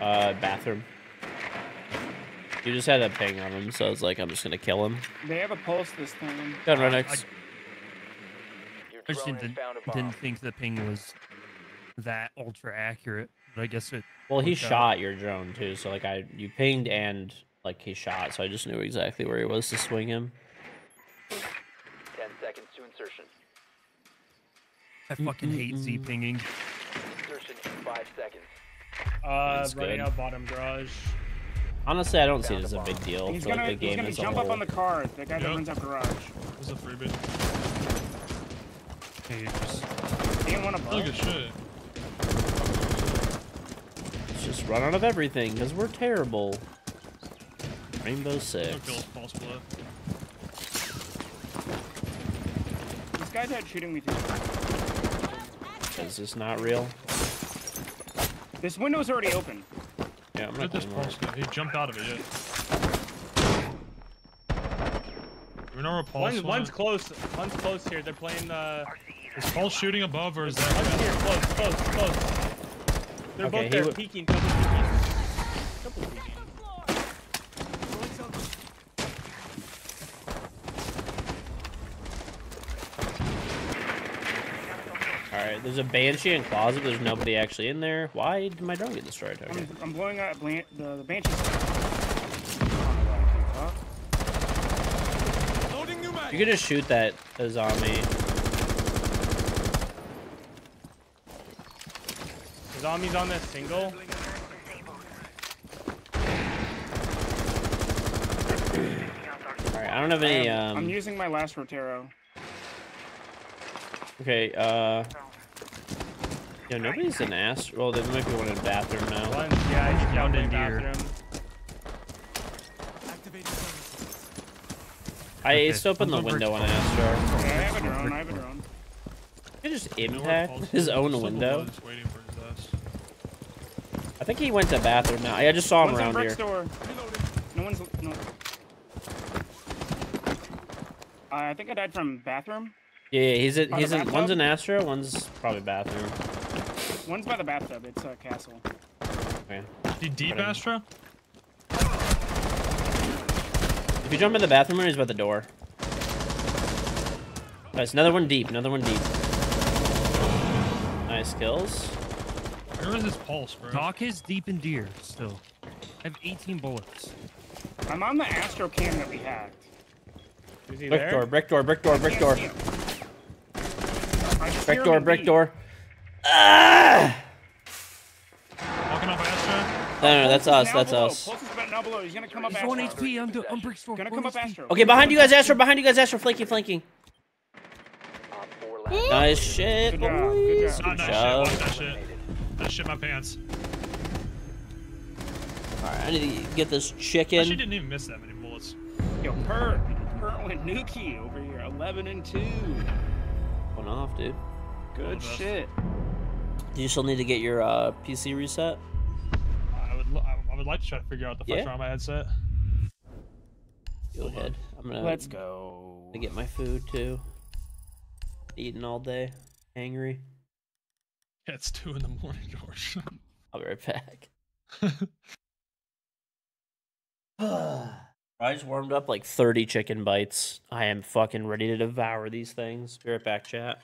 uh bathroom. You just had a ping on him, so I was like, I'm just gonna kill him. They have a pulse this time. Gun Uh, Renix. Your I just didn't, found a bomb. didn't think the ping was that ultra accurate, but I guess it. Well, he worked out. shot your drone too, so like I you pinged and like he shot, so I just knew exactly where he was to swing him. Ten seconds to insertion. I fucking hate Z pinging. Insertion in five seconds. Uh, That's running good. out bottom garage. Honestly, I don't see it as a big deal He's for gonna, like the he's game gonna as a jump whole. up on the car. The guy that Yep. runs up garage. This is a freebie. Hey, just- He didn't want to Really good shit. Let's just run out of everything because we're terrible. Rainbow Six. kills, false bullet. This guy's tried shooting me too. Is this not real? This window's already open. Yeah, I'm Look not at this claiming pulse guy. He jumped out of it yet. We pulse One's, one's close. One's close here. They're playing uh, the. Is pulse shooting above or is One's that? here, close, close, close. They're Okay, both there, peeking, double peeking. Double peeking. Alright, there's a Banshee in closet. There's nobody actually in there. Why did my drone get destroyed? Okay. I'm, I'm blowing out blan- the, the Banshee. Loading new mag. You could just shoot that zombie. The zombies on that single. Alright, I don't have any, I'm, I'm um... using my last Rotero. Okay, uh... Yeah, nobody's in Ast... Well, there might be one in the bathroom now. One, yeah, he's down in in bathroom. I Okay, aced open the window on Astro. Okay, I have a drone. I have a drone. He just impact his own window. above, just waiting for his ass. I think he went to bathroom now. I just saw him One's around here. store. No one's no. Uh, I think I died from bathroom. Yeah, yeah, he's in, he's in, one's bathtub? in Astro, one's probably bathroom. One's by the bathtub. It's a castle. Okay. He deep Right on. Astra? If you jump in the bathroom, he's by the door. Nice, another one deep, another one deep. Nice kills. Where is his pulse, bro? Doc is deep in deer still. I have 18 bullets. I'm on the Astro cam that we hacked. Is he Brick there? door, brick door, brick door, brick door. see him. I just Brick door, brick door. Ah! Walking? No, no, that's us, that's us. Pulse is about now below. He's gonna come up He's one HP. I'm, I'm brick store. Gonna come up Astro. Okay, behind you guys, Astro, behind you guys, Astro, flanking, flanking. Op 4 last. Nice shit, Good job, good job. Not Good that job. shit. That shit. That shit my pants. Alright, I need to get this Actually She didn't even miss that many bullets. Yo, Per, Perwin Nuki over here, 11 and 2. Going off, dude. Good best. Shit. Do you still need to get your uh, PC reset? I would, I I would like to try to figure out the fuck's Yeah. wrong with my headset. Go ahead. I'm gonna, Let's go. gonna get my food too. Eating all day. Angry. Yeah, it's two in the morning, George. I'll be right back. I just warmed up like 30 chicken bites. I am fucking ready to devour these things. Be right back, chat.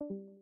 you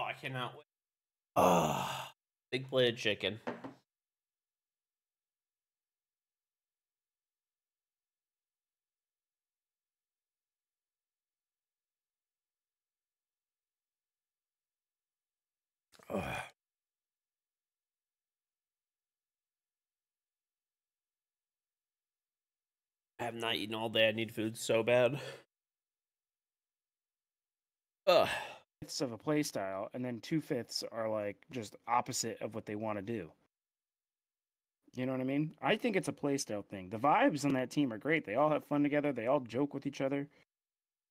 Oh, I cannot wait. Oh, big plate of chicken. Ugh. I have not eaten all day. I need food so bad. Ugh. Fifths of a play style, and then two fifths are like just opposite of what they want to do. You know what I mean? I think it's a play style thing. The vibes on that team are great. They all have fun together. They all joke with each other.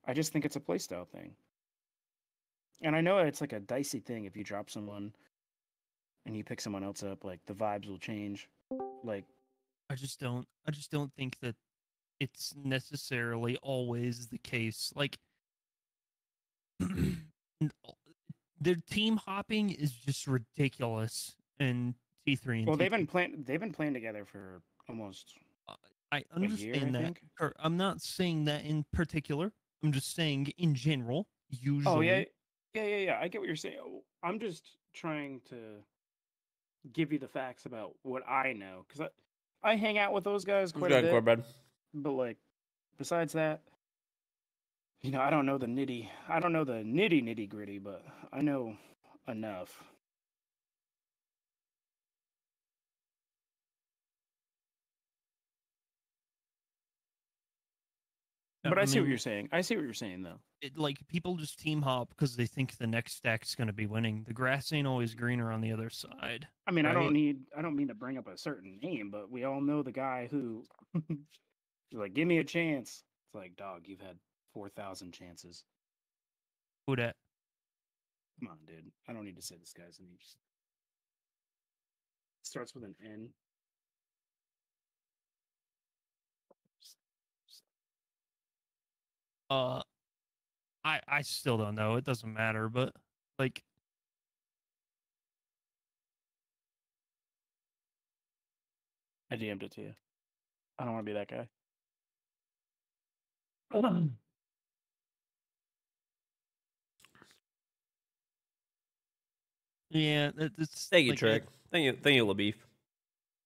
I just think it's a play style thing. And I know it's like a dicey thing if you drop someone and you pick someone else up, like the vibes will change. Like I just don't I just don't think that it's necessarily always the case. Like their team hopping is just ridiculous in T three and well, they've T2. been playing they've been playing together for almost I a year, I understand that. think. Or I'm not saying that in particular. I'm just saying in general. Usually, Oh yeah, yeah, yeah, yeah. I get what you're saying. Oh, I'm just trying to give you the facts about what I know because I, I hang out with those guys quite got a bit. cornbread? But like, besides that, you know, I don't know the nitty. I don't know the nitty nitty gritty, but I know enough. Yeah, But I, I see what you're saying. I see what you're saying though. it, like people just team hop because they think the next stack's going to be winning. The grass ain't always greener on the other side. I mean, I don't need. I don't mean to bring up a certain name, but we all know the guy who, like, give me a chance. It's like, dog, you've had four thousand chances. Who that? Come on, dude. I don't need to say this guy's name. Just- Starts with an N. Uh, I I still don't know. It doesn't matter, but like I DM'd it to you. I don't want to be that guy. yeah, it, it's Thank you, like, Trick. Thank you, thank you, LaBeef.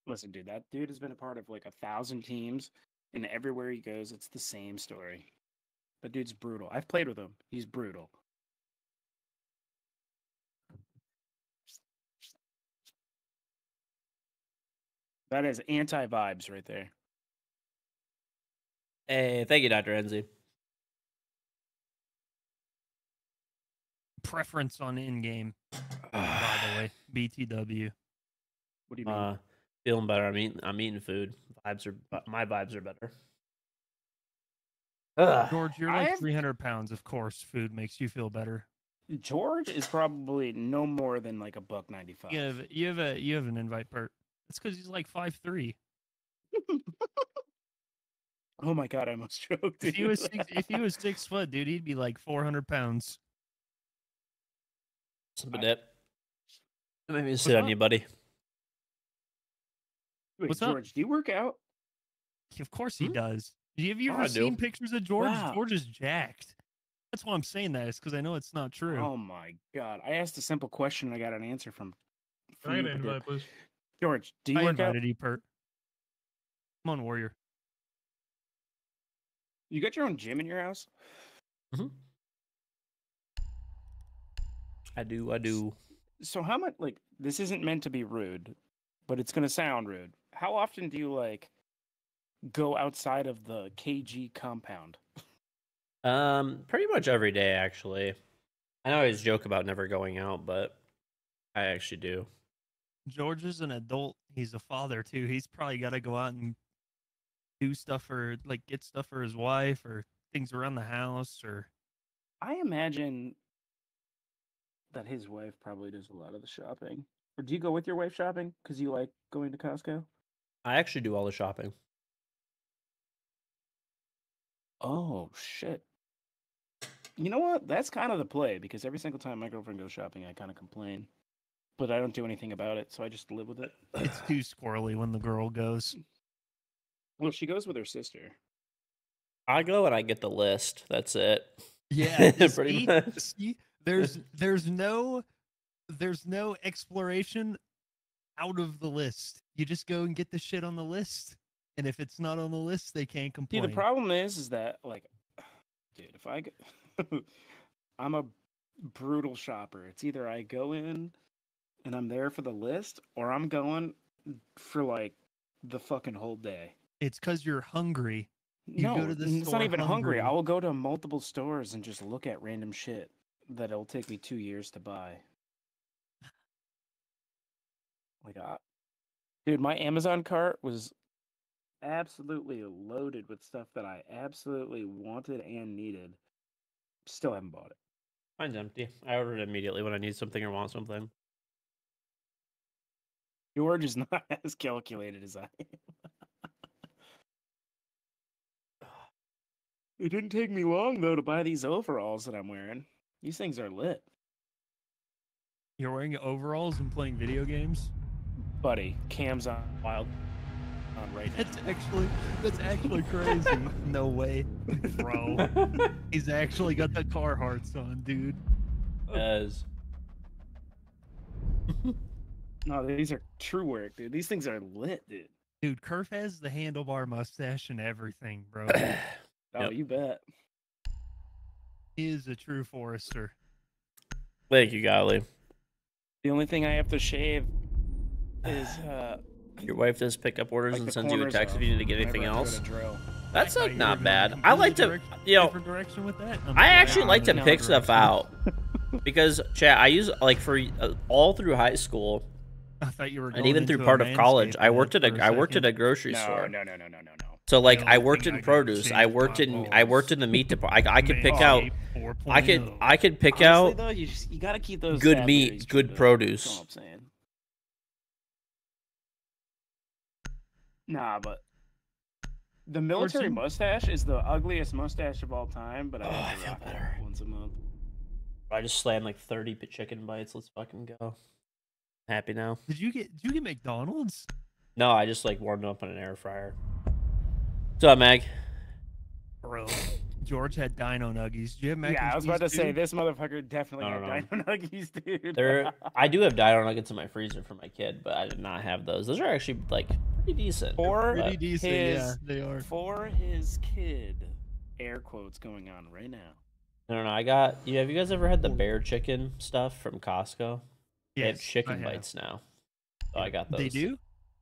Listen, dude, that dude has been a part of like a thousand teams, and everywhere he goes, it's the same story. But dude's brutal. I've played with him. He's brutal. That is anti vibes right there. Hey, thank you, Dr. Enzi. preference on in game. by way, BTW. What do you mean? Uh, feeling better. I mean. I'm eating food. Vibes are. My vibes are better. Ugh. George, you're I like have- 300 pounds. Of course, food makes you feel better. George is probably no more than like a buck ninety five. You have you have a you have an invite part. That's because he's like five three. Oh my god, I almost choked. If he was six, if he was six foot, dude, he'd be like 400 pounds. Some dip. Let me sit on you, buddy. Wait, What's up? George, do you work out? Of course he hmm? does. Have you Oh, ever I do. seen pictures of George? Wow. George is jacked. That's why I'm saying that. Is because I know it's not true. Oh my god! I asked a simple question. and I got an answer from. Can from I you, get an but the- invite, please? George, do you I work out? invited you, Pert. Come on, Warrior. You got your own gym in your house? Mm-hmm. I do. I do. So how much? Like, this isn't meant to be rude, but it's gonna sound rude. How often do you like go outside of the KG compound? Um, pretty much every day, actually. I always joke about never going out, but I actually do. George is an adult. He's a father too. He's probably got to go out and do stuff or like get stuff for his wife or things around the house or I imagine that his wife probably does a lot of the shopping. Or do you go with your wife shopping because you like going to Costco? I actually do all the shopping. Oh shit. You know what? That's kind of the play because every single time my girlfriend goes shopping, I kind of complain, but I don't do anything about it, so I just live with it. it's too squirrely when the girl goes. Well, she goes with her sister. I go and I get the list. That's it. Yeah, Pretty see, much. see, there's there's no there's no exploration out of the list. You just go and get the shit on the list, and if it's not on the list, they can't complain. the problem is, is that like, dude, if I go, I'm a brutal shopper. It's either I go in and I'm there for the list, or I'm going for like the fucking whole day. It's because you're hungry. You no, go to the it's not even hungry. hungry. I will go to multiple stores and just look at random shit that it'll take me two years to buy. Like, I, dude, my Amazon cart was absolutely loaded with stuff that I absolutely wanted and needed. Still haven't bought it. Mine's empty. I ordered it immediately when I need something or want something. George is not as calculated as I am. it didn't take me long though to buy these overalls that I'm wearing. These things are lit, You're wearing overalls and playing video games. buddy. Cam's on wild on right now. That's actually that's actually crazy. no way, bro. He's actually got the Carhartts on, dude. As No, these are true work, dude. These things are lit, dude. Dude, Kerf has the handlebar mustache and everything, bro. Oh, Yep. you bet. He is a true Forester. Thank you, Golly. The only thing I have to shave is uh Your wife does pick up orders like and sends you a text if you need to get anything else. That's like not bad. I like to, direct- you know, direction with that. I'm I like, actually like to pick stuff out because, chat. I use like for uh, all through high school I thought you were. and even through part of college. I worked at for a I worked at a grocery No, store. no, no, no, no, no, no. So like The I worked in I produce. I worked top in I worked in the meat department. I, I could pick out. I could oh. I could pick Honestly, out though, you just you gotta keep those good meat, good trimmed up, produce. That's all I'm saying. Nah, but the military Orson? mustache is the ugliest mustache of all time. But I, Oh, I feel better. once a month. I just slammed like thirty chicken bites. Let's fucking go. Happy now. Did you get? Did you get McDonald's? No, I just like warmed up on an air fryer. What's up, Mag? Bro, George had Dino Nuggies. Do you have mac yeah, and I was about to cheese, say this motherfucker definitely No, no, had Dino Nuggies, dude. There, I do have Dino Nuggets in my freezer for my kid, but I did not have those. Those are actually like pretty decent. for Pretty decent. his yeah, they are. for his kid. Air quotes going on right now. I don't know. I got. You have you guys ever had the bear chicken stuff from Costco? They have chicken I have. bites now. So I got those. They do.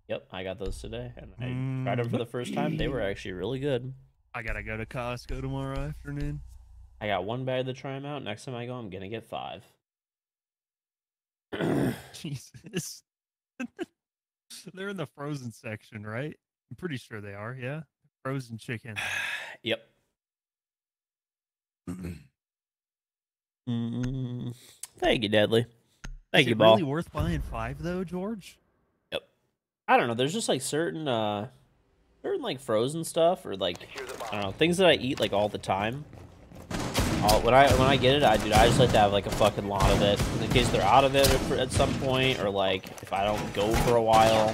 Yep, I got those today, and I tried them for Mm. the first time. They were actually really good. I gotta go to Costco tomorrow afternoon. I got one bag to try them out. Next time I go, I'm gonna get five. Jesus. They're in the frozen section, right? I'm pretty sure they are. Yeah, frozen chicken. yep. Mm, thank you, Deadly. Thank Is you, it Ball. really worth buying five though, George? I don't know. There's just like certain, uh, certain like frozen stuff or like I don't know things that I eat like all the time. I'll, when I when I get it, I dude, I just like to have like a fucking lot of it in case they're out of it at- at some point, or like if I don't go for a while.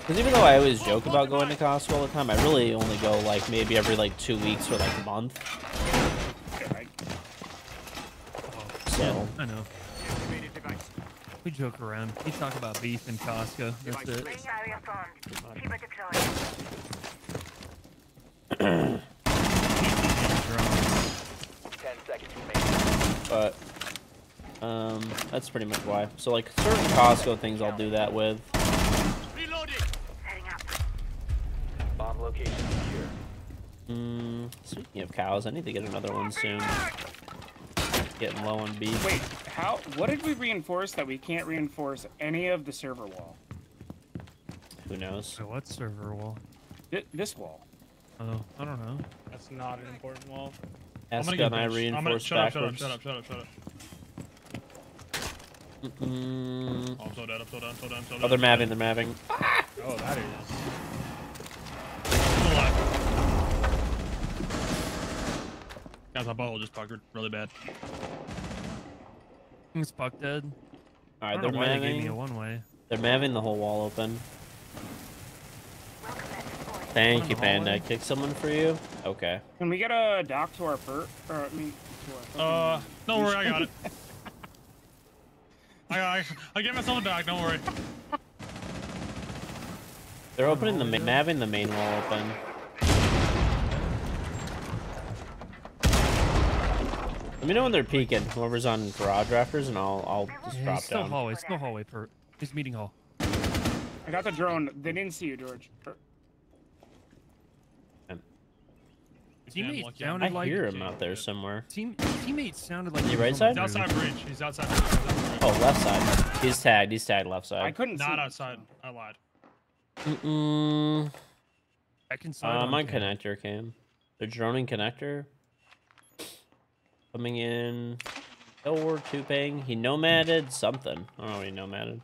Because even though I always joke about going to Costco all the time, I really only go like maybe every like two weeks or like a month. So I know. We joke around. We talk about beef and Costco. That's it. Ten seconds remaining. but um, that's pretty much why. So like certain Costco things, I'll do that with. Bomb location secure. Mm, speaking of cows, I need to get another one soon. Getting low on beef. Wait, how? What did we reinforce that we can't reinforce any of the server wall? Who knows? So what server wall? Thi- this wall. Oh, I don't know. That's not an important wall. I'm Ask gonna get and I benched. I'm gonna reinforce shut up, shut up, shut up, shut up, shut up. Mm, Oh, I'm so dead, I'm so dead, I'm so dead, I'm so dead. oh, they're I'm mapping, they're mapping. Oh, that is. I'm alive. Guys, my ball just puckered really bad. Is Puck dead? I Alright, they're know why they gave me a one way. They're mapping the whole wall open. Thank you, the Panda. hallway? Kick someone for you? Okay. Can we get a dock to our fur? Or I mean, to our Uh, fucking don't worry, I got it. I, I, I get myself a dock, Don't worry. They're opening the main, having the main wall open. Let me know when they're peeking. Whoever's on garage rafters, and I'll I'll just Yeah, drop it's still down. hallway. Still hallway. Per. He's meeting hall. I got the drone. They didn't see you, George. Er, Teammate lucky sounded I like hear him out there somewhere. team. Teammate sounded like Is he he right side? He's outside bridge. bridge. He's outside bridge. He's outside bridge. Oh, left side. He's tagged. He's tagged left side. I couldn't Not see. outside. I lied. Mm-mm. Second Uh, side. I'm on on cam. connector cam. They're droning connector. Coming in. Door, two ping. He nomaded something. I don't know what he nomaded.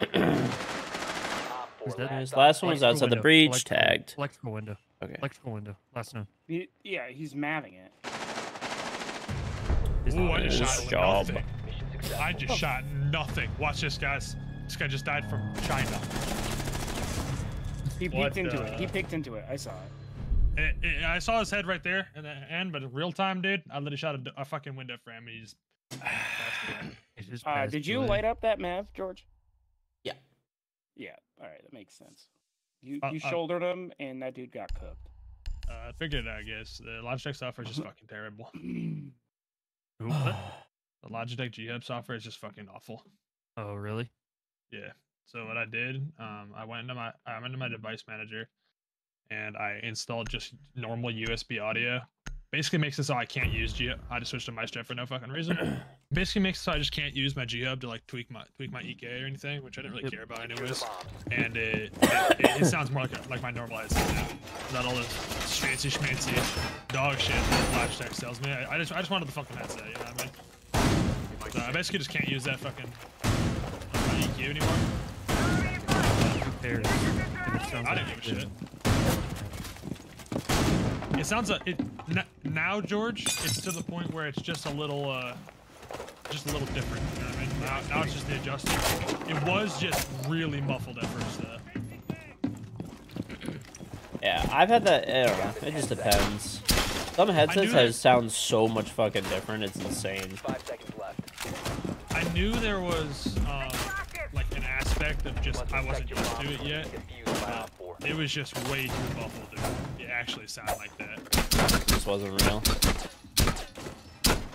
Is that His last one was electrical outside the breach, electrical- tagged. Electrical window. Okay. Electrical window. Last known. He, yeah, he's mapping it. Ooh, I just Nice shot job. nothing. I just oh. shot nothing. Watch this, guys. This guy just died from China. He What peeked into the- it. He picked into it. I saw it. It- it- I saw his head right there in the end, but in real time, dude, I literally shot a fucking window frame. And he just. Just Uh, did you away. light up that Mav, George? Yeah. Yeah. All right, that makes sense. You Uh, you uh, shouldered him, and that dude got cooked. Uh, I figured, I guess. The Logitech software is just fucking terrible. What? The Logitech G Hub software is just fucking awful. Oh, really? Yeah. So what I did, um, I went into my I went into my device manager, and I installed just normal USB audio. Basically makes it so I can't use G. I just switched to Maestro for no fucking reason. Basically makes it so I just can't use my G Hub to like tweak my tweak my EQ or anything, which I didn't really care about anyways. And it it, it, it sounds more like a, like my normal headset now. Not all this fancy schmancy dog shit that Logitech sells me. I, I just I just wanted the fucking headset. You know what I mean? So I basically just can't use that fucking uh, my EQ anymore. Who? It sounds I like didn't give a it. shit. It sounds like it now, George. It's to the point where it's just a little, uh, just a little different. You know what I mean? Now, now it's just the adjusting. It was just really muffled at first. Uh, Yeah, I've had that. I don't know. It just depends. Some headsets that- has sound so much fucking different. It's insane. Five seconds left. I knew there was um, like an aspect of just Must I wasn't protect your used to it yet. being defused by but Op 4. It was just way too muffled. To it actually sound like that. This wasn't real.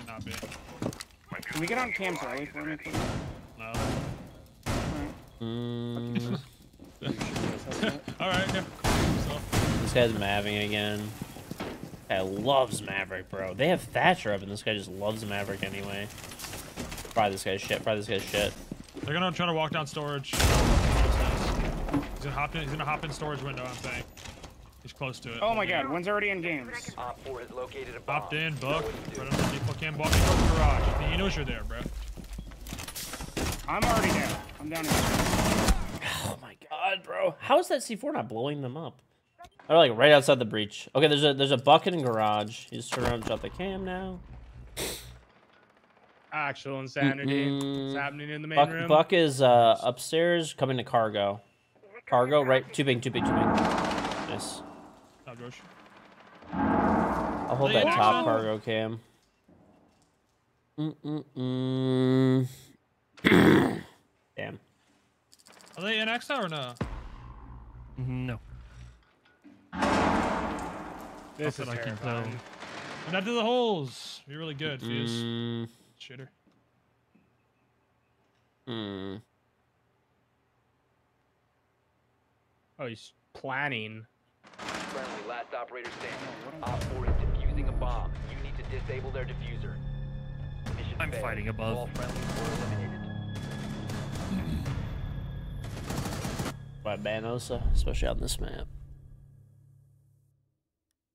Not be. Can we get on cams early for me, please? No. Mm, All right. Yeah. This guy's Maving again. Guy loves Maverick, bro. They have Thatcher up, and this guy just loves Maverick anyway. Fry this guy's shit. Fry this guy's shit. They're gonna try to walk down storage. He's gonna hop in. He's gonna hop in storage window. I'm saying. He's close to it. Oh my God, one's already in games. Op 4 has located a bomb. Hopped in, Know buck. what to do. Right underneath fucking walking towards the garage. He knows you're there, bro. I'm already down. I'm down here. Oh my god, bro. How is that C4 not blowing them up? They're like right outside the breach. Okay, there's a there's a bucket in garage. He's just turn around and drop the cam now. Actual insanity. Mm-mm. It's happening in the main Buck, room. Buck is uh, upstairs coming to cargo. Cargo, right? Two big, two big, two big. Nice. Oh, George. I'll hold that top cargo cam. Mm-mm-mm. Damn. Are they in X or no? No. This Not is I can tell. terrifying. We're not to the holes. You're really good, Fuse. Mm, Shitter. mm. Oh, he's planning. Friendly, last operator standing. Op 4 is defusing a bomb. You need to disable their defuser. Mission I'm failed. fighting above. All friendlies were eliminated. By Banosa, especially on this map.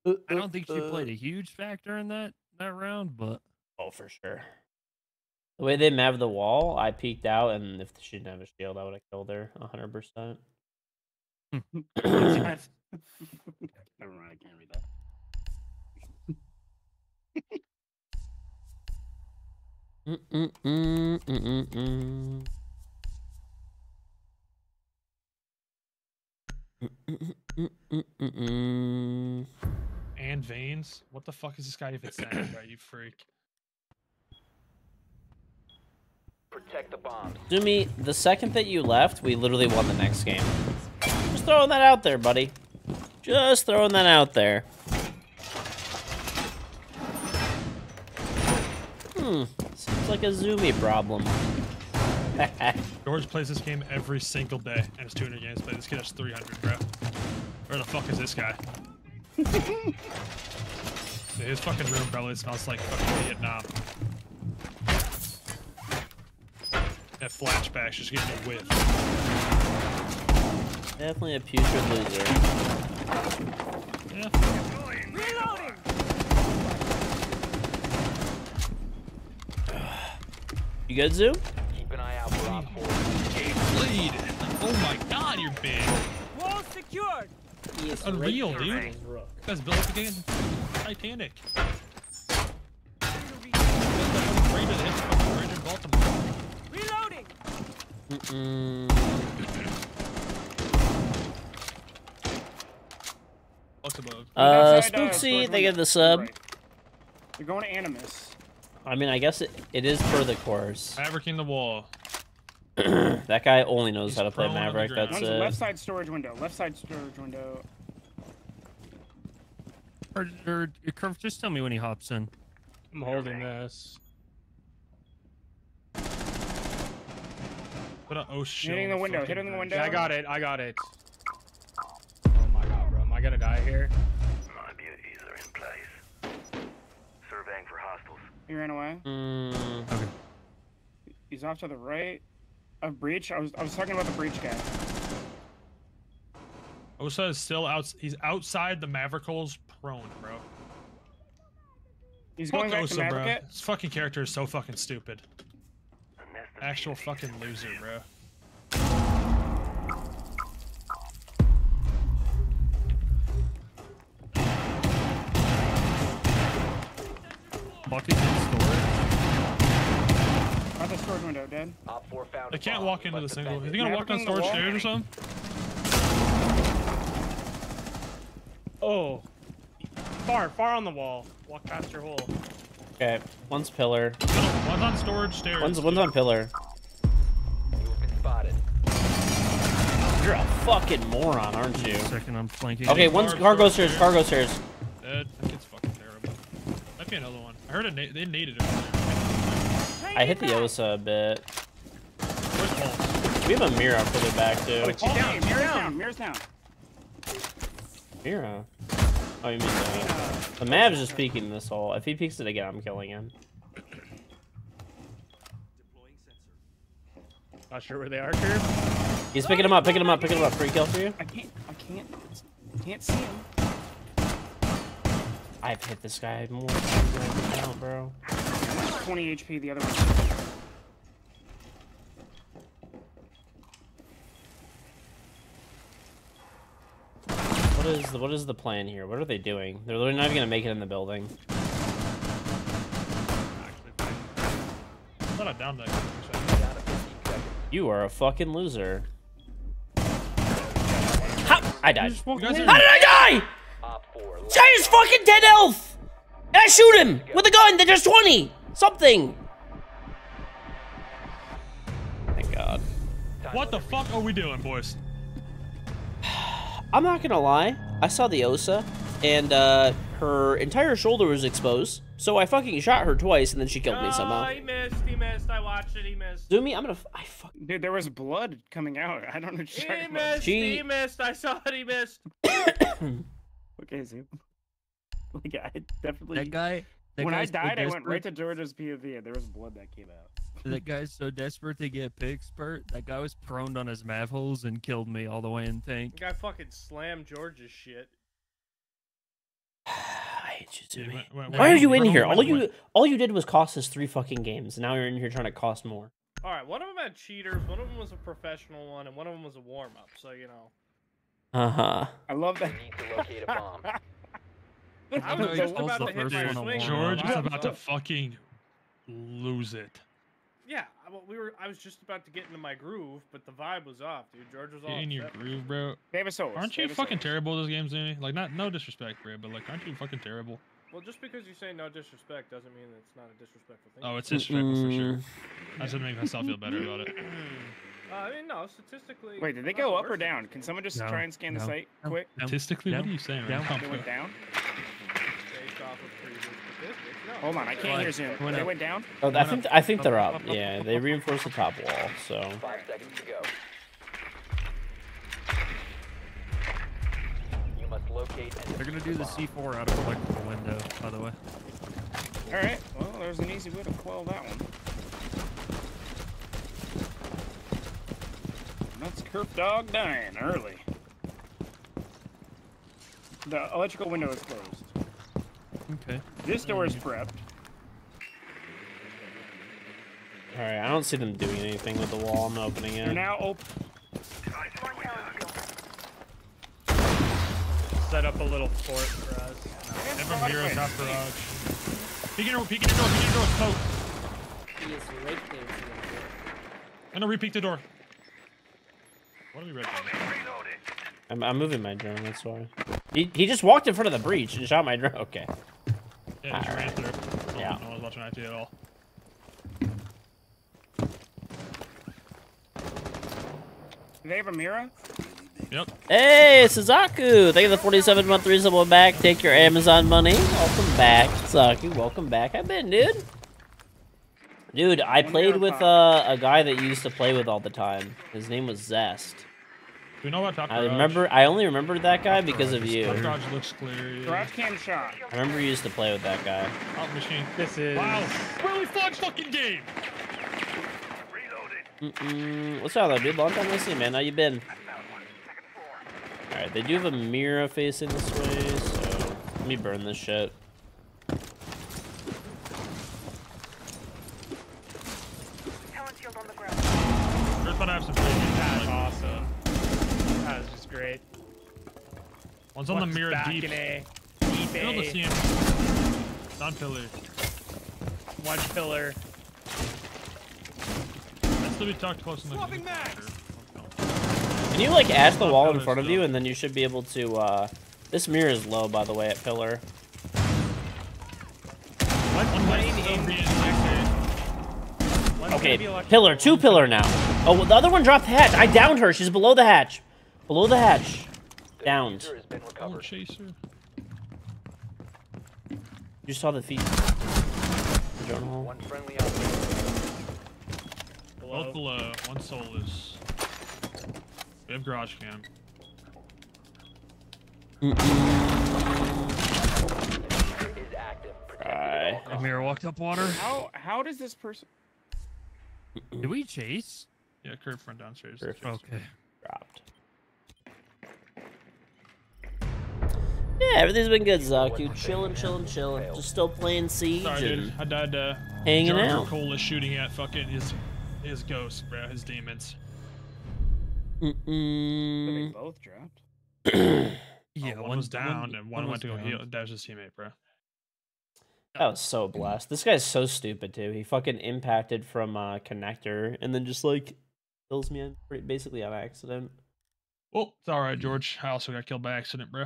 I don't think she played a huge factor in that that round, but Oh, for sure. The way they mapped the wall, I peeked out, and if she didn't have a shield, I would have killed her 100%. Never mind, I can't read that. And veins. What the fuck is this guy even saying, bro? You freak. Protect the bombs. Zumi, the second that you left, we literally won the next game. Just throwing that out there, buddy. Just throwing that out there. Hmm. Seems like a Zumi problem. George plays this game every single day, and it's 200 games played. This kid has 300, bro. Where the fuck is this guy? Dude, his fucking room probably smells like fucking Vietnam. That flashback's just getting a whiff. Definitely a putrid loser. Yeah. Reloading. You good, Zoom? Keep an eye out for Op 4. Blade! Oh my god, you're big! Wall secured. He is Unreal, dude. his rook. You built like a Titanic. Mm-mm. Uh, outside, uh, Spooksy, they get the sub. Right. You're going to Animus. I mean, I guess it, it is per the course. Mavericking the wall. that guy only knows how to play prone on the Maverick. That's One's left side storage window. Left side storage window. Or, or Curve, just tell me when he hops in. I'm holding this. Put a oh shit. Hitting the window, fucking hitting the window. Yeah, I got it. I got it. Oh my god, bro. Am I gonna die here? My beauties are in place. Surveying for hostiles. He ran away. Mm, He's off to the right. A breach. I was I was talking about the breach guy. Osa is still out. He's outside the Mavericals prone, bro. He's Fuck going back Osa, to bro. Maverick. This fucking character is so fucking stupid. Actual fucking loser, bro. Bucket in storage. Out the storage window, dead. Op 4 found They can't walk into the single. Is he gonna walk down storage stairs or something? Oh. Far, far on the wall. Walk past your hole. Okay, one's pillar. One's on storage stairs. One's one's on pillar. You have been spotted. You're a fucking moron, aren't you? Second, I'm flanking. Okay, one's cargo storage stairs. Cargo stairs. Dead. That kid's fucking terrible. Might be another one. I heard it. Na- they needed it. I hit the Osa a bit. Where's Pulse? We have a Mira further back too. She's down, she's down. down. Mira's down. Mira. Oh, you mean the, the Mav's just peeking this hole. If he peeks it again, I'm killing him. Not sure where they are, Curve. He's picking him up, picking him up, picking him up. Free kill for you. I can't. I can't. I Can't see him. I've hit this guy more times than I can count, bro. 20 HP. The other one. What is the what is the plan here? What are they doing? They're literally not even gonna make it in the building. I thought I downed that. guy. Down to 15 seconds. You are a fucking loser. I died. How did I die? Op 4. Guy is fucking 10 health! And I shoot him with a gun that does 20! Something! Thank God. What the fuck are we doing, boys? I'm not gonna lie, I saw the Osa, and uh, her entire shoulder was exposed, so I fucking shot her twice, and then she killed me Oh, somehow. he missed. He missed. I watched it. He missed. Zumi, I'm gonna. f- I fuck. Dude, there was blood coming out. I don't know what He you're talking missed. She- He missed. I saw it. He missed. Okay, Zoom. Like, I definitely. That guy. That when I died, I went right to George's POV, and there was blood that came out. That guy's so desperate to get pick spurt. That guy was prone on his mav holes and killed me all the way in tank. The guy fucking slammed George's shit. I hate you, Zumi. When- when- Why are you in here? All you all you did was cost us three fucking games, and now you're in here trying to cost more. All right, one of them had cheaters. One of them was a professional one, and one of them was a warm up. So you know. Uh huh. I love that. You need to locate a bomb. I know was he just calls about to hit first my swing. George up. is about to fucking lose it. Yeah, I- well, we were. I was just about to get into my groove, but the vibe was off, dude. George was all Get in your groove, bro. David Solis. Aren't you David fucking Solis. terrible at those games, Danny? Like, not no disrespect, bro, but like, aren't you fucking terrible? Well, just because you say no disrespect doesn't mean that it's not a disrespectful thing. Oh, it's disrespectful for sure. I just make myself feel better about it. Uh, I mean, no, statistically. Wait, did they go up or down? Can someone just No, try and scan the site no, quick? Statistically, down, what are you saying, down. man? They went down. Based off of previous statistics. No, Hold on, I can't Went- hear Zoom. went They up. went down. Oh, I think I think up, they're up, Yeah, they reinforced the top wall. So Five seconds to go. You must locate and They're gonna do the bomb. C4 out of electrical window, by the way. All right. Well, there's an easy way to quell that one. That's Kerf Dog dying early. The electrical window is closed. Okay. This door is prepped. all right, I don't see them doing anything with the wall. I'm opening They're it. now open. Set up a little fort for us. Never mirror top garage. Peeking door, peeking the door, peeking the door, smoke. He is breakdancing in here. I'm gonna repeat the door. What are we red? I'm, I'm moving my drone. That's why. He he just walked in front of the breach and shot my drone. Okay. Yeah, just ran Alright. through. Yeah. No one was watching IT at all. Do they have a mirror? Yep. Hey, Suzaku! Thank you for the 47 month reasonable back. Take your Amazon money. Welcome back, Suzaku. Welcome back. I've been, dude. Dude, I played with uh, a guy that you used to play with all the time. His name was Zest. Do we know about top I garage? remember. I only remembered that guy because of you. Top garage looks clear. Yeah. Garage cam shot. I remember you used to play with that guy. Out machine. This is. Wow. Really fun fucking game. Mm-mm. What's up, though, dude? Long time no see, man. How you been? Alright, they do have a mirror facing this way, so let me burn this shit. First one I have some pretty That's good. awesome. That was just great. One's on the mirror back deep. in A. Deep Kill the A. CM. Down pillar. One pillar. Let's still be tucked close in the Swapping mags. Can you like ash the wall in front of you, and then you should be able to. uh... This mirror is low, by the way, at pillar. One lane in the Okay, gonna be electrical, pillar, two pillar now. Oh, well, the other one dropped the hatch. I downed her. She's below the hatch. Below the hatch. The Downed. defuser has been Oh, chaser. You saw the feet. The drone hole. One friendly operator. below. Both uh, below. One soulless. We have garage cam. Defuser is active. Protected Alright. costs. Mirror walked up water. How how does this person? Did we chase? Yeah, curve front downstairs. Perfect. Okay. Dropped. Yeah, everything's been good, Zaku. Chilling, chilling, chilling. Just still playing Siege Sorry, dude. and I died. Uh, hanging Jar Jar out. Cole is shooting at fucking his his ghost, bro. His demons. They Mm-mm. both dropped. Yeah, Oh, one was the down and one, was went to go down. heal. That was his teammate, bro. That was so blessed. This guy's so stupid too. He fucking impacted from uh connector and then just like kills me on, basically on accident. Oh, it's all right, George. I also got killed by accident, bro.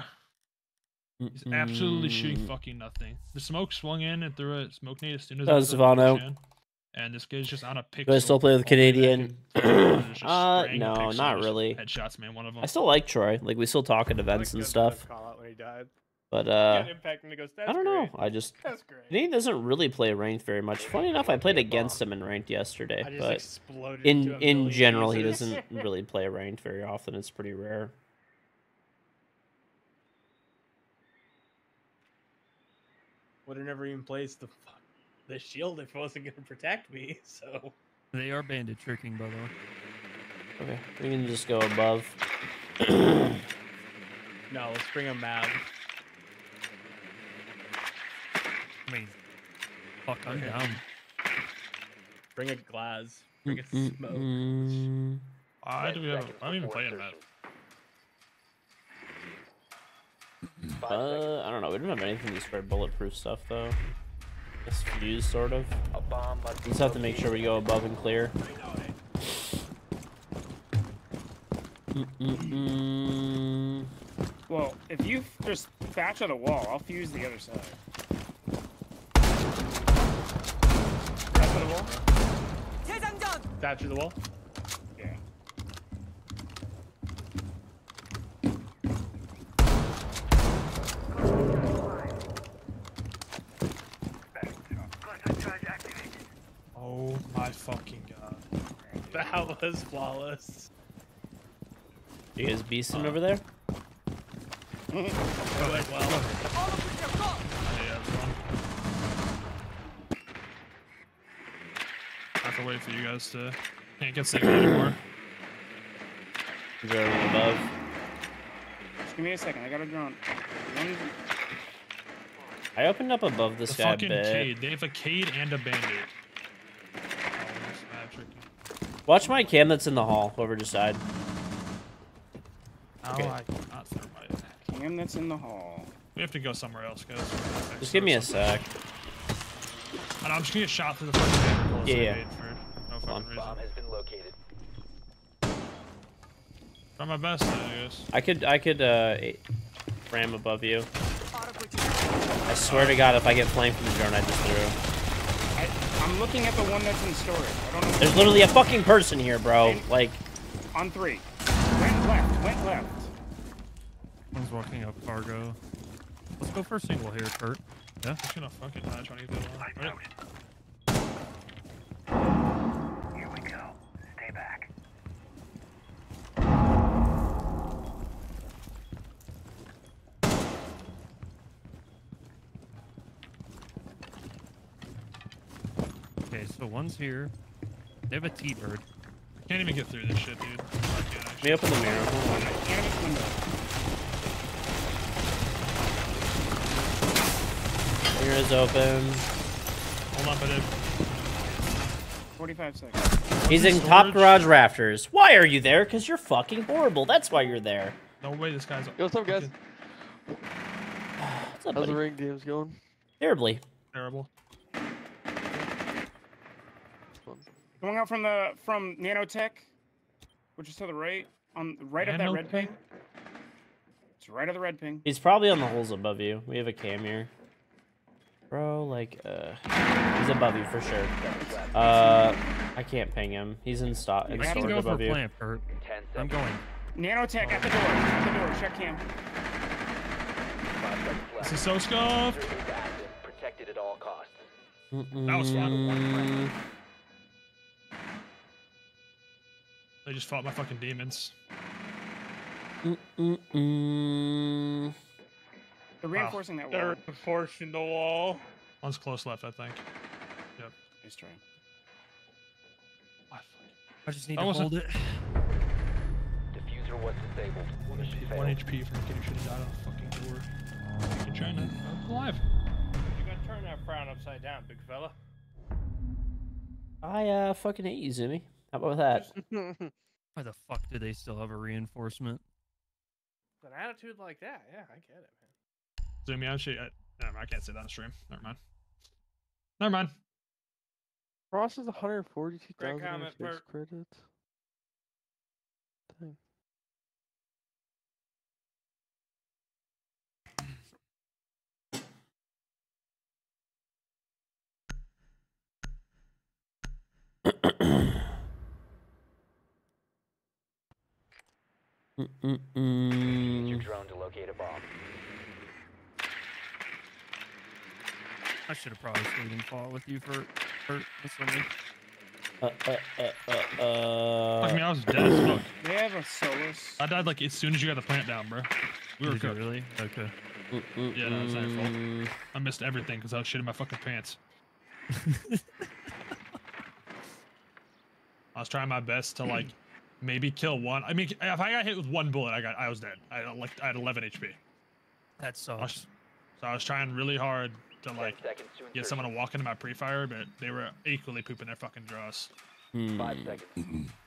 He's absolutely shooting Mm. fucking nothing. The smoke swung in and threw a smoke nade as soon as That I was put the Stefano. push in, And this guy's just on a pick. Do I still play with the Canadian? Uh, no, not really. Headshots, man. One of them. I still like Troy. Like we still talk at events and stuff. Call out when he died. But uh impact goes, I don't know. great. I just That's great. he doesn't really play ranked very much. Funny enough, I played against him in ranked yesterday, I just but exploded in in million general, he doesn't really play ranked very often. It's pretty rare. Would have never even placed the the shield if it wasn't going to protect me. So They are bandit tricking, by the way. Okay, we can just go above. no, let's bring a out. I mean, fuck, I'm Okay. down. Bring a glass. Bring a smoke. Why do we have? I don't even play in that. insertion. Five uh, I don't know. We don't have anything to spread bulletproof stuff, though. Just fuse, sort of. A bomb, but we just have to make sure we go above and clear. Mm -mm -mm. Well, if you just thatch on a wall, I'll fuse the other side. Thatch on the wall? Thatch on the wall? Was flawless. You guys beasting uh. over there? Oh, like, well, All of with your guns. Yeah, everyone. I have to wait for you guys to. Can't get signal anymore. Is there above? Just give me a second. I got a drone. One- I opened up above this The guy a fucking bit. Kaid. They have a Kaid and a Bandit. Oh, that's mad tricky. Watch my cam that's in the hall, whoever just died. Oh, Okay. I cannot thermite. Cam that's in the hall. We have to go somewhere else, guys. Just give me a sec. And I'm just gonna get shot through the fucking vehicle. Yeah, yeah. For no on. fucking reason. bomb has been located. Try my best, I guess. I could, I could, uh, ram above you. All of with your I swear to God, if I get flamed from the drone I just threw. I, I'm looking at the one that's in storage. I don't know. There's literally a fucking person here, bro. Like, On three. Went left. Went left. One's walking up cargo. Let's go for a single here, Kurt. Yeah. Just gonna fucking hatch on either one. Lights Right? One's here. They have a T-bird. Can't even get through this shit, dude. I can't let me open the mirror. Hold on. Animus window. Mirror is open. Hold on, buddy. 45 seconds. He's in top garage rafters. Why are you there? Because you're fucking horrible. That's why you're there. No way this guy's. Yo, what's up, guys? What's up, How's the ring games going? Terribly. Terrible. Going out from the from nanotech, which is to the right, on right of that red ping. It's right of the red ping. He's probably on the holes above you. We have a cam here. Bro, like, uh, he's above you for sure. Uh, I can't ping him. He's in stock. In You have to Go for above you. plant, Kurt. I'm going. Nanotech at the door. At the door. Check cam. Five. This is so scuffed. Defuser is. Protected at all costs. That was fun. They just fought my fucking demons. mm, mm, mm. They're reinforcing that wall. they're wall. reinforcing the wall. One's close left, I think. Yep. Nice try. I just need That to wasn't- hold it. Defuser was disabled. Mission fuck. failed. One HP from getting shit out of the fucking door. Fucking China. I'm alive. You gotta turn that frown upside down, big fella. I, uh, fucking hate you, Zumi. How about that? Why the fuck do they still have a reinforcement? An attitude like that, yeah, I get it, man. Zoom me out. I, never mind, I can't say that on stream. Never mind. Never mind. Ross is 142,000 Great comment, space Bert. credits. Dang. Mm, mm, Use your mm. drone to locate a bomb. I should have probably stayed and fought with you for for this one. Uh, uh, uh, uh, uh. Fuck me, I was dead as fuck. They have a Solis. I died like as soon as you got the plant down, bro. We were Did you cooked. really? Okay. Mm, mm, Yeah, no, it's not your fault. mm. I missed everything because I was shitting my fucking pants. I was trying my best to like maybe kill one. I mean, if I got hit with one bullet, I got I was dead. I like I had 11 HP. That I was, sucks. so I was trying really hard to like to get someone to walk into my pre-fire, but they were equally pooping their fucking draws. Five Hmm. seconds.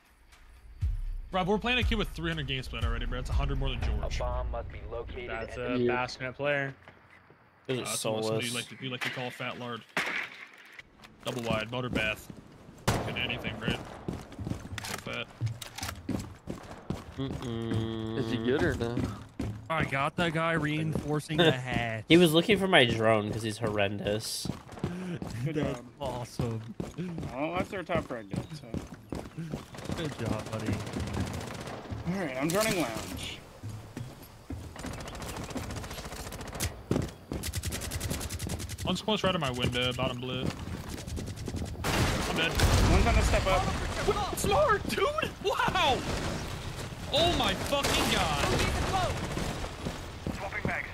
Rob, we're playing a kid with 300 game split already, bro. It's 100 more than George. A bomb must be located That's a Yeah. basket player. There's Uh, a that's almost what you like to you like to call a fat lard. Double wide, motor bath. Fucking anything, right? Like that. Is he good or no? I got the guy reinforcing the hatch. He was looking for my drone because he's horrendous. Good That's job. awesome. Well, that's their top frag dead, so. Good job, buddy. Alright, I'm joining lounge. One's close right at my window, bottom blue. I'm dead. One's on the step up. Smart, dude! Wow! Oh my fucking god! Swapping bags.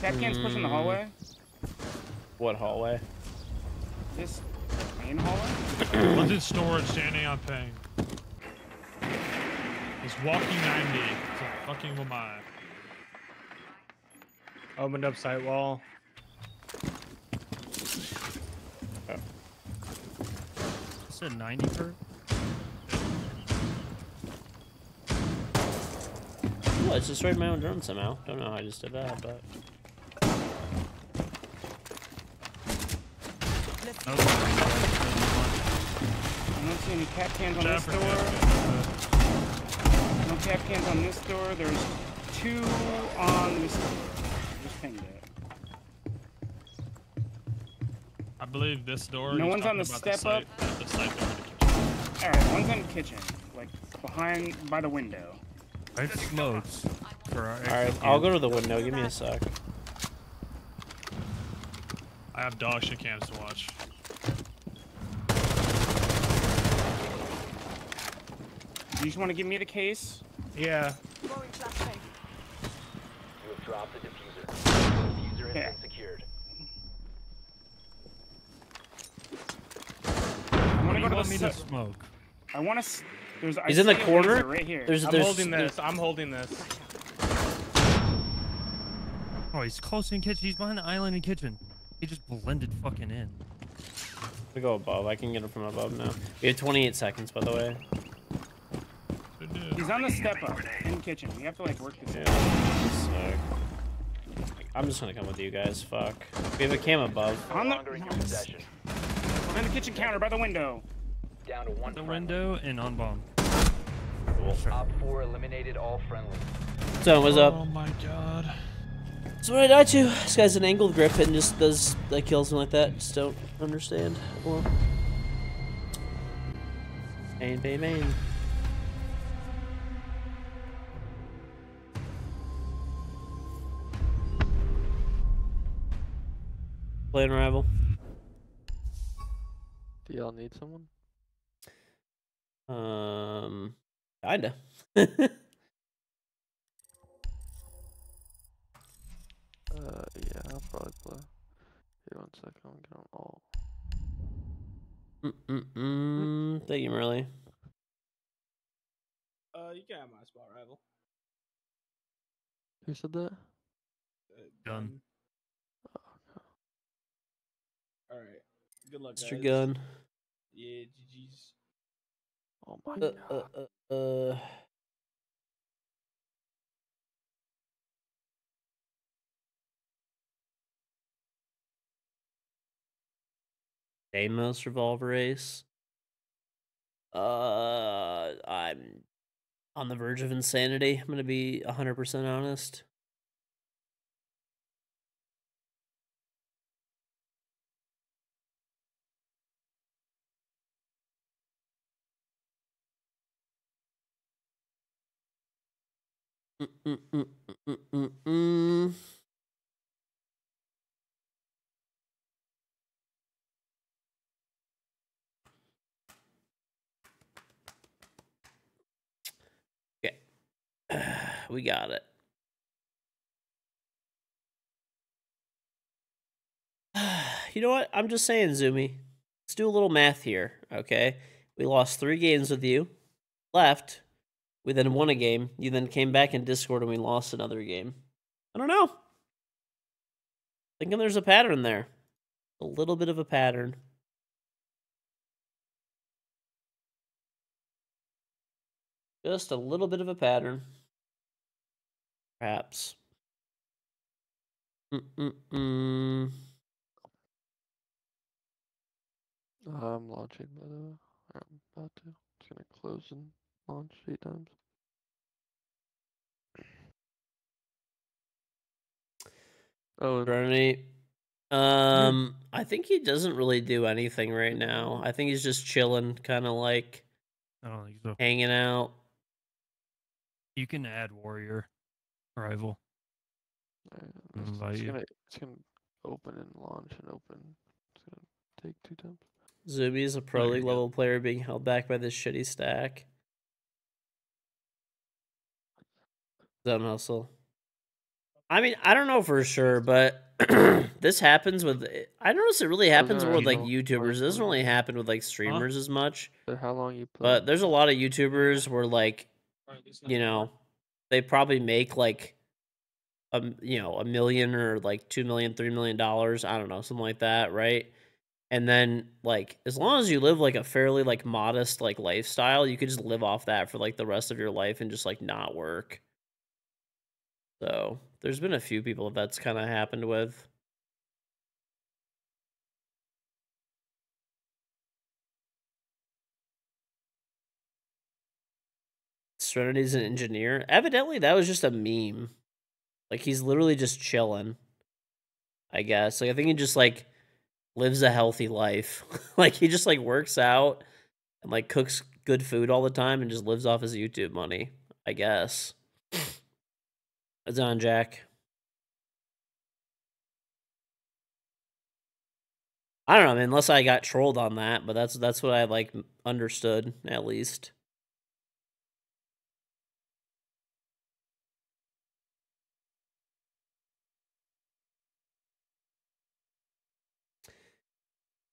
Kapkan's pushing the hallway. Hmm. What hallway? This main hallway. One's in storage, standing on ping. He's walking 90. It's a fucking Lamai. Opened up sight wall. Said 90 per. Well, I just destroyed my own drone somehow. Don't know how I just did that, but That was pretty good. I don't see any Kapkans on this door. No Kapkans on this door. There's two on this door. Just pinged it. Believe this door. No one's on the about step up? site- The site door. Alright, one's in the kitchen. Like, behind, by the window. I have smokes. For our all right, I'll go to the window. Give me a sec. I have dog shit cams to watch. You just want to give me the case? Yeah. You have dropped the defuser. The defuser has Yeah. been secured. I want to you go to want me to se- smoke? I want to. There's. I He's in the corner. right here. There's I'm there's holding there's- this. I'm holding this. Oh, he's close in kitchen. He's behind the island in kitchen. He just blended fucking in. We go above. I can get him from above now. We have 28 seconds, by the way. He's on the step up in kitchen. We have to like work this. Yeah. I'm just gonna come with you guys. Fuck. We have a cam above. On No the. longer in your possession. Behind the kitchen counter by the window. Down to one The friendly. window and on bomb. Op 4 eliminated all friendly. So what's up? Oh my god. So what I die to? This guy's an angled grip and just does like kills me like that. Just don't understand. Well, main, main, main. Playing rival. Do y'all need someone? Um, kinda. Uh, yeah, I'll probably play. Here, one second, I'm gonna get on all. Mm-mm-mm. Thank you, Merle. Uh, you can have my spot rival. Who said that? Gun. Oh, no. All right. Good luck, Mr. guys. Gun. Yeah, GG's. Oh my Uh, god. uh, uh, uh. Deimos revolver ace. Uh, I'm on the verge of insanity. I'm gonna be hundred Okay. We got it. You know what? I'm just saying, Zoomy. Let's do a little math here, okay? We lost three games with you. Left. We then won a game. You then came back in Discord and we lost another game. I don't know. Thinking there's a pattern there. A little bit of a pattern. Just a little bit of a pattern. Perhaps. Mm-mm-mm. Um, I'm launching, by the uh, way. I'm about to. It's gonna close and launch eight times. Oh, Serenity. Um, I think he doesn't really do anything right now. I think he's just chilling, kind of like I don't think so. hanging out. You can add warrior rival. Alright, It's, invite it's you. gonna it's gonna open and launch and open. It's gonna take two times. Zuby is a pro There you league go. level player being held back by this shitty stack. Zone hustle. I mean, I don't know for sure, but this happens with. I notice it really happens there with like YouTubers. It doesn't really happen with like streamers as much. But how long you play? But there's a lot of YouTubers where like, you know, they probably make like, a you know a million or like two million, three million dollars. I don't know, something like that, right? And then like as long as you live like a fairly like modest like lifestyle, you could just live off that for like the rest of your life and just like not work. So there's been a few people that's kind of happened with. Serenity's an engineer. Evidently, that was just a meme. Like he's literally just chilling. I guess. Like I think he just like lives a healthy life. like he just like works out and like cooks good food all the time and just lives off his YouTube money. I guess. It's on Jack. I don't know, man, unless I got trolled on that, but that's that's what I like understood at least.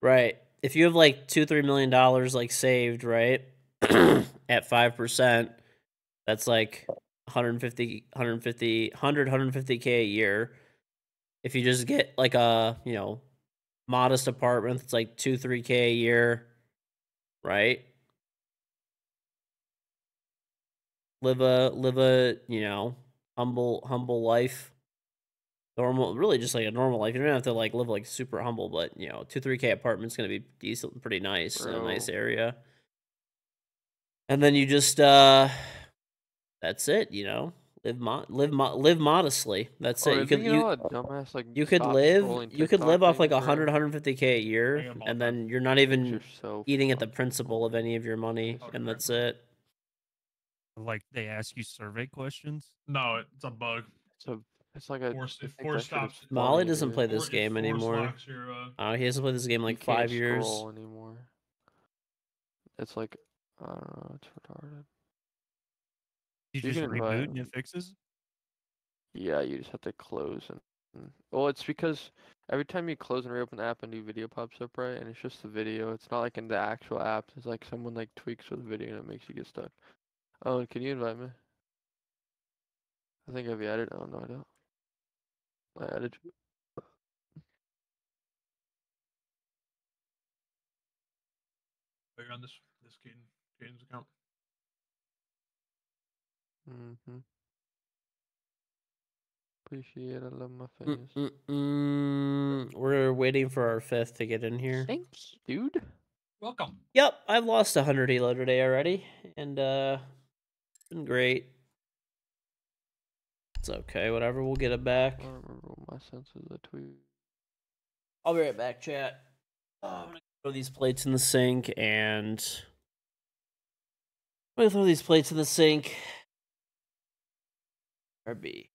Right. If you have like two, three million dollars like saved, right? at five percent, that's like 150, 150, 100, 150k a year. If you just get like a, you know, modest apartment, it's like two, three k a year, right? Live a live a, you know, humble humble life normal really just like a normal life you don't have to like live like super humble but you know two three k apartment's gonna be decent pretty nice in a nice area and then you just uh that's it you know live mo- live mo- live modestly that's Or it you could you, dumbass like you could live you could live off like a bro. 100 150k a year and then you're not Things even are so eating at the fucked. principal of any of your money Okay, and that's it Like they ask you survey questions. No, it's a bug. So it's like a. Force, I if think force that shit is stops. Molly doesn't play this Or- game anymore. locks your, uh, uh, he hasn't played this game like five years anymore. It's like I don't know. It's retarded. You You just invite reboot him. and it fixes. Yeah, you just have to close and. Well, it's because every time you close and reopen the app, a new video pops up, right? And it's just the video. It's not like in the actual app. It's like someone like tweaks with the video and it makes you get stuck. Oh, can you invite me? I think I've added. Oh no, I don't. I added you. you're on this this Caden Caden's account. Mm-hmm. Appreciate it. I love my fingers. Mm-mm-mm. we're waiting for our fifth to get in here Thanks, dude. Welcome. Yep, I've lost 100 elo today already, and uh, it's been great. It's okay, whatever. We'll get it back. I remember what my senses I tweet. I'll be right back, chat. Oh, I'm gonna throw these plates in the sink, and I'm gonna throw these plates in the sink. RB.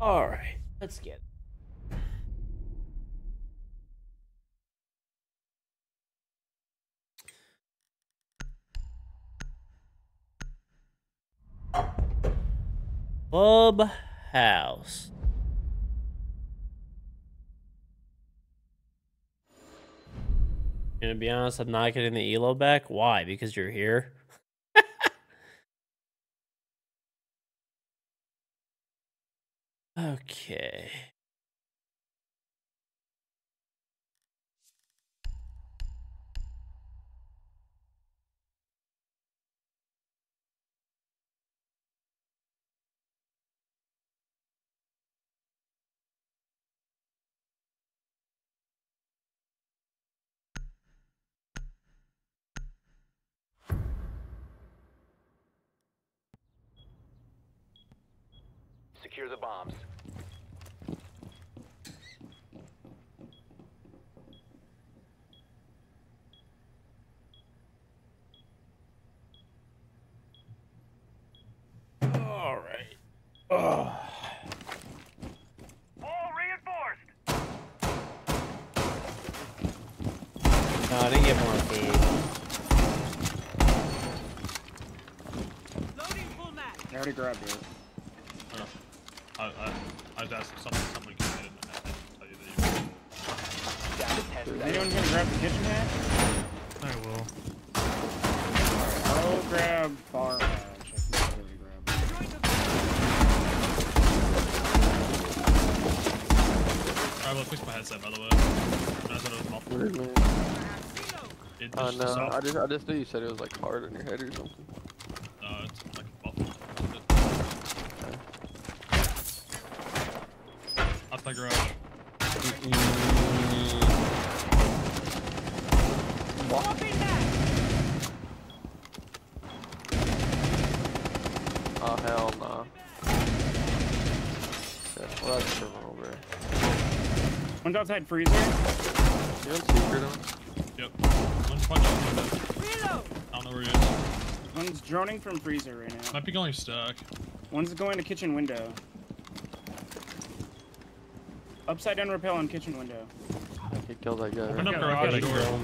All right, let's get. it. Club house. Gonna be honest, I'm not getting the elo back. Why? Because you're here. Okay. Secure the bombs. All right. Ugh. All reinforced. No, I didn't get more food. Loading full mag. I already grabbed it. I, I, I was asking something, something you did, and I didn't tell you that you Down to 10 Is seconds. anyone gonna grab the kitchen hat? I will. I'll grab bar Alright, well, fix my headset, by the way. I thought it was muffled. Weird, man. It, uh, Oh it's no. I just I just knew you said it was like hard on your head or something. No, it's like muffled. Off my garage. Swapping mag. Oh hell no. Yeah, well that's criminal, bro. One's outside freezer. You on secret him? Yep. One punch on the window. Reload. I don't know where he is. One's droning from freezer right now. Might be going stuck. One's going to kitchen window. Upside down rappel on kitchen window. I could kill that guy. Open Right? up Yeah, garage like door. Drone.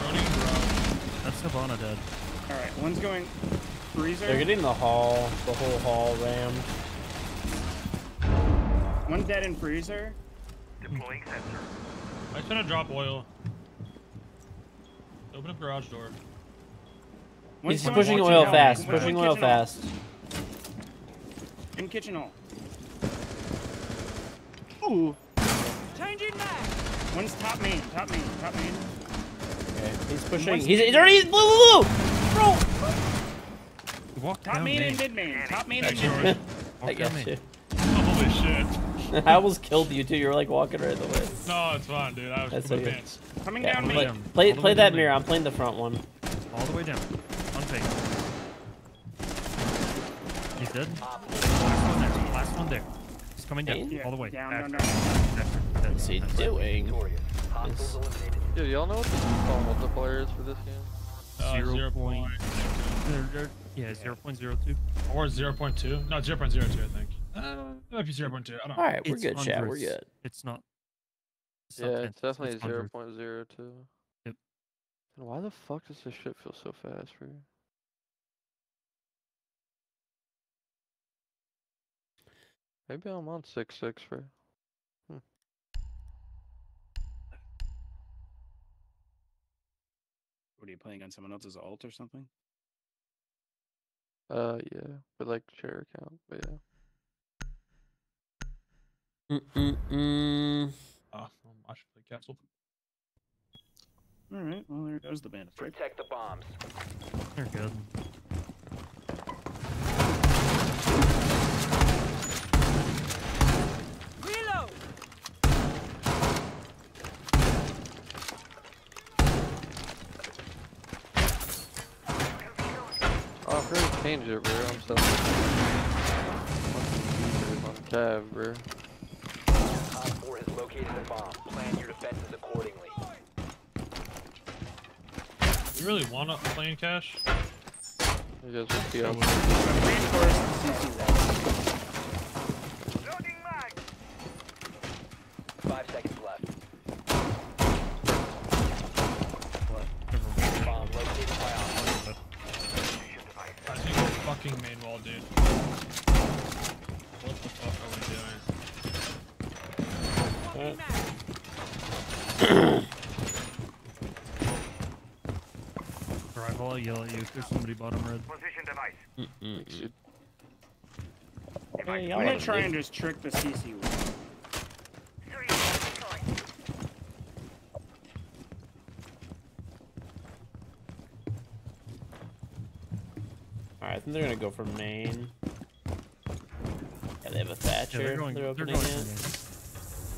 Running garage. That's Hibana dead. Alright, one's going freezer. They're getting the hall, the whole hall rammed. One's dead in freezer. Deploying sensor. I just gonna drop oil. Open up garage door. One's He's pushing kitchen oil hall. fast. One's Pushing oil fast. In kitchen hall. Ooh. Changing mag. One's top main. Top main. Top main. Okay, he's pushing. He's, he's already blue, blue, blue. Bro. Walk Top down main main. and mid main. Top main and Next mid door. main. I Walk down guess main. you. Holy shit. I almost killed you too. You were like walking right the way. No, it's fine, dude. I was That's putting okay. pants. Coming Yeah, down play, main. play, play that mirror. I'm playing the front one. All the way down. On fake. He's dead. Last one there. Last one there. He's coming down. Main? All the way. Down, Back. down, down. Back. Dead. What's he Nice. doing? Victorious. Dude, y'all know what the default multiplier is for this game? Uh, Zero zero point- point. They're- they're- Yeah, 0.02. Or 0.2. No, 0.02, I think. Uh, it might be 0.2. I don't know. All right, we're It's good, chat. We're good. It's not. it's Yeah, tenths, it's definitely it's hundreds. 0.02. Yep. And why the fuck does this shit feel so fast for you? Maybe I'm on 6-6 for What are you playing on someone else's alt or something? Uh, yeah, but like share account, but yeah. Mm-mm-mm. Oh, um, I should play Castle. Alright, well there goes the benefit. Protect the bombs. They're good. Reload. Oh, I forgot change it, bro. I'm so. on Cav, bro. Op 4 has located a bomb. Plan your defenses accordingly. You really want to play in cash? You guys will see how. Reinforced CC wall. Changing that. Rifle, I'll yell at you if there's somebody bottom red. Position device. Hey, I'm gonna try and just trick the CC with. Alright, I think they're gonna go for main. Yeah, they have a Thatcher. Yeah, they're going. they're They're opening going. it.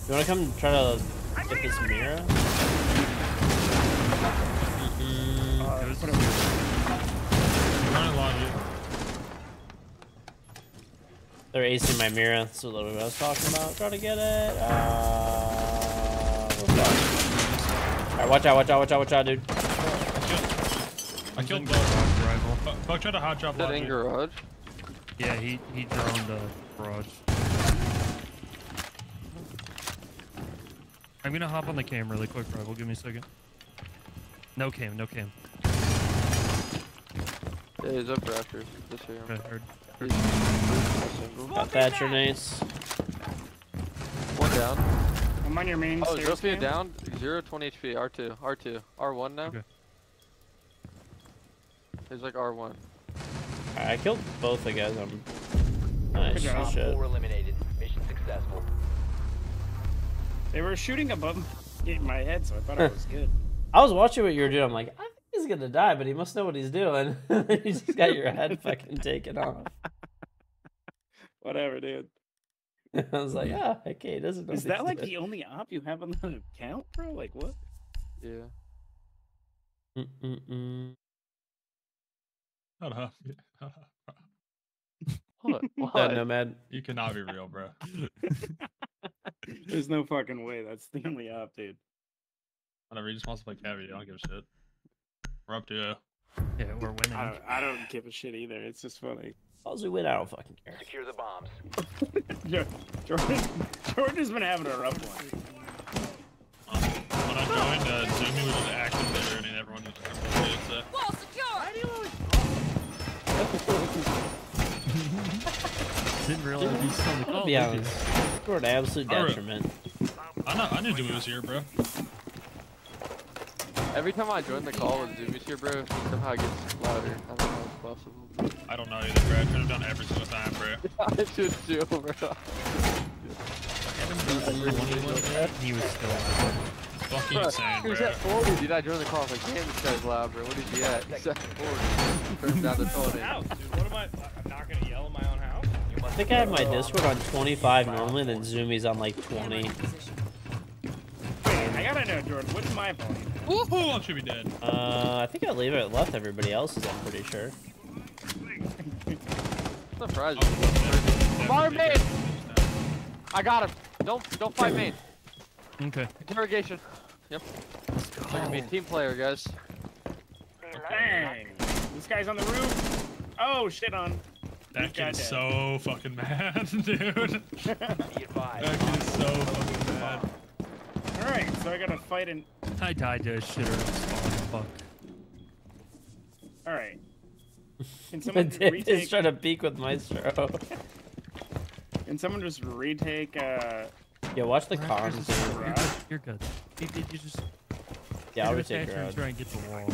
You wanna come try to get this Mira? They're acing my Mira. That's literally what I was talking about. Trying to get it. Uh, Alright, watch out, watch out, watch out, watch out, dude. I killed Garage Buck. rifle. Buck- Buck tried to hot drop Is that in garage? Yeah, he he droned uh, garage. I'm gonna hop on the cam really quick, rival. Give me a second. No cam, no cam. Yeah, he's up rafters. This here. Okay, heard. He's single. Got Thatcher Nace. One down. I'm on your main Oh, stairs. Zofia cam. down. Zero, 20 HP. R2. R2. R1 now. Okay. He's like R1. Alright, I killed both the guys. I'm nice. Good job. Good shit. Four eliminated. Mission successful. They were shooting above my head, so I thought I was good. I was watching what you were doing. I'm like, I think he's gonna die, but he must know what he's doing. you just got your head fucking taken off. Whatever, dude. I was like, ah, okay, he doesn't. Is that like doing. the only op you have on the account, bro? Like what? Yeah. Mm-mm-mm. Shut up. What? What? Nomad. You cannot be real, bro. There's no fucking way. That's the only op, dude. Whatever, you just wants to play cavi. I don't give a shit. We're up to uh, Yeah, we're winning. I don't, I don't give a shit either. It's just funny. As long as we win, I don't fucking care. Secure the bombs. Jo- Jordan, Jordan's been having a rough one. when I joined, uh, Zoomy was just active there, and then everyone just everyone did, so. Wall secure! Didn't realize he's on the I'll be honest. We're an absolute detriment. I know, I knew Zoomy was here, bro. Every time I join the call with Zoomies here, bro, somehow it gets louder. I don't know how it's possible. I don't know either, bro. I could have done every single time, bro. I should too, bro. He was still. Fucking Bro, insane, he was bro. at 40, dude. I joined the call. I was like, damn, this guy's loud, bro. What is he at? He's at 40. Turned down to 20. House, dude. What am I? I'm not gonna yell in my own house. I think I have my Discord on 25 normally, then Zoomy's on like 20. Wait, I gotta know, Jordan. What's my volume? Woohoo! I should be dead. Uh, I think I leave it left everybody else's, I'm pretty sure. Surprised. Oh, Fire main! I got him. Don't don't fight main. Okay. Interrogation. Yep. Look at me, team player, guys. Dang. This guy's on the roof. Oh, shit on. That Guy kid is dead. so fucking mad, dude. That kid is so fucking mad. Alright, so I gotta fight in. I died to a shitter spawn. Fuck. Alright. Can someone David's retake? trying to peek with Maestro. Can someone just retake? Uh, yeah, watch the Raptors comms. is- dude. You're good. You're good. You, you, you just. Yeah, I'll retake attack her. Try and get the wall.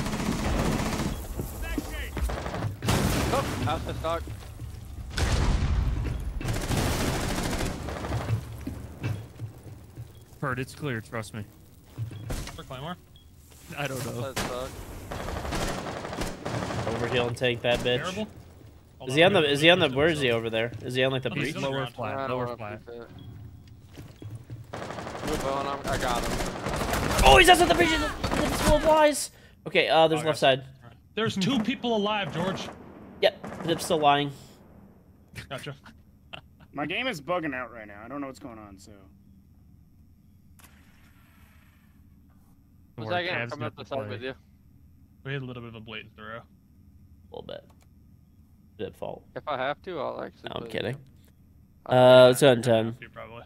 Oh, house to stock. Heard it's clear. Trust me. For Claymore? I don't know. Let's. Overheal and take that bitch. Terrible? Is he on the? Is he on the? wait, Where wait, is he over there? Is he on like the Oh, breach? Lower ground. flat. I Lower wanna flat. pick that. Move on, I'm, got him. Oh, he's outside the breach. It's full of lies. Okay, uh, there's Okay. left side. There's two people alive, George. Yep, Zip's still lying. Gotcha. my game is bugging out right now. I don't know what's going on. So Or What's that game? Cavs Coming up get the to side with you. We had a little bit of a blatant throw. A little bit. Zip fault. If I have to, I'll actually. No, I'm kidding. Uh, let's go on ten. You probably.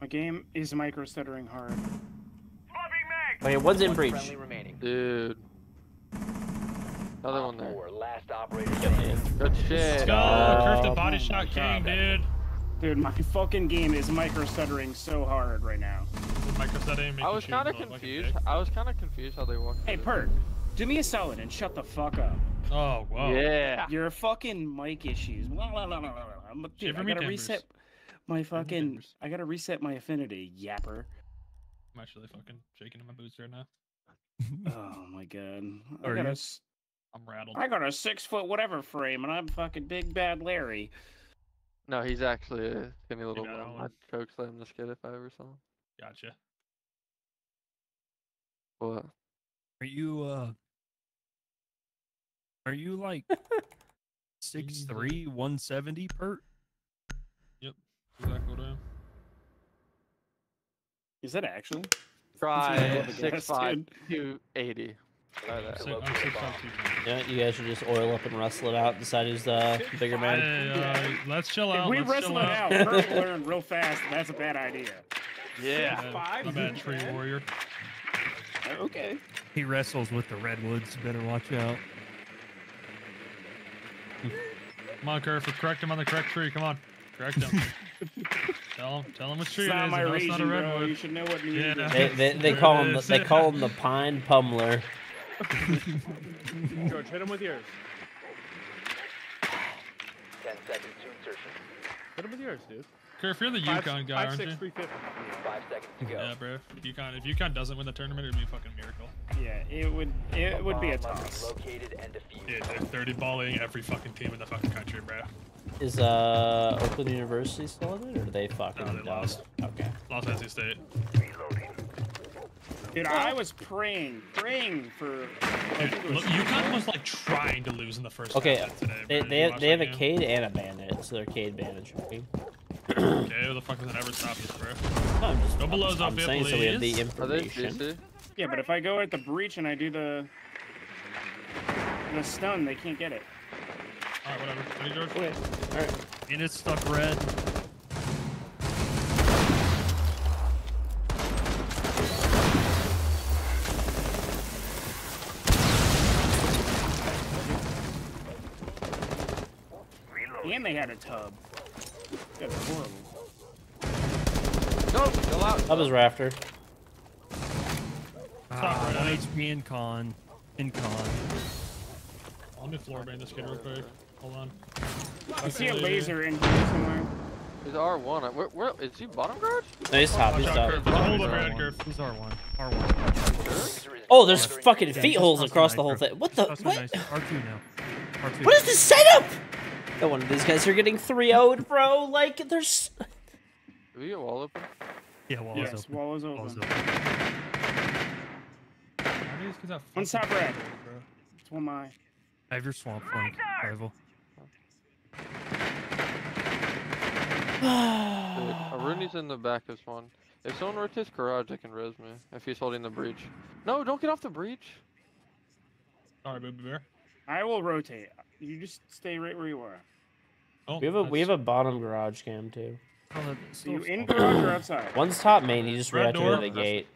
my game is micro stuttering hard. Okay, one's in breach. Dude. Another one there. Four last operator standing. Good shit. Let's go. Uh, Curve the Oh body my shot king, God. dude. Dude, my fucking game is micro stuttering so hard right now. Micro setting. I was kind of confused. I was kind of confused how they walked. Hey, Perk, do me a solid and shut the fuck up. Oh, wow. Yeah. Your fucking mic issues. Blah, blah, blah, blah, blah, blah. I'm- dude, I gotta timbers. reset my fucking. I gotta reset my affinity, yapper. I'm actually fucking shaking in my boots right now. Oh my god. I Are got, you? a, s- I'm rattled. I got a six foot whatever frame, and I'm fucking big bad Larry. No, he's actually a skinny little got one. one. I'd choke slam this kid if I ever saw him. Gotcha. What? Are you uh Are you like six three, one seventy per? Yep. Exactly what I am. Is that actually? Try That's what I six guessed, five dude. two eighty. Try that. Six- I'm six five two. Yeah, you guys should just oil up and wrestle it out. Decide who's the bigger man. Hey, uh, let's chill If out. we let's wrestle it out. out, Perk learn real fast. That's a bad idea. Yeah. My bad, my bad, tree warrior. Okay. He wrestles with the redwoods. Better watch out. Come on, Kerf. Correct him on the correct tree. Come on. Correct him. tell him. Tell him which tree It's it not is. my I know it's not a region, bro. redwood. You should know what Yeah. means. They, they, they call it him the, they call him the pine pummeler. George, hit him with yours. Ten seconds to insertion. Hit him with yours, dude. Kerf, you're the Five- UConn guy, five, aren't six, you? three fifty. Five seconds to go. Yeah, bro. UConn. If UConn doesn't win the tournament, it'd be a fucking miracle. Yeah, it would. It would be a Bomb toss. Located and defused. Dude, they're 30 balling every fucking team in the fucking country, bro. Is uh Oakland University still in it, or do they fucking No, they done? lost. Okay. Los NC State. Dude, I was praying, praying for. I Dude, was- look, UConn was like trying to lose in the first Okay, half today. they bro. They have, watch they have a that? Kaid and a Bandit, so they're Kaid Bandit tracking. Okay, who the fuck does it ever stop us, bro? I'm just Go below I'm, I'm Fit, saying so we have the please. Are they information. Yeah, but if I go at the breach and I do the the stun, they can't get it. Alright, whatever. Ready, George? Okay. All right. And it's stuck red. And they had a tub. That's horrible. No, still out. Up his rafter. Ah, red one. HP in con. In con. Let me floor bang this kid real quick. Hold on. I see a laser in here somewhere. He's R1. Uh, Where, where is he? Bottom garage? No, he's top. He's out, top. Kerf. There's a hole He's over R1. He's R1. R1. Oh, there's fucking feet holes across the the whole thing. What the? Trust me, What? R2 now. R2. What is this setup? No one of these guys are getting 3 0'd, bro. Like, there's. Did we get wall open? Yeah, wall Yes, is open. wall is Wall is open. open. How do these kids have One fucking top red. It's one my. I have your swamp flank, rival. Rooney's in the back of this one. If someone rotates garage, they can res me. If he's holding the breach. No, don't get off the breach. Sorry, baby bear. I will rotate. You just stay right where you are. Oh, We have a we have a bottom garage cam too. Oh, So you in garage or outside? One's top main. He just Red reactivated door. the gate.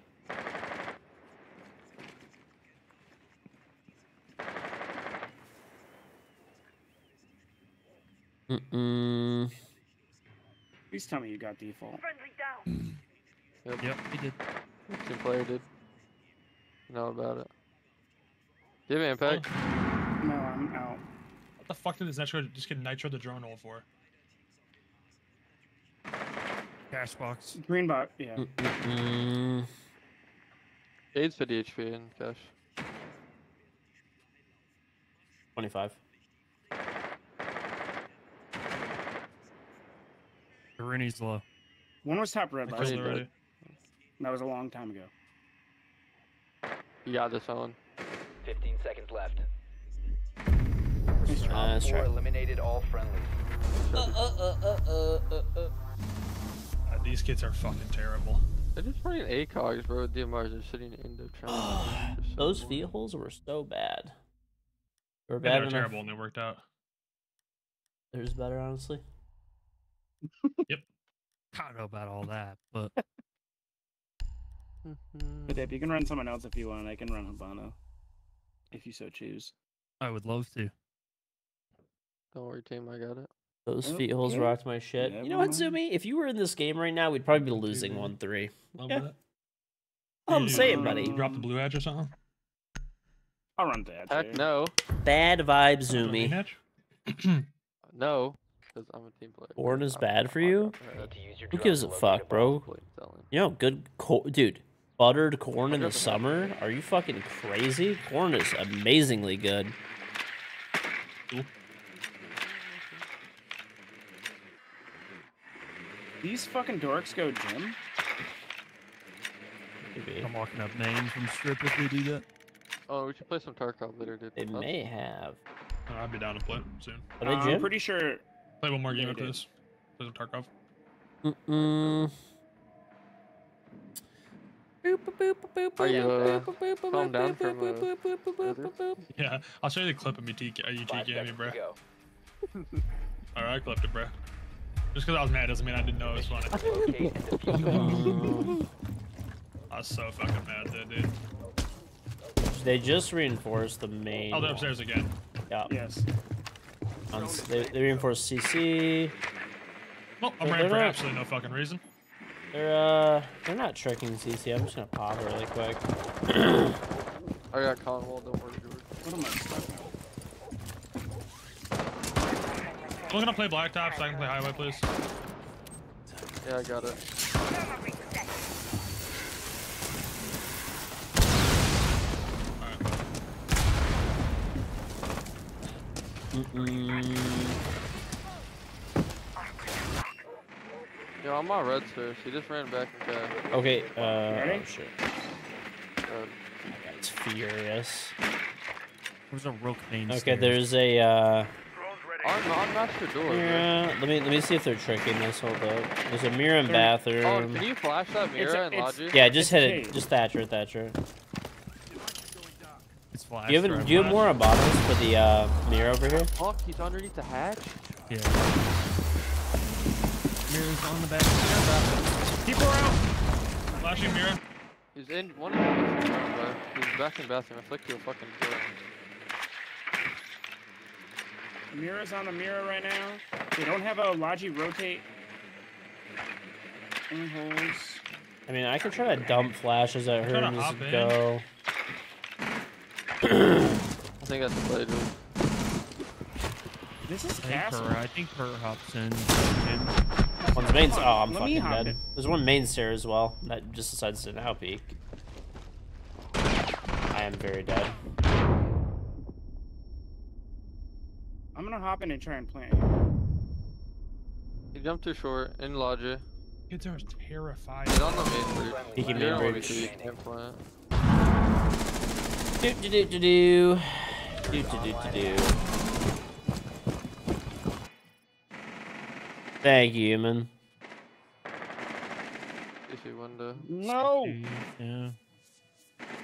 Mm-mm. Please tell me you got default. Yep. Yep, he did. Team player did. Know about it. Do you have impact? No, I'm out. What the fuck did this nitro just get nitro the drone hole for? Cash box. Green bot, yeah. Mm-mm. Jade's 50 HP in cash. 25. Rooney's low. One was top red last year. already. That was a long time ago. You got this on. 15 seconds left. Nice try. Uh, that's Four right. eliminated all friendlies. Uh, uh, uh, uh, these kids are fucking terrible. They're just running ACOGs, bro, with DMRs. They're sitting in the channel. Those field holes were so bad. They were Yeah, bad they're terrible and they worked out. Theirs better, honestly. Yep. I don't know about all that, but mm-hmm. But if you can run someone else if you want, I can run Hibana. If you so choose. I would love to. Don't worry, team. I got it. Those feet holes Okay. rocked my shit. you know what, Zumi? If you were in this game right now, we'd probably be losing one three. Yeah. I'm uh, You- saying, you buddy. Drop the blue edge or something. I'll run that. Heck dude. no. Bad vibe, Main Zumi. No. Because I'm a team player. Born is I'm- bad for hot you? off the head. To use your Who gives a fuck, bro? You know, good co- dude. Buttered corn in the summer? Are you fucking crazy? Corn is amazingly good. These fucking dorks go gym. Maybe. I'm walking up names from strip if we do that. Oh, we should play some Tarkov later, dude. They Huh? may have. Oh, I'd be down to play soon. Are they Uh, I'm pretty sure. Play one more game after this. Play some Tarkov. Mm-mm. Are you, uh, calm down from, uh, Yeah, I'll show you the clip of me TK, uh, you Five TKing me, seconds bro. to go. Alright, I clipped it, bro. Just because I was mad doesn't mean I didn't know it was funny. Locate and defuse the bomb. I was so fucking mad, though, dude. They just reinforced the main. Oh, they're upstairs again. Yeah. Yes. On they, they reinforced CC. Well, I'm They're- running for they're not- absolutely no fucking reason. They're uh, they're not tricking CC. I'm just gonna pop really quick. I got Conwall, don't worry, George. What am I stuck? I'm gonna play Blacktop so I can play Highway, please. Yeah, I got it. Mm-mm. Yo, I'm on red stairs. He just ran back and got. Okay. Uh, Ready? oh shit. That's furious. There's a rook main Okay, stairs. there's a uh. On, on master door. bro. Mira. Let me let me see if they're tricking this. Hold up. There's a mirror in They're- bathroom. Oh, can you flash that mirror a- and it's- Logic? Yeah, just hit it. Just Thatcher, Thatcher. It's flash. Do you have, do you have more abonos for the uh, mirror over here? Fuck, he's underneath the hatch? Yeah. Mirrors on the back. Keep her out! Flashing mirror. He's in one of the bathroom, bro. He's back in bathroom. I flicked you a fucking door. Mirror's on the mirror right now. They don't have a Logi rotate. In holes. I mean, I can try to dump flashes at her Try to and just go. I think that's the play, dude. This is I think castle. her, I think her hops in. Jim. One's main. Oh, I'm Let fucking dead. in. There's one main stair as well that just decides to now peek. I am very dead. I'm gonna hop in and try and plant. He jumped too short in Logic. Kids are terrified. He's on the main bridge. Peeking You main don't bridge. see, can't plant. Do do do do do. Do do do do do. Thank you, human. Issue window. No. Yeah.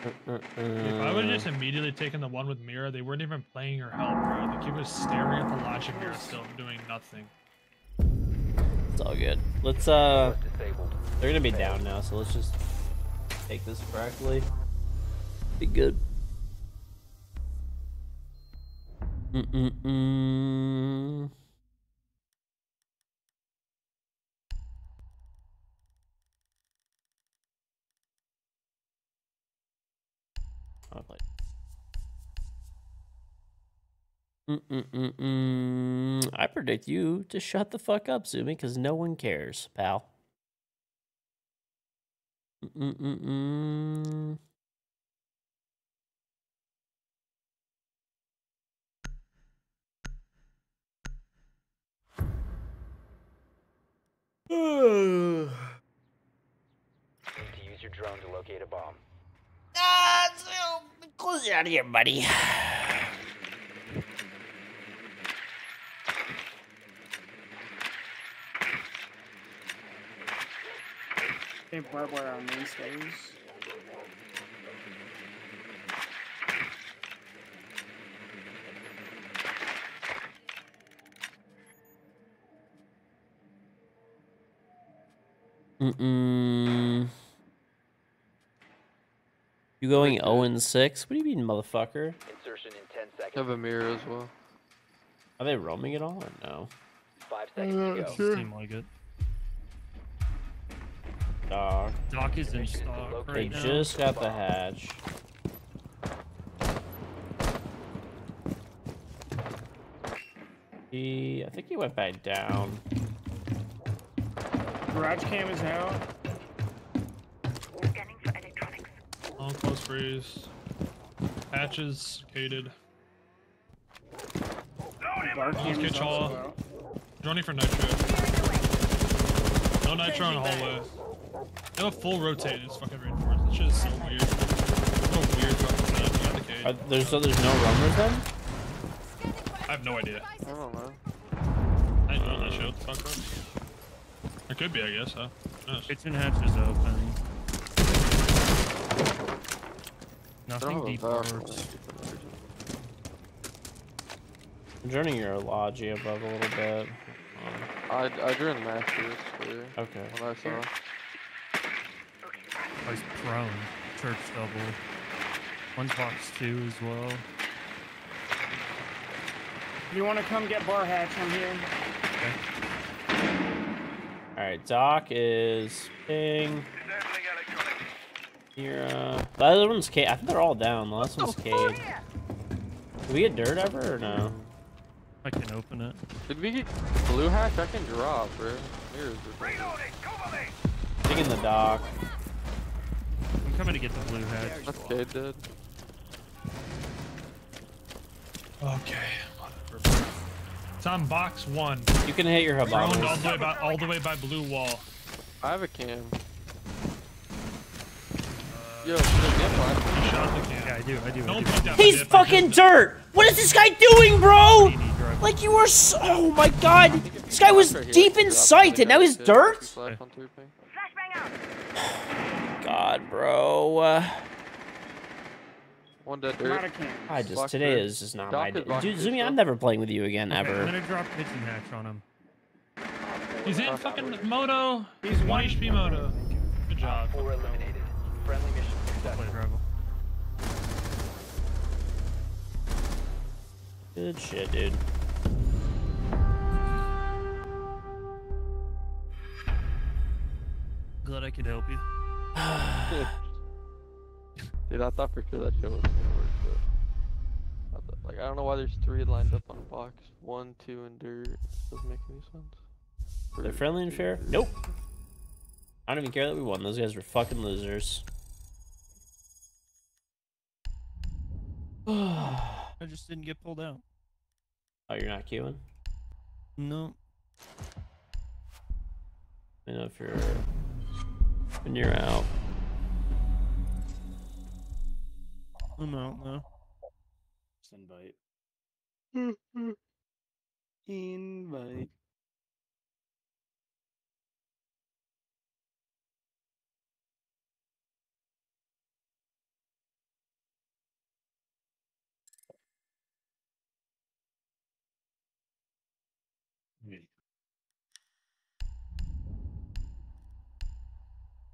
If I would have just immediately taken the one with Mira, they weren't even playing her help, bro. The kid was staring at the launching mirror, still doing nothing. It's all good. Let's uh. They're gonna be down now, so let's just take this correctly. Be good. Mm-mm-mm. I'll play. Mm-mm-mm-mm. I predict you to shut the fuck up, Zumi, because no one cares, pal. Mm-mm-mm. Need to use your drone to locate a bomb. Ah, so close it out of here, buddy. They have barbed wire on main stairs. Mm-mm. You going 0 and 6? What do you mean, motherfucker? Insertion in 10 seconds. Have a mirror as well. Are they roaming at all or no? Five seconds uh, to go. Doesn't seem like it. Dog. Doc is in stock They right now. just got the hatch. He, I think he went back down. Garage cam is out. Long close freeze. Hatches, caded. Dark Almost get y'all. also. Johnny for nitro. No nitro in the hallway. They have a full rotate. It's fucking reinforced. This shit is so weird. What a weird fucking setup. You got the cage. Are, there's so there's no roamers then? I have no idea. I don't know. I didn't know that shit. What the fuck, bro? There could be, I guess. Huh? Who knows? Kitchen hatch is open. I don't Nothing deep valve doors. for that for some reason. I'm joining your logi above a little bit. I I drew in master. It's clear. Okay. What I saw. Oh, he's prone. Church double. One's box two as well. You want to come get bar hatch? I'm here. Okay. All right, Doc is ping. Mira. Uh, the other one's Kaid. I think they're all down. The last one's Kaid. Did we get dirt ever or no? I can open it. Did we get blue hatch? I can drop, bro. Mirrors or something. Digging the dock. I'm coming to get the blue hatch. That's Kaid dead. Okay. It's on box one. You can hit your Thrown all the way by all the way by blue wall. I have a cam. Cam. Yeah, I do. I do. I Don't do. put that He's dip, fucking dirt! What is this guy doing, bro? Like you were so. Oh my god! This guy was deep in sight and now he's dirt? Flash on three ping. God, bro. Uh, One dead I'm dirt. I just today is just not my day. Dude, too, Zumi, I'm never playing with you again Okay, I'm ever. gonna drop kitchen hatch on him. He's in fucking moto. He's one one- HP moto. Good job. Four eliminated. Friendly mission successful. Good shit, dude. Glad I could help you. Dude, I thought for sure that shit was gonna work, but I thought, like I don't know why there's three lined up on a box. One, two, and dirt. Doesn't make any sense. They're friendly and fair? Nope. I don't even care that we won. Those guys were fucking losers. oh, I just didn't get pulled out. Oh, you're not queuing? No. I know if you're when you're out. I'm out now. Just invite. invite.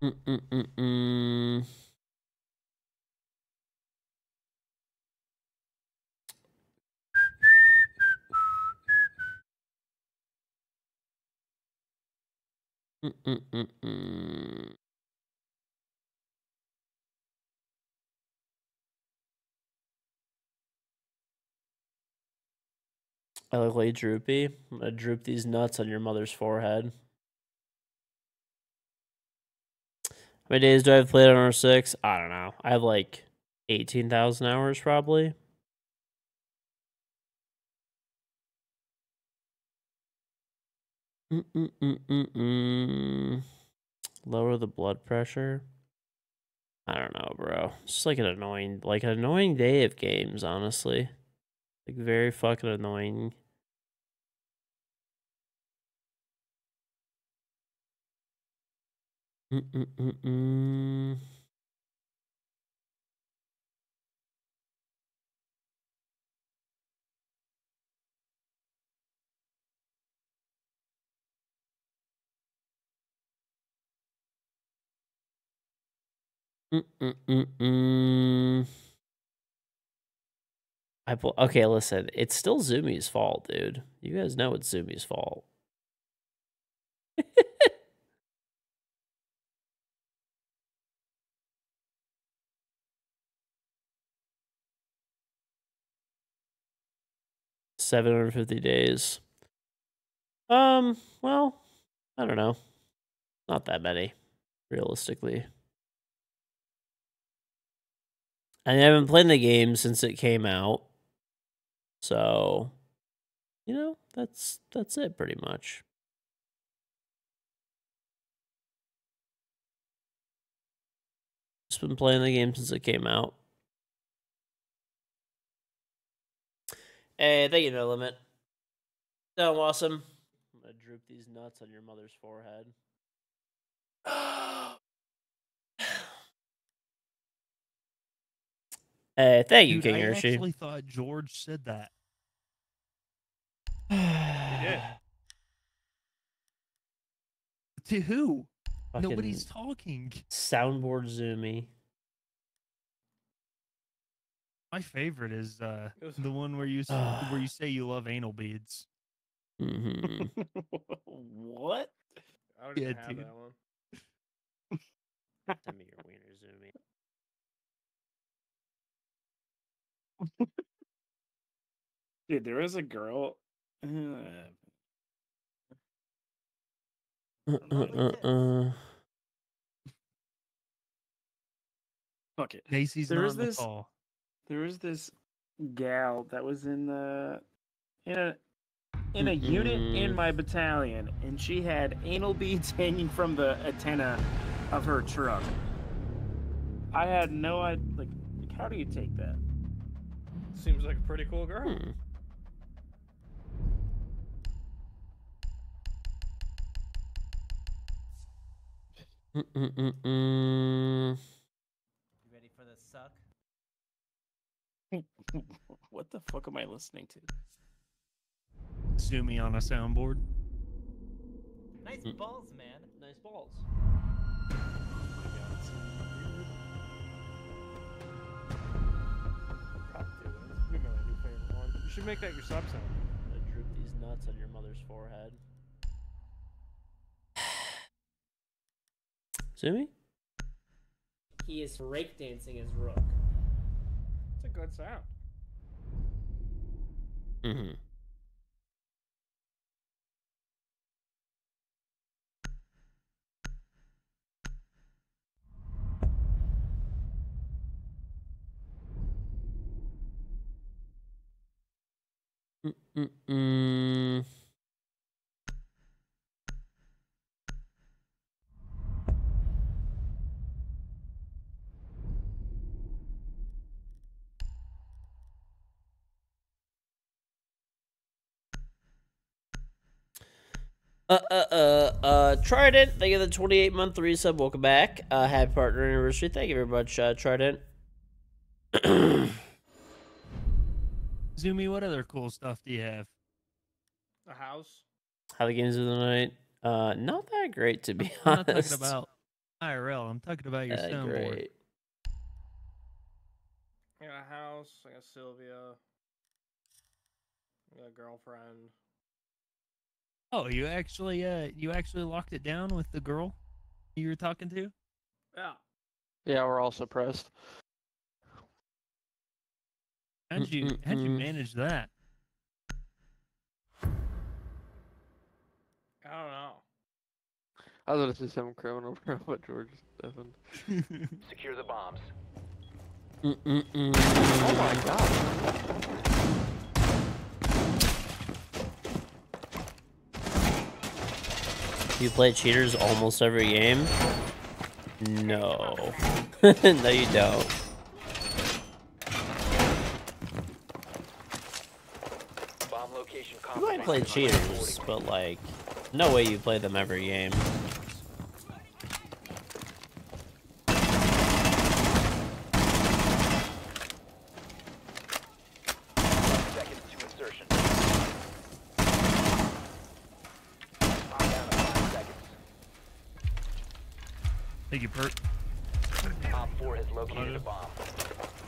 Mm-mm-mm-mm. I look like droopy. Gonna droop these nuts on your mother's forehead. Many days do I have played on R6? I don't know. I have like 18,000 hours probably. Mm-mm-mm-mm-mm. Lower the blood pressure. I don't know, bro. It's just like an annoying, like an annoying day of games, honestly. Like very fucking annoying. Mm-mm-mm-mm. Mm-mm-mm-mm. I bel- okay, listen. It's still Zumi's fault, dude. You guys know it's Zumi's fault. 750 days. Um, well, I don't know. Not that many, realistically. And I haven't played the game since it came out. So, you know, that's that's it pretty much. Just been playing the game since it came out. Hey, thank you, No Limit. So awesome. I'm gonna droop these nuts on your mother's forehead. Hey, thank you, Dude, King I Hershey. actually thought George said that. To who? Fucking Nobody's talking. Soundboard Zoomy. My favorite is uh the one where you where you say you love anal beads. Mm-hmm. what? I don't even Yeah, have dude. that one. Send me your wiener Zoomy. Dude, there was a girl. Uh, Uh, uh, fuck it. Macy's There not is in the this- call. There was this gal that was in the in a in a unit in my battalion, and she had anal beads hanging from the antenna of her truck. I had no idea. Like, like how do you take that? Seems like a pretty cool girl. Hmm. Mm, mm, mm, mm. You ready for the suck? what the fuck am I listening to? Sue me on a soundboard. Nice Mm. balls, man. Nice balls. Fuck, dude, that's gonna be my new. You should make that your sub sound. I'm droop these nuts on your mother's forehead. Zoomy? He is breakdancing as Rook. It's a good sound. Mm-hmm. Mm-mm-mm. Uh, uh, uh, uh, Trident, thank you for the 28 month resub. Welcome back. Uh, happy partner anniversary. Thank you very much, uh, Trident. Zoomy, what other cool stuff do you have? A house. How the games of the night? Uh, not that great to be honest. I'm not talking about IRL. I'm talking about your That soundboard. great. I got a house. I got Sylvia. I got a girlfriend. Oh, you actually uh you actually locked it down with the girl you were talking to? Yeah. Yeah, we're all suppressed. How'd you mm, mm, how'd you mm. manage that? I don't know. I was gonna say something criminal, bro, but George doesn't. Secure the bombs. Mm-mm-mm. Oh my god. You play cheaters almost every game? No. no, you don't. You might play cheaters, but like, no way you play them every game. Seconds to insertion. Bomb down to five seconds. Thank you, Bert. Op 4 has located a bomb.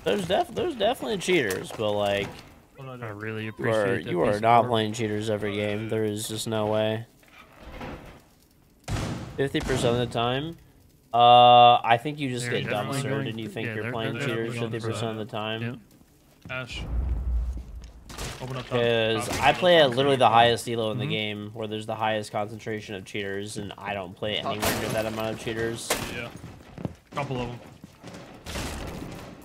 There's def there's definitely cheaters, but like, I really you appreciate are that you are not work. playing cheaters every game. There is just no way. Fifty percent of the time. Uh, I think you just They're get definitely dumpstered going- and you think yeah, you're they're- playing they're cheaters 50% of the that. time. Ash. Open up top. Because I play at literally the highest elo in the Mhm. game, where there's the highest concentration of cheaters, and I don't play anywhere near that amount of cheaters. Yeah. Couple of them.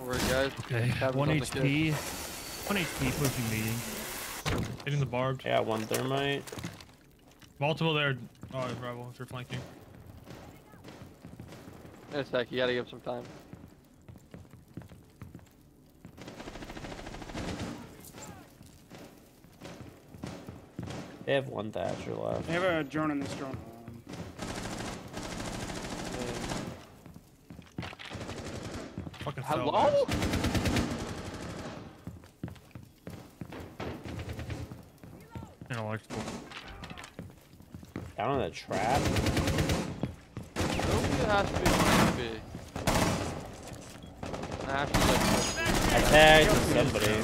Alright, guys. Okay, Cabin's one on. HP. One HP pushing meeting. Hitting the barbed. Yeah, one thermite. Multiple there. Oh, rival, if you're flanking. In a sec, you gotta give him some time. They have one Thatcher left. They have a drone in this drone. Um, Fucking fell, Hello? And electrical. Down on the trap. Nobody has to be on HP. Ash is like, I tagged somebody.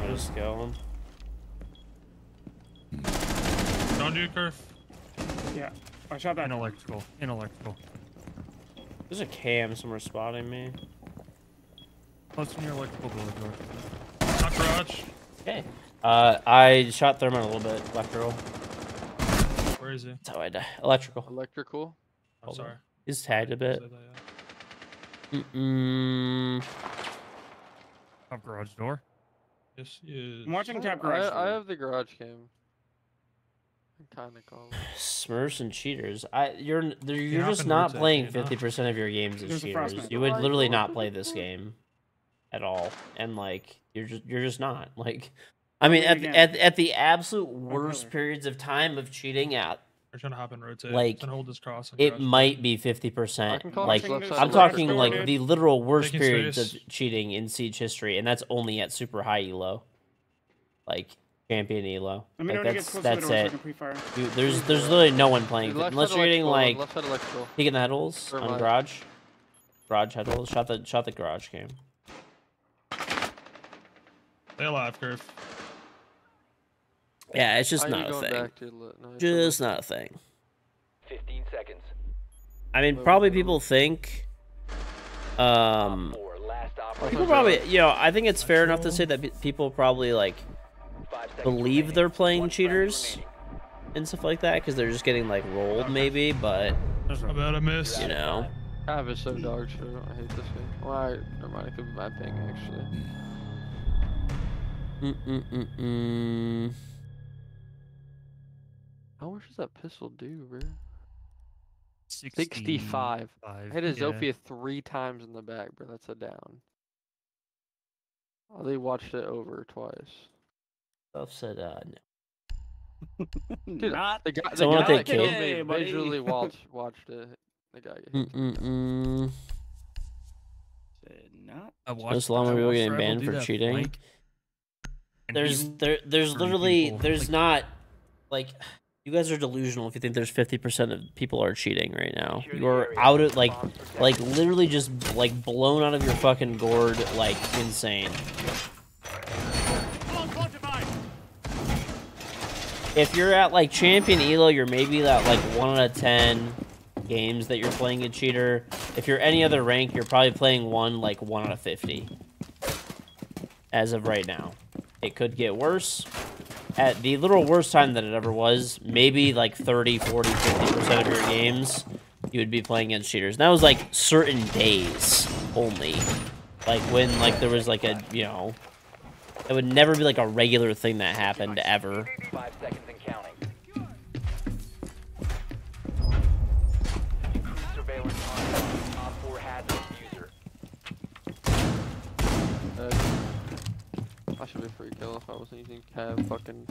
I'll just go. Don't do curve. Yeah, I shot that. And electrical. And electrical. There's a cam somewhere spotting me. Close in your electrical door. door. Not garage. Okay. Uh, I shot Thurman a little bit. Electrical. Where is he? That's how I die. Electrical. electrical. I'm sorry. He's tagged a bit. Say that, yeah. Mm-mm. Top garage door. Yes, he is. I'm watching I, top garage. I, I have the garage cam. Kind of call it. Smurfs and cheaters. I you're n- there- you're just not playing fifty percent of your games as There's cheaters. You would literally not play this game at all, and like you're just you're just not like. I mean, at, at at the absolute worst color? periods of time of cheating at We're trying to hop and rotate. Like, and hold this cross. and it garage. might be fifty percent. Like it left side I'm talking electrical, like dude. the literal worst Taking periods space. of cheating in Siege history, and that's only at super high elo, like champion elo. Let me know Like when get that's to that's door so I it. can pre-fire. There's there's literally no one playing Dude, unless you're getting like left side electrical. peeking the head on my- garage. Garage head holes. Shot the shot the garage game. They alive curve. Yeah, it's just not a thing. back to le- no, it's Just not a thing. 15 seconds. I mean, probably wait, wait. people think. Um, Four, last operator. people probably, you know, I think it's fair enough to say that people probably like Five seconds believe they're playing cheaters and stuff like that because they're just getting like rolled, maybe. But There's How a about a miss? you know, Cav is so dog shit. I hate this game. Well, I, never mind. It could be my ping actually. Mm-mm-mm-mm. How much does that pistol do, bro? 65. 65. I hit his yeah. Three times in the back, bro. That's a down. Oh, they watched it over twice. Stuff said, uh, no. Dude, Not the guy, the guy that killed K. me Buddy. visually watched watched it. The guy get. Mm-mm-mm. Said not. I watched, Just long I people getting banned for cheating. flank, There's there there's literally people, there's like- not like you guys are delusional if you think there's 50% of people are cheating right now. You're out of like like literally just like blown out of your fucking gourd like insane. If you're at like champion elo, you're maybe at like 1 out of 10 games that you're playing a cheater. If you're any other rank, you're probably playing one like 1 out of 50 as of right now. It could get worse. At the literal worst time that it ever was, maybe like 30, 40, 50% of your games, you would be playing against cheaters. And that was like certain days only. Like when like there was like a, you know, it would never be like a regular thing that happened ever. Five seconds and counting. Surveillance on Op 4 has the. Uh, I should be free kill if I wasn't using Cav fucking.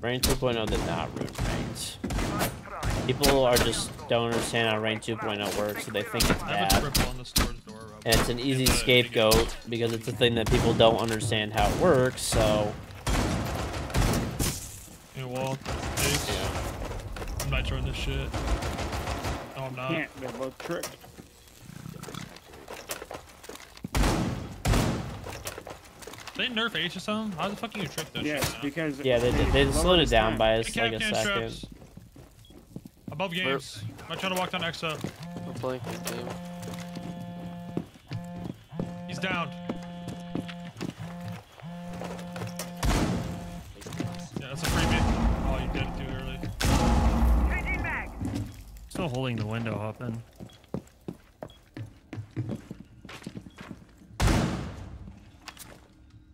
Rank 2.0 did not ruin ranks. People are just don't understand how Rank 2.0 works, so they think it's I have a bad. Triple on the storage door. Rob. And it's an easy scapegoat because it's a thing that people don't understand how it works, so In a wall. Ace. I'm not trying this shit. No, I'm not. Can't. They're both tricked. They nerf H or something? How the fuck can you trick this Yes, shit now? because yeah, they, they, they slowed it down by us like a second. straps. Above games. I'm trying to walk down X uh? up. I'm playing game. He's down. Yeah, that's a freebie. Oh, you did it too early. Still holding the window open.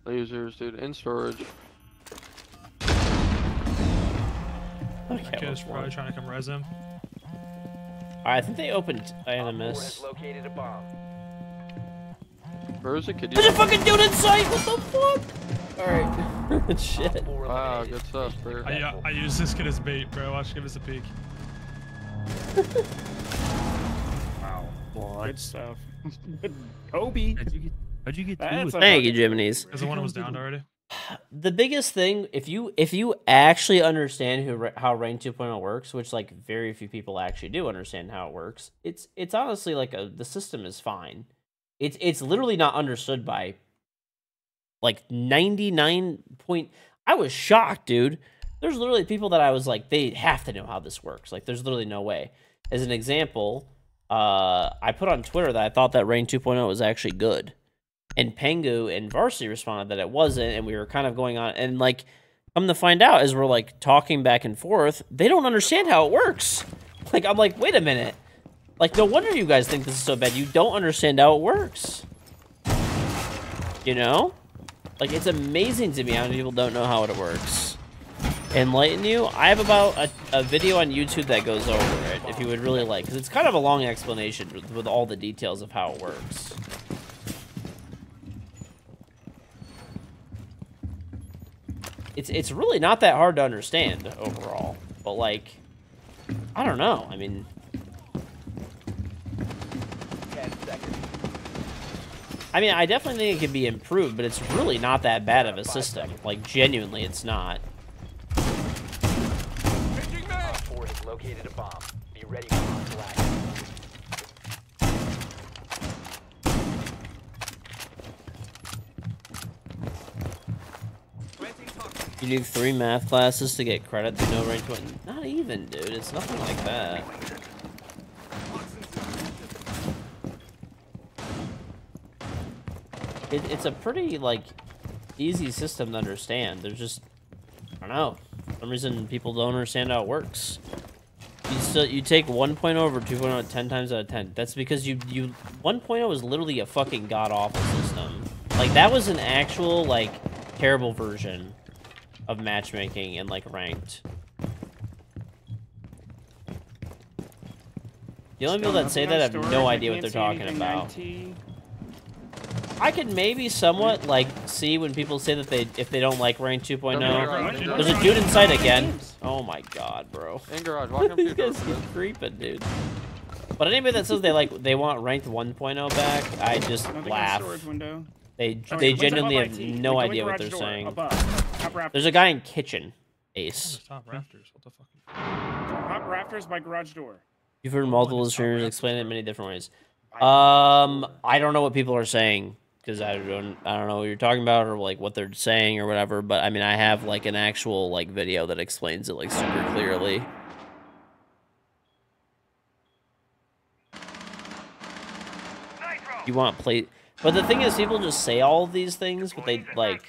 Lasers, dude, in storage. That kid's probably trying to come res him. Alright, I think they opened Op 4 has Animus. located a bomb. Where is it? Could you? There's a fucking dude in sight! What the fuck? Alright. Shit. Wow, good stuff, bro. I, uh, I use this kid as bait, bro. Watch, give us a peek. Wow. What? Good stuff. Kobe. How'd you get, how'd you get two That's with a Thank you, fucking- Jiminy's. Because the one was down already. the biggest thing if you if you actually understand who, how rank 2.0 works which like very few people actually do understand how it works it's it's honestly like a the system is fine it's it's literally not understood by like 99 point i was shocked dude there's literally people that i was like they have to know how this works like there's literally no way as an example uh i put on twitter that i thought that rank 2.0 was actually good and Pengu and Varsity responded that it wasn't, and we were kind of going on and like come to find out as we're like talking back and forth, they don't understand how it works. Like I'm like, wait a minute. Like no wonder you guys think this is so bad. You don't understand how it works. You know? Like it's amazing to me how many people don't know how it works. Enlighten you? I have about a, a video on YouTube that goes over it if you would really like, because it's kind of a long explanation with, with all the details of how it works. it's it's really not that hard to understand overall. But like, I don't know. I mean, 10 seconds. I mean, I definitely think it can be improved, but it's really not that bad of a system. Like, genuinely, it's not. Op 4 has located a bomb. Be ready for hostile. You need three math classes to get credit to no rank one. Not even, dude. It's nothing like that. It, it's a pretty like easy system to understand. There's just I don't know. For some reason people don't understand how it works. You still you take 1.0 over 2.0 10 times out of 10. That's because you you 1.0 is literally a fucking god awful system. Like that was an actual like terrible version of matchmaking and like ranked. The only people that say that have no idea what they're talking about. I can maybe somewhat like see when people say that they if they don't like rank 2.0. There's a dude inside again. Oh my god, bro. In garage, walk up to your door. These guys keep creeping, dude. But anybody that says they like they want ranked 1.0 back, I just No, they laugh. storage window. They Oh, they genuinely have IT? no Like, idea what they're door, saying. Above. There's a guy in kitchen, Ace. Top rafters. What the fuck? Top rafters by garage door. You've heard multiple streamers explain it in many different ways. Um, I don't know what people are saying because I don't I don't know what you're talking about or like what they're saying or whatever. But I mean, I have like an actual like video that explains it like super clearly. You want play, but the thing is, people just say all these things, but they like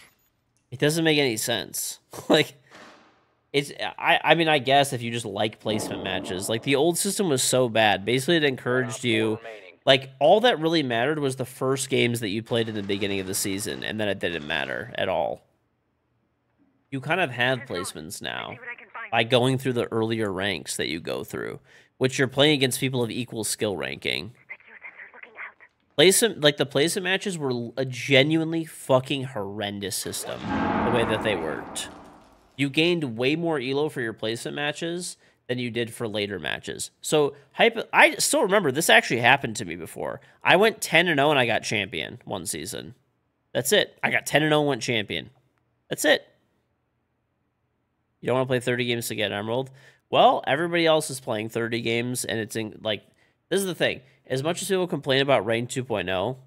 it doesn't make any sense. like it's I I mean I guess if you just like placement matches, like the old system was so bad. Basically, it encouraged you. Like all that really mattered was the first games that you played in the beginning of the season, and then it didn't matter at all. You kind of have placements now by going through the earlier ranks that you go through, which you're playing against people of equal skill ranking. Placement, like the placement matches were a genuinely fucking horrendous system. The way that they worked, you gained way more elo for your placement matches than you did for later matches. So hypo- I still remember this actually happened to me before. I went 10 and 0 and I got champion one season. That's it. I got 10 and 0 and went champion. That's it. You don't want to play 30 games to get Emerald? Well, everybody else is playing 30 games and it's in like this is the thing. As much as people complain about Rank 2.0,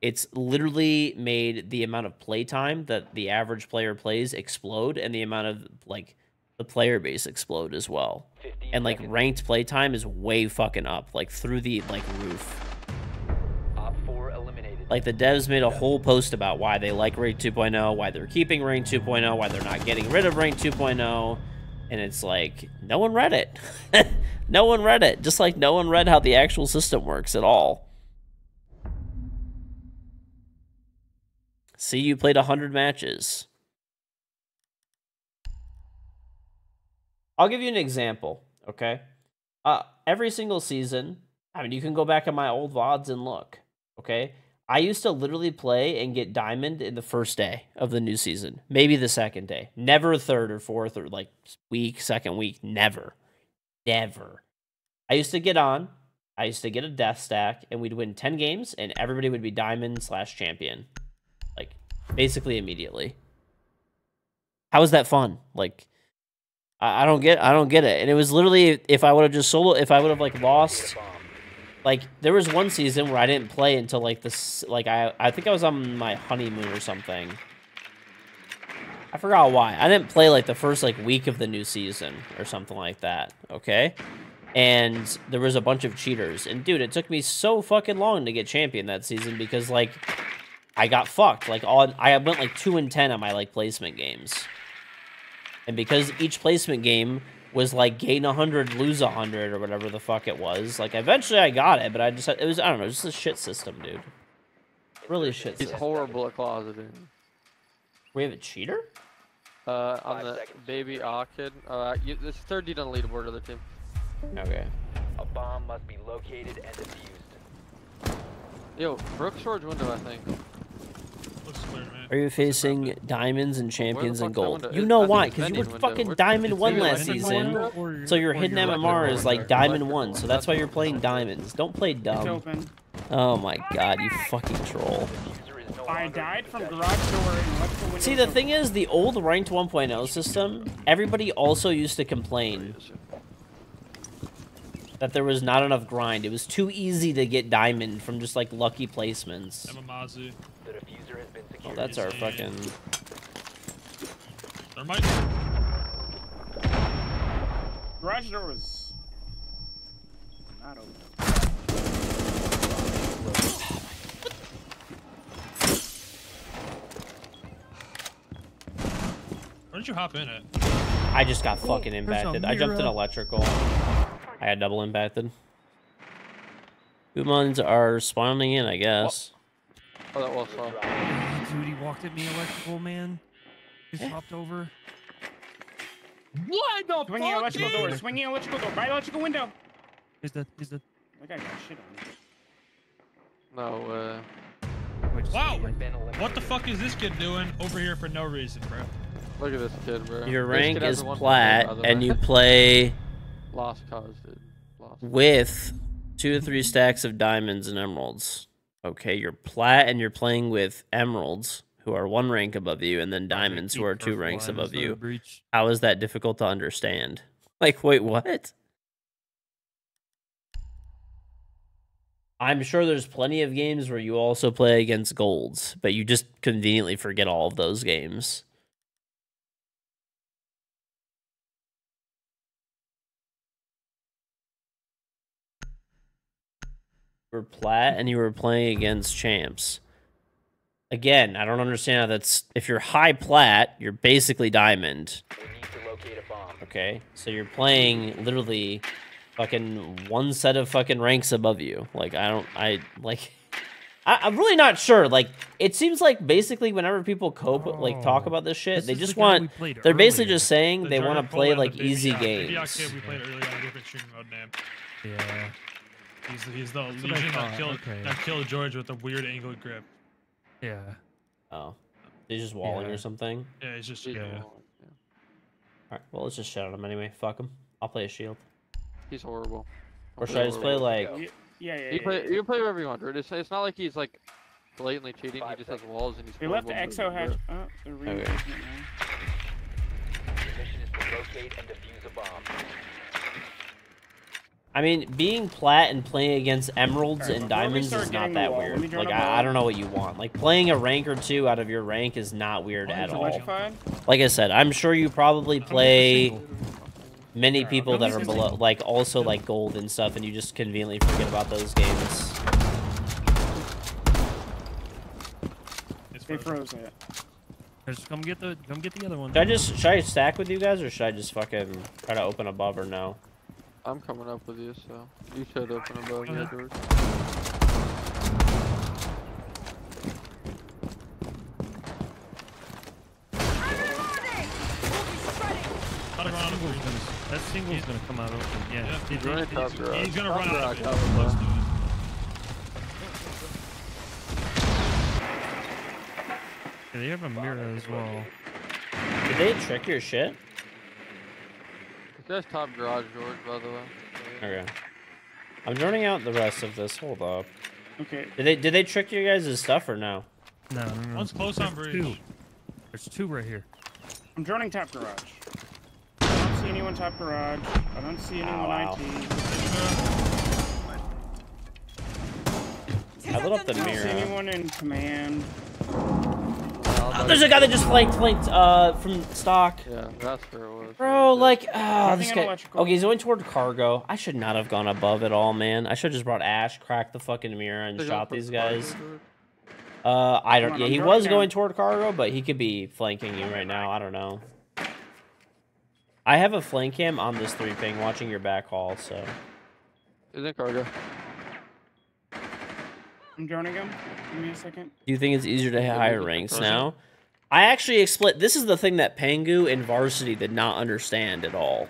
it's literally made the amount of playtime that the average player plays explode and the amount of like the player base explode as well. And like ranked playtime is way fucking up, like through the like roof. Op 4 eliminated. Like the devs made a whole post about why they like Rank 2.0, why they're keeping Rank 2.0, why they're not getting rid of Rank 2.0, and it's like no one read it. no one read it. Just like no one read how the actual system works at all. See, you played 100 matches. I'll give you an example, okay? Uh, every single season, I mean, you can go back on my old VODs and look, okay? I used to literally play and get diamond in the first day of the new season, maybe the second day. Never third or fourth or like week, second week. Never. Never. I used to get on, I used to get a death stack, and we'd win 10 games, and everybody would be diamond slash champion. Like, basically immediately. How is that fun? Like, I, I don't get I don't get it. And it was literally if I would have just solo if I would have like lost like there was one season where I didn't play until like this like I I think I was on my honeymoon or something. I forgot why. I didn't play like the first like week of the new season or something like that, okay? And there was a bunch of cheaters. And dude, it took me so fucking long to get champion that season because like I got fucked. Like all I went like 2 and 10 on my like placement games. And because each placement game was like gain 100, lose 100 or whatever the fuck it was, like eventually I got it, but I just, it was, I don't know, just a shit system, dude. Really shit He's system. horrible at closeting. We have a cheater? Uh, on the baby Orchid. Uh, you, this third dude on the leaderboard, other team. Okay. A bomb must be located and defused. Yo, Brooks George window, I think. Are you facing diamonds and champions and gold? You know why? Because you were fucking diamond one last season. So your or hidden your MMR is like diamond one. So that's why you're playing diamonds. Don't play dumb. Oh my god, you fucking troll. I died from garage door and electrical window. See, the thing is, the old ranked 1.0 system, everybody also used to complain that there was not enough grind. It was too easy to get diamond from just like lucky placements. Amamazu. The diffuser has been Oh, that's our fucking. Thermite. Garage door was not open. Where did you hop in it? I just got oh, fucking there's impacted. I jumped in electrical. I had double impacted. Humans are spawning in, I guess. Oh, that was saw. Dude, he walked at me electrical, man. He hopped over. What the Swinging electrical door. Swinging electrical door. By electrical window. He's dead. He's dead. That guy got shit on me. No, uh. Wow. What the fuck is this kid doing over here for no reason, bro? Look at this kid, bro. Your rank is a plat, and you play Lost cause, dude. Lost. with two to three stacks of diamonds and emeralds. Okay, you're plat, and you're playing with emeralds, who are one rank above you, and then diamonds, who are two ranks above it's not a you. breach. How is that difficult to understand? Like, wait, what? I'm sure there's plenty of games where you also play against golds, but you just conveniently forget all of those games. Were plat and you were playing against champs. Again, I don't understand how that's if you're high plat, you're basically diamond. Okay, so you're playing literally fucking one set of fucking ranks above you. Like I don't, I like. I, I'm really not sure. Like it seems like basically whenever people cope like talk oh, about this shit, This they is the just want. They're basically just saying The they want to play like easy Yacht- Baby Yacht games. kid we played earlier on a different streaming mode name. Yeah. He's, he's the what I Legion that killed, okay. that killed George with the weird angled grip. Yeah. Oh, he's just walling Yeah. or something. Yeah, he's just He's yeah. yeah. All right, well let's just shut on him anyway. Fuck him. I'll play a shield. He's horrible. Or should I just play like? Yeah, yeah, yeah. You play, yeah. you can play whatever you want, dude. It's, it's not like he's like blatantly cheating. He just has walls and he's. They left the exo hatch. bro. Oh, they're Okay. reinforcing it now. Your mission is to locate and defuse a bomb. I mean, being plat and playing against emeralds Alright, and diamonds is not that wall, weird. Like, I, ball. don't know what you want. Like, playing a rank or two out of your rank is not weird at all. Like I said, I'm sure you probably play many Alright, people that are with below, like also like gold and stuff, and you just conveniently forget about those games. They froze it. Just come get the come get the other one. Should I just should I stack with you guys or should I just fucking try to open above or no? I'm coming up with you, so you should open above, yeah, George. Gotta run Single's green. gonna, that single's gonna come out open. Yeah. Yeah, He- he- Right he- top garage. He's gonna Top run out of garage, it. Let's do it. yeah, they have a mirror as well. Did they trick your shit? It says top garage, George, by the way. Okay. I'm joining out the rest of this. Hold up. Okay. Did they did they trick you guys' stuff or no? No, no, no. One's close on There's bridge. Two. There's two right here. I'm droning top garage. I don't see anyone top garage. I don't see anyone Ow, ow. IT. I lit up the mirror. I don't see anyone in command. Oh, there's a guy that just flanked flanked uh from stock. Yeah, that's where it was. Bro, like, Nothing this guy. Okay, he's going toward cargo. I should not have gone above at all, man. I should have just brought Ash, cracked the fucking mirror, and They're shot these guys. Uh, I don't. Yeah, he was down. going toward cargo, but he could be flanking you right now. I don't know. I have a flank cam on this three ping, watching your back haul. So Isn't cargo? I'm droning him. Give me a second. do you think it's easier to hit higher ranks now? I actually explain. This is the thing that Pengu and Varsity did not understand at all.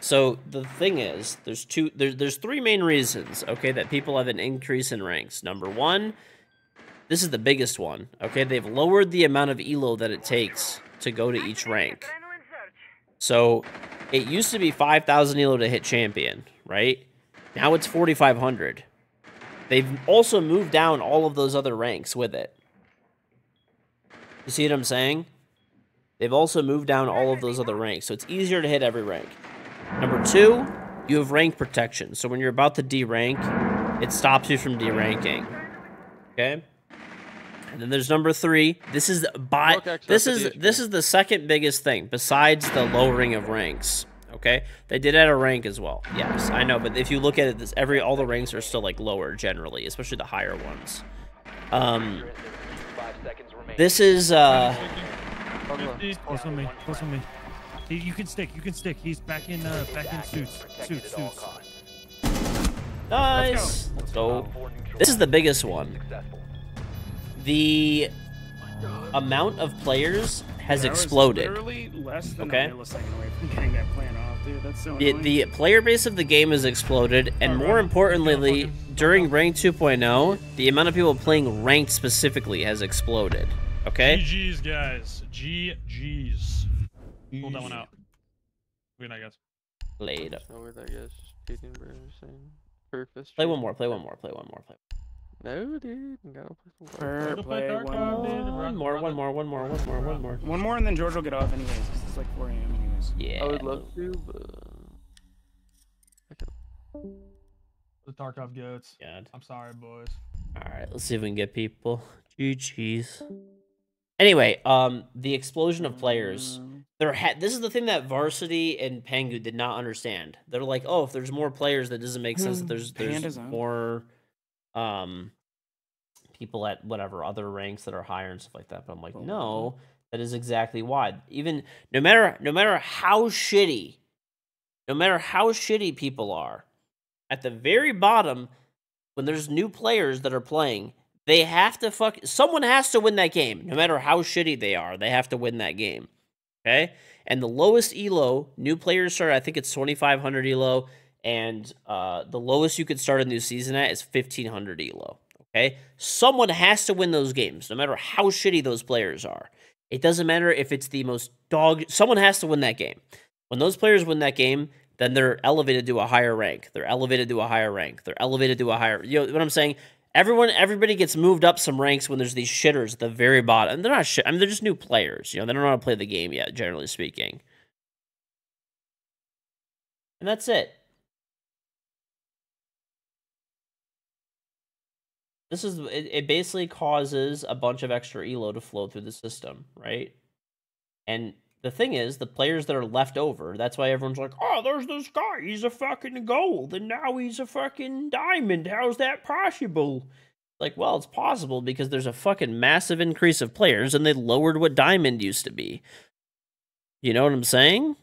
So the thing is, there's two. There's there's three main reasons. Okay, that people have an increase in ranks. Number one, this is the biggest one. Okay, they've lowered the amount of elo that it takes to go to each rank. So it used to be 5,000 elo to hit champion, right? Now it's 4,500. They've also moved down all of those other ranks with it. You see what I'm saying? They've also moved down all of those other ranks, so it's easier to hit every rank. Number two, you have rank protection. So when you're about to D-rank, it stops you from D-ranking. Okay? And then there's number three. This is by this is this is the second biggest thing besides the lowering of ranks. Okay, they did add a rank as well. Yes, I know, but if you look at it, this every all the ranks are still like lower generally, especially the higher ones. Um, Five seconds remaining. this is uh, Close on me. Close on me. You can stick. You can stick. He's back in. Uh, back in suits. Suits. Suits. nice. Let's go. This is the biggest one. The amount of players has Dude, I was exploded. Literally less than Okay. a millisecond away from getting that plan off, dude. So The, the player base of the game has exploded, and more importantly, during Rank 2.0, the amount of people playing Ranked specifically has exploded. Okay? GG's, guys. GG's. Pull that one out. Good night, guys. Played. No way that guy's cheating, bro. Saying purpose. Play one more, play one more, play one more, play No, dude. You gotta play some play play, Dark one more. one more, one more, one more, one more, one more. One more and then George will get off anyways, 'cause it's like 4 a.m. anyways. Yeah. I would love to, but The Tarkov goats. God. I'm sorry, boys. All right, let's see if we can get people. GG's. Anyway, um, the explosion of players. There had this is the thing that Varsity and Pengu did not understand. They're like, oh, if there's more players, that doesn't make sense. That there's there's Panda's on. more, um, people at whatever other ranks that are higher and stuff like that. But I'm like, no, that is exactly why. Even no matter no matter how shitty, no matter how shitty people are, at the very bottom, when there's new players that are playing, they have to fuck. Someone has to win that game, no matter how shitty they are. They have to win that game. Okay, and the lowest elo new players start. I think it's 2,500 elo, and uh, the lowest you could start a new season at is 1,500 elo. Okay, someone has to win those games, no matter how shitty those players are. It doesn't matter if it's the most dog. Someone has to win that game. When those players win that game, then they're elevated to a higher rank. They're elevated to a higher rank. They're elevated to a higher. You know what I'm saying? Everyone, everybody gets moved up some ranks when there's these shitters at the very bottom. And they're not shit. I mean, they're just new players. You know, they don't know how to play the game yet, generally speaking. And that's it. This is it, it basically causes a bunch of extra elo to flow through the system, right? And the thing is, the players that are left over, that's why everyone's like, oh, there's this guy. He's a fucking gold, and now he's a fucking diamond. How's that possible? Like, well, it's possible because there's a fucking massive increase of players and they lowered what diamond used to be. You know what I'm saying?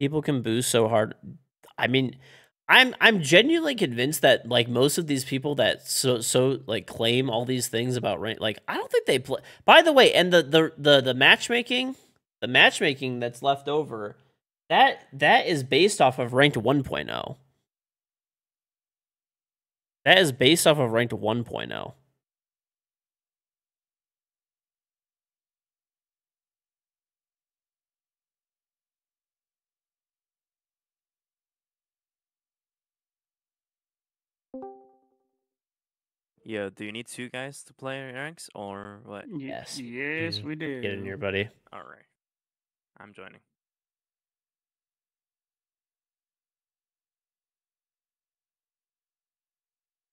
People can boost so hard. I mean, I'm I'm genuinely convinced that like most of these people that so so like claim all these things about rank like I don't think they play. By the way, and the the the the matchmaking, the matchmaking that's left over, that that is based off of ranked 1.0. That is based off of ranked oh. 1.0. Yeah, do you need two guys to play ranks or what? Yes. Yes, we do. Get in here, buddy. All right. I'm joining.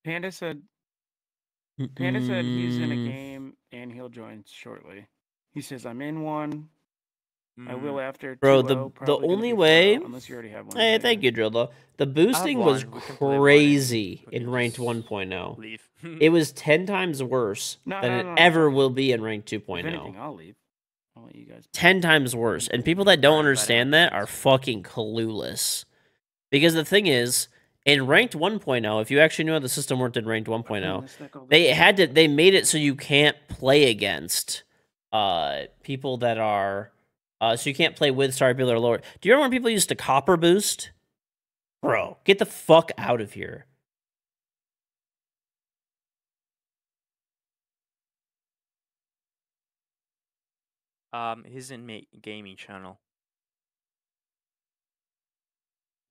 Panda said. Panda said he's in a game and he'll join shortly. He says I'm in one. I will after. Bro, the the only way. 4-0, unless you already have one. Hey, thank you, Drill. Though the boosting was one, we can play one. crazy in ranked 1.0. leave. It was ten times worse No, than no, it no, no. ever will be in ranked 2.0. anything, I'll leave. I'll let you guys. ten times worse. And people that don't Alright, but I understand that are fucking clueless. Because the thing is, in ranked 1.0, if you actually knew how the system worked in ranked 1.0, Let's not go they had to they made it so you can't play against uh people that are uh so you can't play with star people that lower. Do you remember when people used to copper boost? Bro, get the fuck out of here. Um, he's in ma- gaming channel.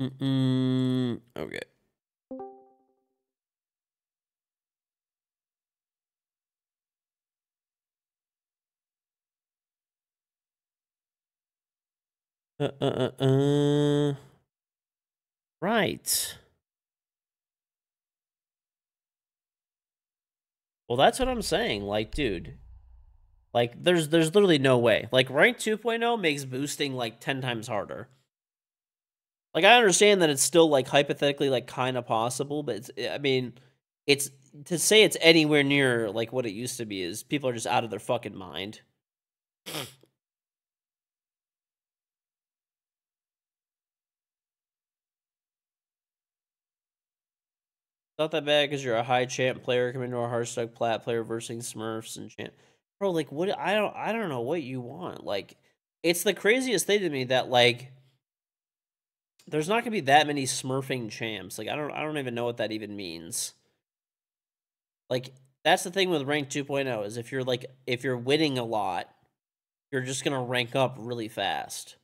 Mm-mm. Okay. Uh, uh, uh, uh. Right. Well, that's what I'm saying. Like, dude, like, there's there's literally no way. Like, rank 2.0 makes boosting like 10 times harder. Like, I understand that it's still like hypothetically like kind of possible, but it's I mean, it's to say it's anywhere near like what it used to be is people are just out of their fucking mind. Not that bad because you're a high champ player coming to a hardstuck plat player versus Smurfs and champ. Bro, like what I don't I don't know what you want. Like it's the craziest thing to me that like there's not gonna be that many smurfing champs. Like I don't I don't even know what that even means. Like that's the thing with rank 2.0 is if you're like if you're winning a lot, you're just gonna rank up really fast.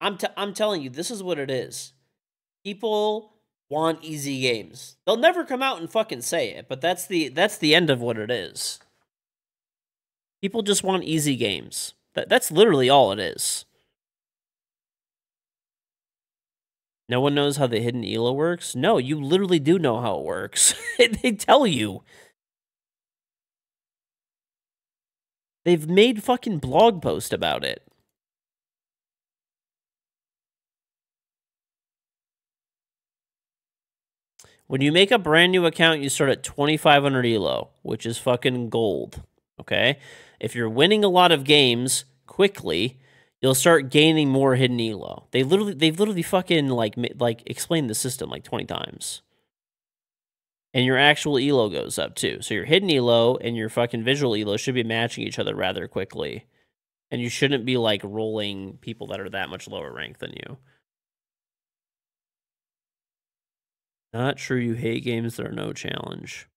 I'm t- I'm telling you, this is what it is. People want easy games. They'll never come out and fucking say it, but that's the that's the end of what it is. People just want easy games. That that's literally all it is. No one knows how the hidden ELO works? No, you literally do know how it works. they tell you. They've made fucking blog posts about it. When you make a brand new account, you start at 2500 elo, which is fucking gold. Okay? If you're winning a lot of games quickly, you'll start gaining more hidden elo. They literally they've literally fucking like like explained the system like 20 times. And your actual elo goes up too. So your hidden elo and your fucking visual elo should be matching each other rather quickly. And you shouldn't be like rolling people that are that much lower rank than you. Not true. You hate games that are no challenge.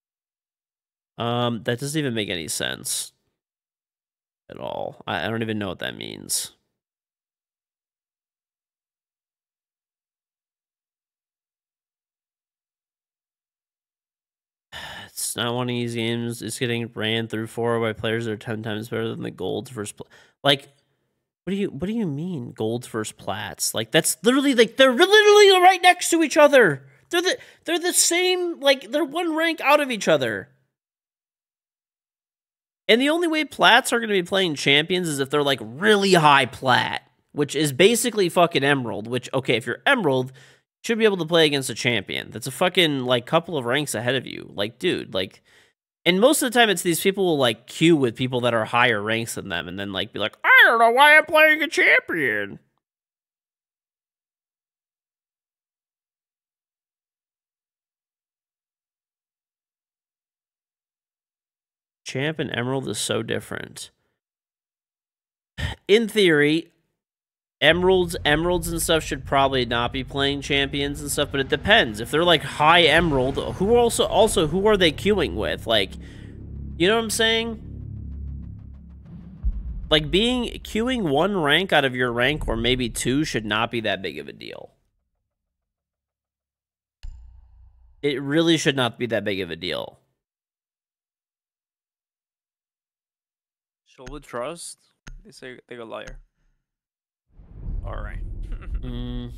Um, that doesn't even make any sense at all. I, I don't even know what that means. It's not one of these games. It's getting ran through four by players that are ten times better than the golds versus pl- like. What do you What do you mean golds versus plats? Like that's literally like they're literally right next to each other. They're the they're the same. Like they're one rank out of each other. And the only way plats are going to be playing champions is if they're like really high plat, which is basically fucking emerald. Which okay, if you're emerald, you should be able to play against a champion that's a fucking like couple of ranks ahead of you. Like, dude, like. And most of the time, it's these people will like queue with people that are higher ranks than them, and then like be like, I don't know why I'm playing a champion. Champ and Emerald is so different. In theory, emeralds, emeralds and stuff should probably not be playing champions and stuff, but it depends. If they're like high emerald, who also also who are they queuing with? Like, you know what I'm saying? Like being queuing one rank out of your rank or maybe two should not be that big of a deal. It really should not be that big of a deal. Show the trust. They say they're a liar. Alright. Mm.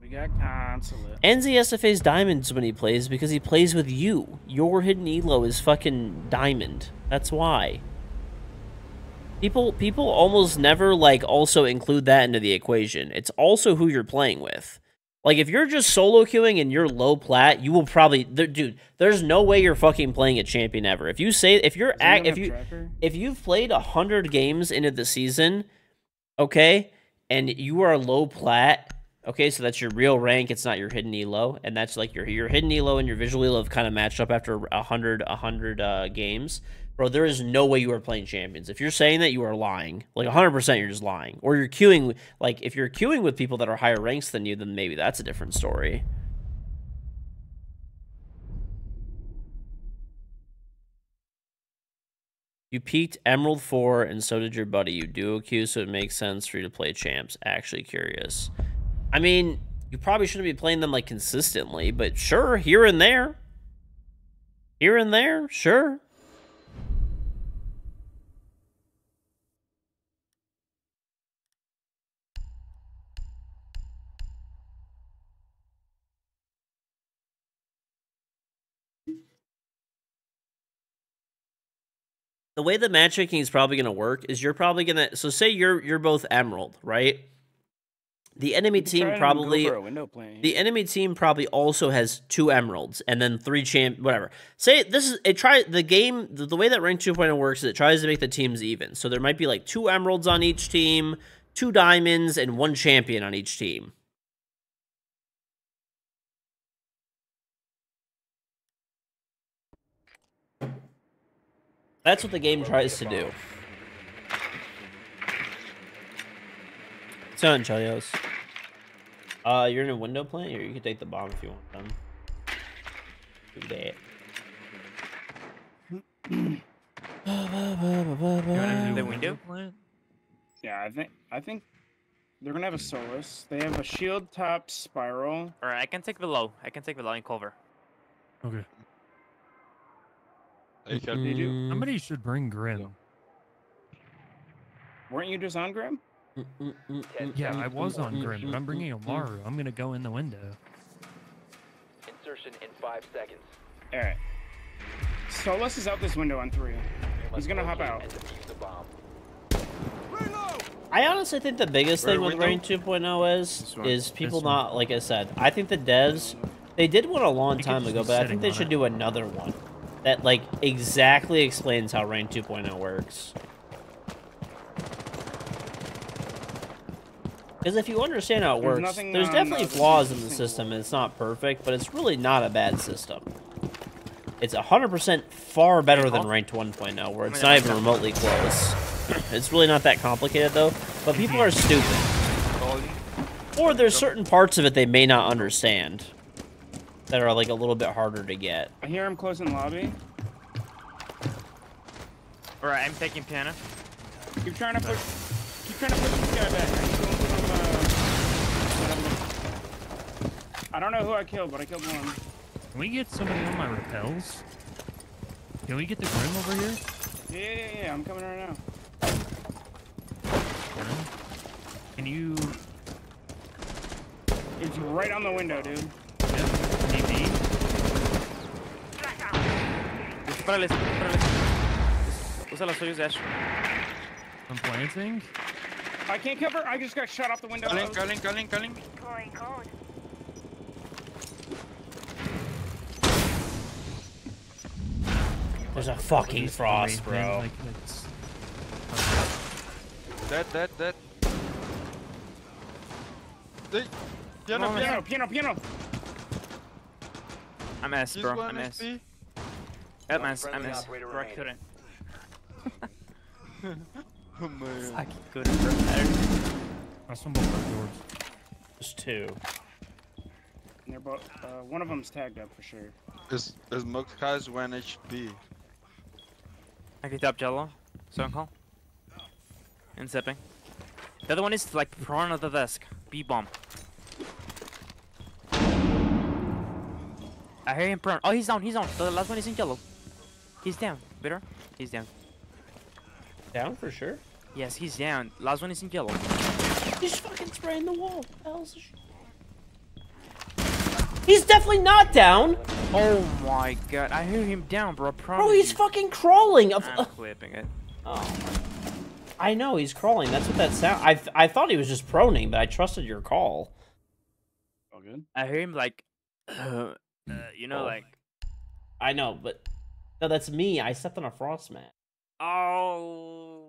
We got consulate. NZSFA's diamonds when he plays because he plays with you. Your hidden elo is fucking diamond. That's why. People people almost never like also include that into the equation. It's also who you're playing with. Like if you're just solo queuing and you're low plat, you will probably there, dude. There's no way you're fucking playing a champion ever. If you say if you're act if you if you've played a hundred games into the season, okay, and you are low plat, okay, so that's your real rank. It's not your hidden elo, and that's like your your hidden elo and your visual elo have kind of matched up after a hundred a hundred uh, games. Bro, there is no way you are playing champions. If you're saying that, you are lying. Like 100%, you're just lying. Or you're queuing, like, if you're queuing with people that are higher ranks than you, then maybe that's a different story. You peaked Emerald 4, and so did your buddy. You duo queue, so it makes sense for you to play champs. Actually curious. I mean, you probably shouldn't be playing them, like, consistently, but sure, here and there. Here and there, sure. The way the matchmaking is probably going to work is you're probably going to so say you're you're both emerald right? The enemy team try and go probably for a window plane. the enemy team probably also has two emeralds and then three champ whatever. Say this is it try the game the, the way that rank 2.0 works is it tries to make the teams even. So there might be like two emeralds on each team two diamonds and one champion on each team That's what the game tries to do. It's on Chelios. Uh, you're in a window plant, or you can take the bomb if you want them. Do that. the window? plant? Yeah, I think I think they're gonna have a Solis. They have a shield top spiral. Alright, I can take the low. I can take the line cover. Okay. They do. Somebody should bring Grim. Weren't you just on Grim? Yeah, I was on Grim, but I'm bringing Amaru. I'm gonna go in the window. Insertion in five seconds. All right. Solis is out this window on three. He's gonna hop out. I honestly think the biggest thing with? Rank 2.0 is is people not like I said. I think the devs they did one a long time ago, but I think they should do another one that like exactly explains how Rank 2.0 works. Because if you understand how it There's works, nothing there's on, definitely flaws in the system, and it's not perfect, but it's really not a bad system. It's 100% far better than Ranked 1.0, where it's not even remotely close. It's really not that complicated, though, but people mhm. are stupid. Or there's certain parts of it they may not understand that are like a little bit harder to get. I hear him closing lobby. Alright, I'm taking piano. Keep trying to push. Keep trying to push this guy back. He's him, uh, I don't know who I killed, but I killed one. Can we get somebody on my repels? Can we get the Grim over here? Yeah, yeah, yeah, yeah. I'm coming right now. Can you? It's right on the window, dude. Dispárales, dispárales. Usa los suyos de Ash. I'm planting. I can't cover. I just got shot off the window. Calling, calling, calling, calling. There's a fucking frost, Marine bro. like, it's- Dead, dead, dead. Hey, piano, Piano, piano. piano, piano. I'm S, bro. one I'm S. HP. I'm S. I'm S. Bro, I couldn't. Oh man. Fucking couldn't, bro. That's on both our doors. There's two. And they're both. Uh, one of them's tagged up for sure. Is is Mook has one HP. I can top jello. Stone call. And zipping. The other one is like prone of the desk. B bomb. I hear him prone. Oh, he's down. He's down. The last one is in yellow. He's down. Bitter. He's down. Down for sure. Yes, he's down. Last one is in yellow. He's fucking spraying the wall. What the hell's this shit? He's definitely not down. Oh my god. I hear him down, bro. Prone. Bro, he's fucking crawling. Of, I'm clipping it. oh. I know he's crawling. That's what that sound. I th- I thought he was just proning, but I trusted your call. All good. I hear him like, uh, Uh, mm, you know, Oh. like, I know, but no, that's me. I stepped on a frost mat. oh.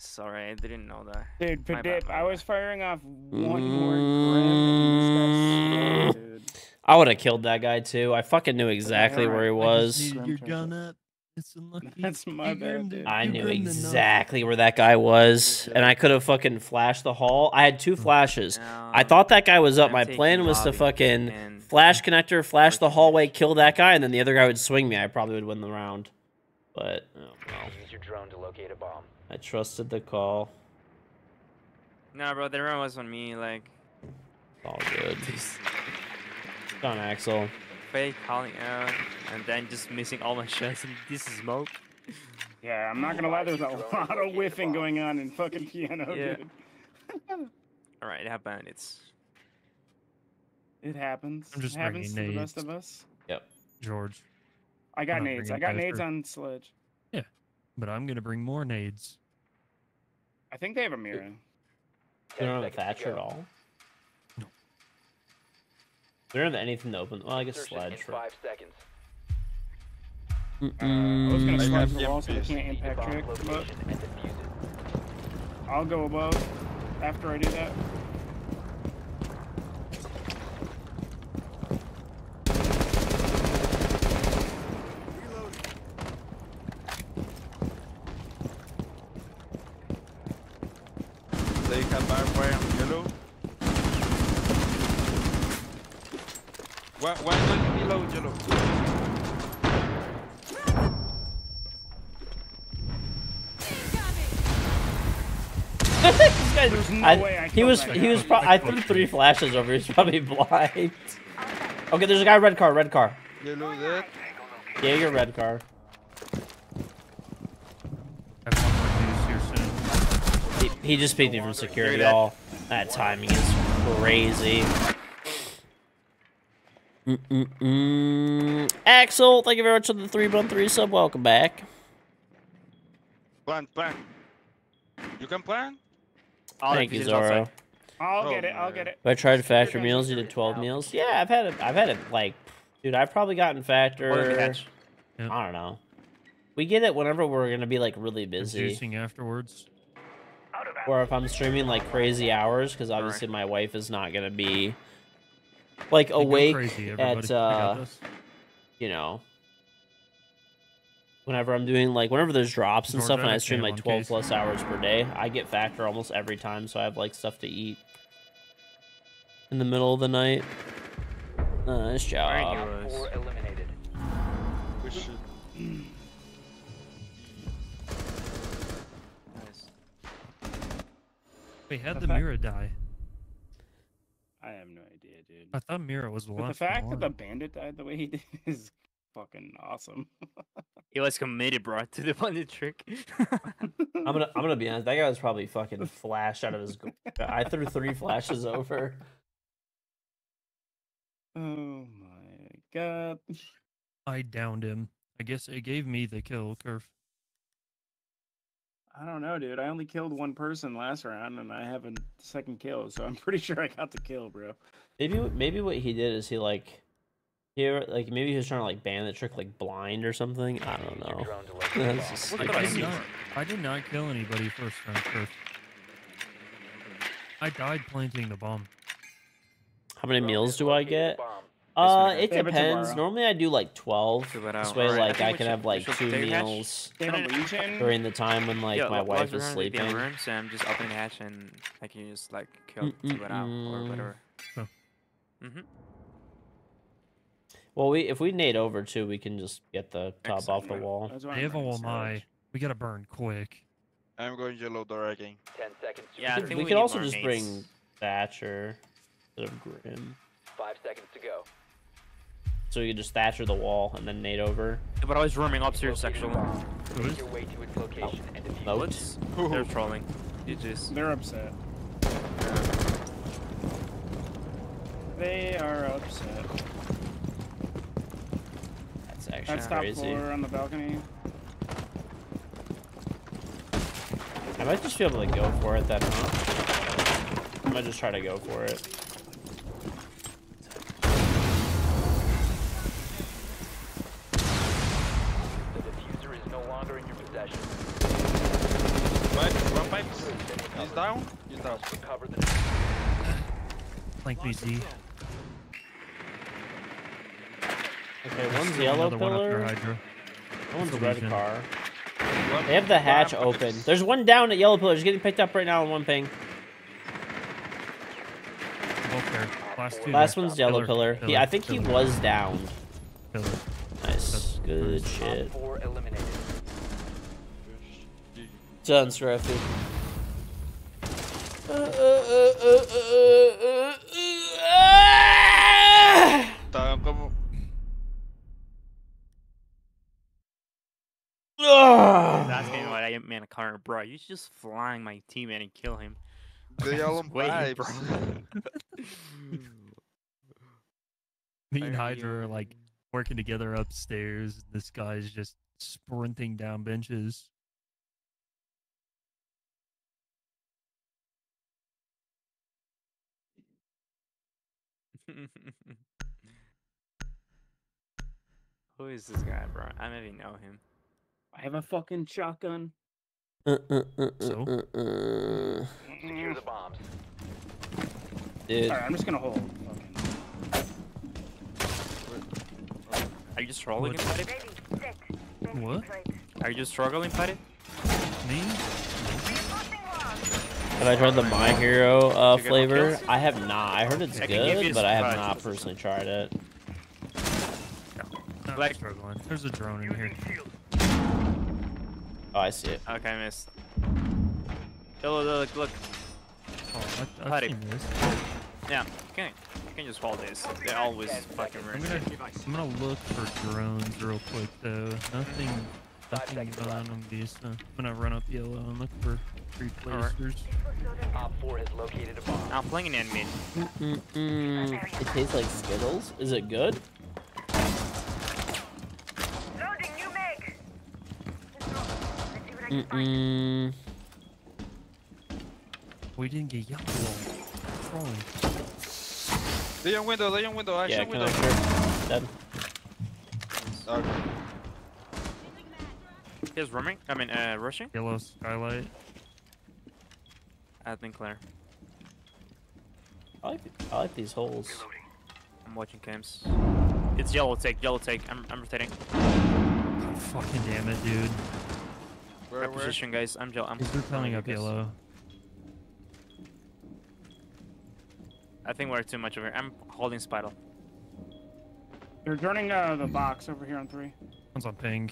Sorry, I didn't know that. Dude, My bad, I bad. was firing off one more mm. grim and this guy's slow, dude. I would have killed that guy too. I fucking knew exactly where he I just was. needed your gun up. It's unlucky. That's my bad, dude. I knew exactly where that guy was, and I could have fucking flashed the hall. I had two mm. flashes. I thought that guy was up. My plan was to fucking and flash connector, flash the hallway, kill that guy, and then the other guy would swing me. I probably would win the round. But oh well, Use your drone to locate a bomb. I trusted the call. Nah, bro, the run was on me. Like, All good. John Axel. Fake calling out, and then just missing all my shots in this smoke. Yeah, I'm not gonna lie. There's a lot of whiffing going on in fucking piano, Yeah. dude. All right, it happened. It's It happens. I'm just it happens to bringing the best nades. of us. Yep. George. I got nades. I bringing got nades on sledge. Yeah. But I'm gonna bring more nades. I think they have a mirror. They don't have a seconds Thatcher at go. all. They don't have anything to open. Well, I guess Insertion sledge in for. five seconds. Uh, I was gonna slide the wall so they EMPs. can't impact bomb trick, but location and defuse it. I'll go above after I do that. They have barbed wire on yellow. Why, why not yellow, yellow? this guy, There's no I- he was he was pro- I threw three flashes over. He's probably blind. Okay, there's a guy red car, red car. Yellow oh, dead. Yeah, you're red car. I have one more news here soon. He, he just peeked me from security that. all. That timing is crazy. Mm-mm-mm. Axel, thank you very much for the three one three sub. Welcome back. Plant, plant. You can plant? All Thank you, pieces outside. Zoro. I'll Oh, get it. I'll get it. Have I tried factor meals? You did 12 meals? Yeah, I've had it. I've had it like, dude, I've probably gotten factor. What did we catch? Yep. I don't know. We get it whenever we're gonna be like really busy, Juicing afterwards. or if I'm streaming like crazy hours, because obviously my wife is not gonna be like Hey, go awake crazy, at everybody. I got uh, you know, whenever I'm doing like whenever there's drops and George, stuff, and I stream like 12 case. plus hours per day, I get factor almost every time, so I have like stuff to eat in the middle of the night. Nice job. Op four eliminated. We should. Nice. Wait, how'd The the fact- Mira die? I have no idea, dude. I thought Mira was the But the last fact that the bandit died the way he did is fucking awesome. He was committed, bro, to the one trick. I'm gonna I'm gonna be honest. That guy was probably fucking flashed out of his. I threw three flashes over. Oh my god. I downed him. I guess it gave me the kill, Curve. I don't know, dude. I only killed one person last round, and I have a second kill, so I'm pretty sure I got the kill, bro. Maybe maybe what he did is he like here like maybe he was trying to like ban the trick like blind or something. I don't know. That's just I did, not, I did not kill anybody first round, Curve. I died planting the bomb. How many meals do I get? Uh, it They have it depends. Normally I do like twelve. This way, like I can have like two take a hatch. meals They have a Legion? during the time when like my wife is in the game sleeping. room, so I'm just opening the hatch and I can just like kill keep out or whatever. Mm-hmm. Well, we if we nade over too, we can just get the top off the wall. They have all my. We gotta burn quick. I'm going yellow door again. Ten seconds. to Yeah, I we insertion. could, think we we could also just nades. bring Thatcher instead of Grim, Five seconds to go. so we could just Thatcher the wall and then nade over. But I was roaming upstairs actually. Make your way to its location and defuse Note. They're trolling. You just They're upset. They are upset. That's actually That's top crazy. floor on the balcony. I might just be able to go for it then, huh? I might just try to go for it. The diffuser is no longer in your possession. Right, one pipe. He's down. He's down. Recover the Flank me, Okay, one's Still yellow another one up there, pillar. Hydra. One's Still red Legion. car. They have the hatch open. There's one down at yellow pillar. He's getting picked up right now on one ping. Both there. Last two. Last there. one's yellow pillar. He, I think he was down. pillar. Nice. Good shit. four eliminated. Done, Scruffy. Down, come That's getting what I meant, Connor, bro. You should just flying my teammate and kill him. The yellow Wait, pipes. Me and Hydra are like working together upstairs. This guy's just sprinting down benches. Who is this guy, bro? I don't even know him. I have a fucking shotgun. Uh, uh, uh, so? Secure the bombs. Dude. Alright, I'm just gonna hold. Are you just struggling inside it? What? Are you struggling inside? Me? Have I tried the My Hero uh, Did you get no flavor? I have not. I heard it's I can give you good, but I have not personally tried it. Not Like- struggling. There's a drone in here. Oh, I see it. Okay, I missed. Look, look, look. Oh, I, I've Huddy. seen this. Yeah, you can, you can just hold this. They always fucking I'm ruin gonna, I'm gonna look for drones real quick though. Nothing, nothing going on these. I'm gonna run up yellow and look for three Alright. placers. Op 4 has located a bomb. I'm playing an mid. Mm-mm. It tastes like Skittles. Is it good? We didn't get yellow. Trolling. The young window, the young window, I Yeah, action window. connector. Dead. Okay. He's roaming. I mean, uh, rushing. Yellow skylight. I think clear. I like, I like these holes. I'm watching cams. It's yellow take, yellow take. I'm, I'm rotating. God, fucking damn it, dude. Where, Right where? position, guys. I'm, yellow. I'm He's repelling up yellow. I think we're too much over here. I'm holding spiral. They're turning uh, the box over here on three. One's on ping.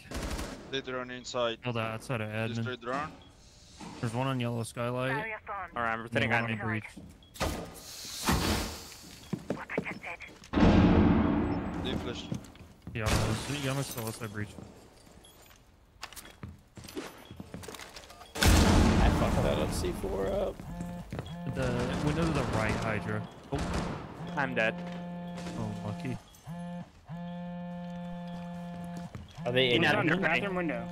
They drone inside. Held out outside of admin. Destroy drone. There's one on yellow skylight. Alright, I'm and rotating one on the admin. breach. They flash. Yama's, Yama's still outside breach. I fucked that up. C4 up. The window to the right, Hydra. Oh, I'm dead. oh my. Clocky. Are they in He's on the admin? bathroom window.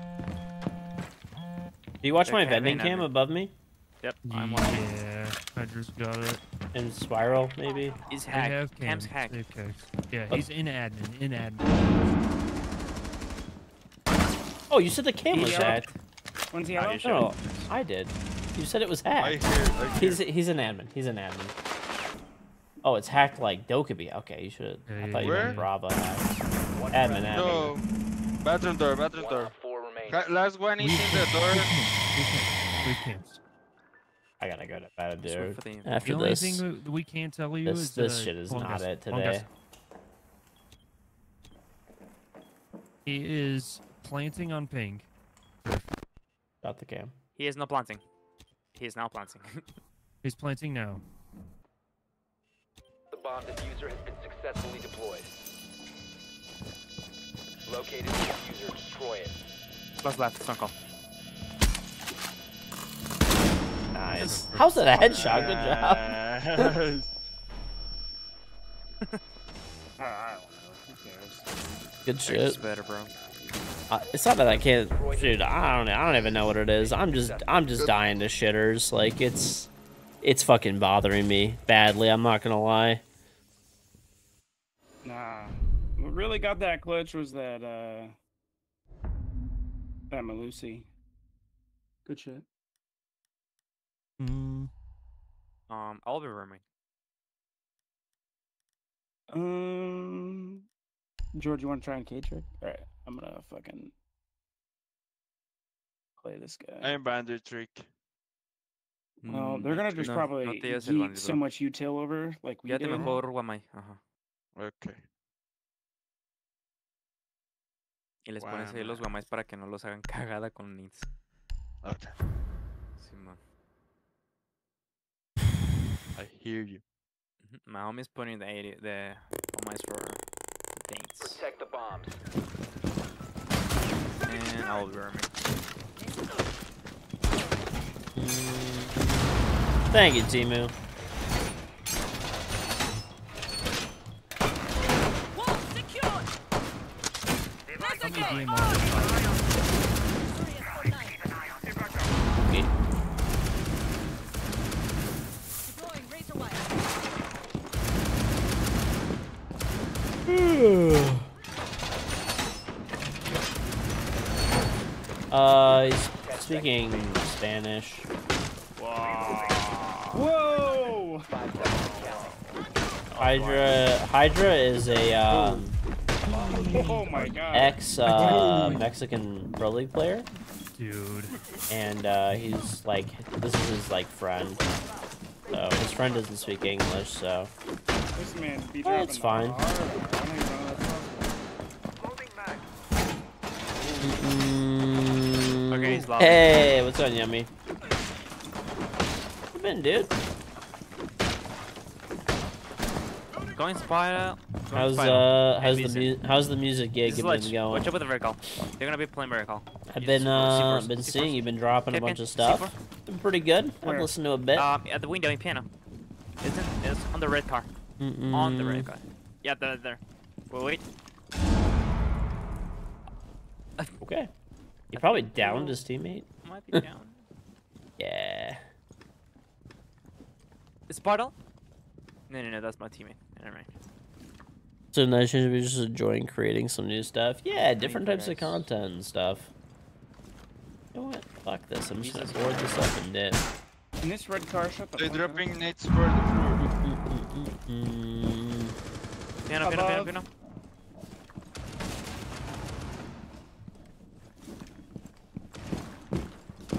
Do you watch They're my vending cam admin. above me? Yep, I'm watching. Yeah, Hydra's got it. In spiral, maybe? He's They hacked. Cam's cams. hacked. They have cams. Yeah, Oh. he's in admin. In admin. Oh, you said the cam was Yeah. hacked. One's Oh, yellow. you should. No, I did. You said it was I hacked. hear, I hear. He's he's an admin. He's an admin. Oh, it's hacked like Dokkaebi. Okay, you should. Yeah, I yeah, thought you yeah. meant Brava. Admin, admin. No. Bathroom door, bathroom One door. op four remaining. Ca- Last one is in the door. We can't. We can't. I gotta go to bed, Just wait dude. for the. After the only this, thing we can't tell you this is this uh, shit is not guys. it today. He is planting on ping. Got the cam. He is not planting. He is now planting. He's planting now. The bomb diffuser has been successfully deployed. Located the diffuser. Destroy it. Last left, Stone Cold. Nice. How's that a headshot? Good job. Uh, I don't know. Who cares? Good It's shit. better, bro. Uh, it's not that I can't, dude. I don't. I don't even know what it is. I'm just. I'm just dying to shitters. Like it's. It's fucking bothering me badly. I'm not gonna lie. Nah. What really got that glitch was that uh that Melusi. Good shit. Mm, Um, I'll be roaming. Um George, you wanna try and K trick? Alright, I'm gonna fucking play this guy. I'm Bandit trick. Well, they're gonna just No, probably no te hagas el yeet bandido. so much util over like we Ya te do. mejor Wamai. Ajá. Okay. Y les pones ahí los Wamai. Wamais para que no los hagan cagada con nits. Okay. Sí, man. I hear you. Mhm. My homie's putting the 80, the Wamais for things. Protect the bombs. And I'll be. Thank you, Timu. Wall secured. how many Uh, he's speaking Spanish. Whoa! Five seconds and counting. Hydra. Hydra is a um, Oh my god. ex uh, Mexican pro league player, Dude. and uh, he's like this is his like friend. So his friend doesn't speak English, so This man be Oh, it's the fine. Hard R. I don't even know that's possible. Mm, Okay, he's. Hey, what's on, Yummy? You been, dude? Going spider. Going How's spider. uh And how's the Lisa. mu- how's the music gig been going? Watch out with the vertical. They're gonna be playing vertical. I've been uh C4, been C4. seeing you've been dropping a bunch of stuff. C4. Been pretty good. I've listened to a bit. Um, at the window in piano. It's on the red car. On the red car. Yeah, there, there. Wait, wait. Okay. He probably downed his teammate. Might be down. Yeah. Is Spartal? No, no, no, that's my teammate. Never mind. So nice should be just enjoying creating some new stuff. Yeah, different types of content and stuff. You know what? Fuck this. I'm just gonna board this up and dip. In this red car, shut the They're dropping nades for the floor. Mm, Piano, piano, piano, Above. piano.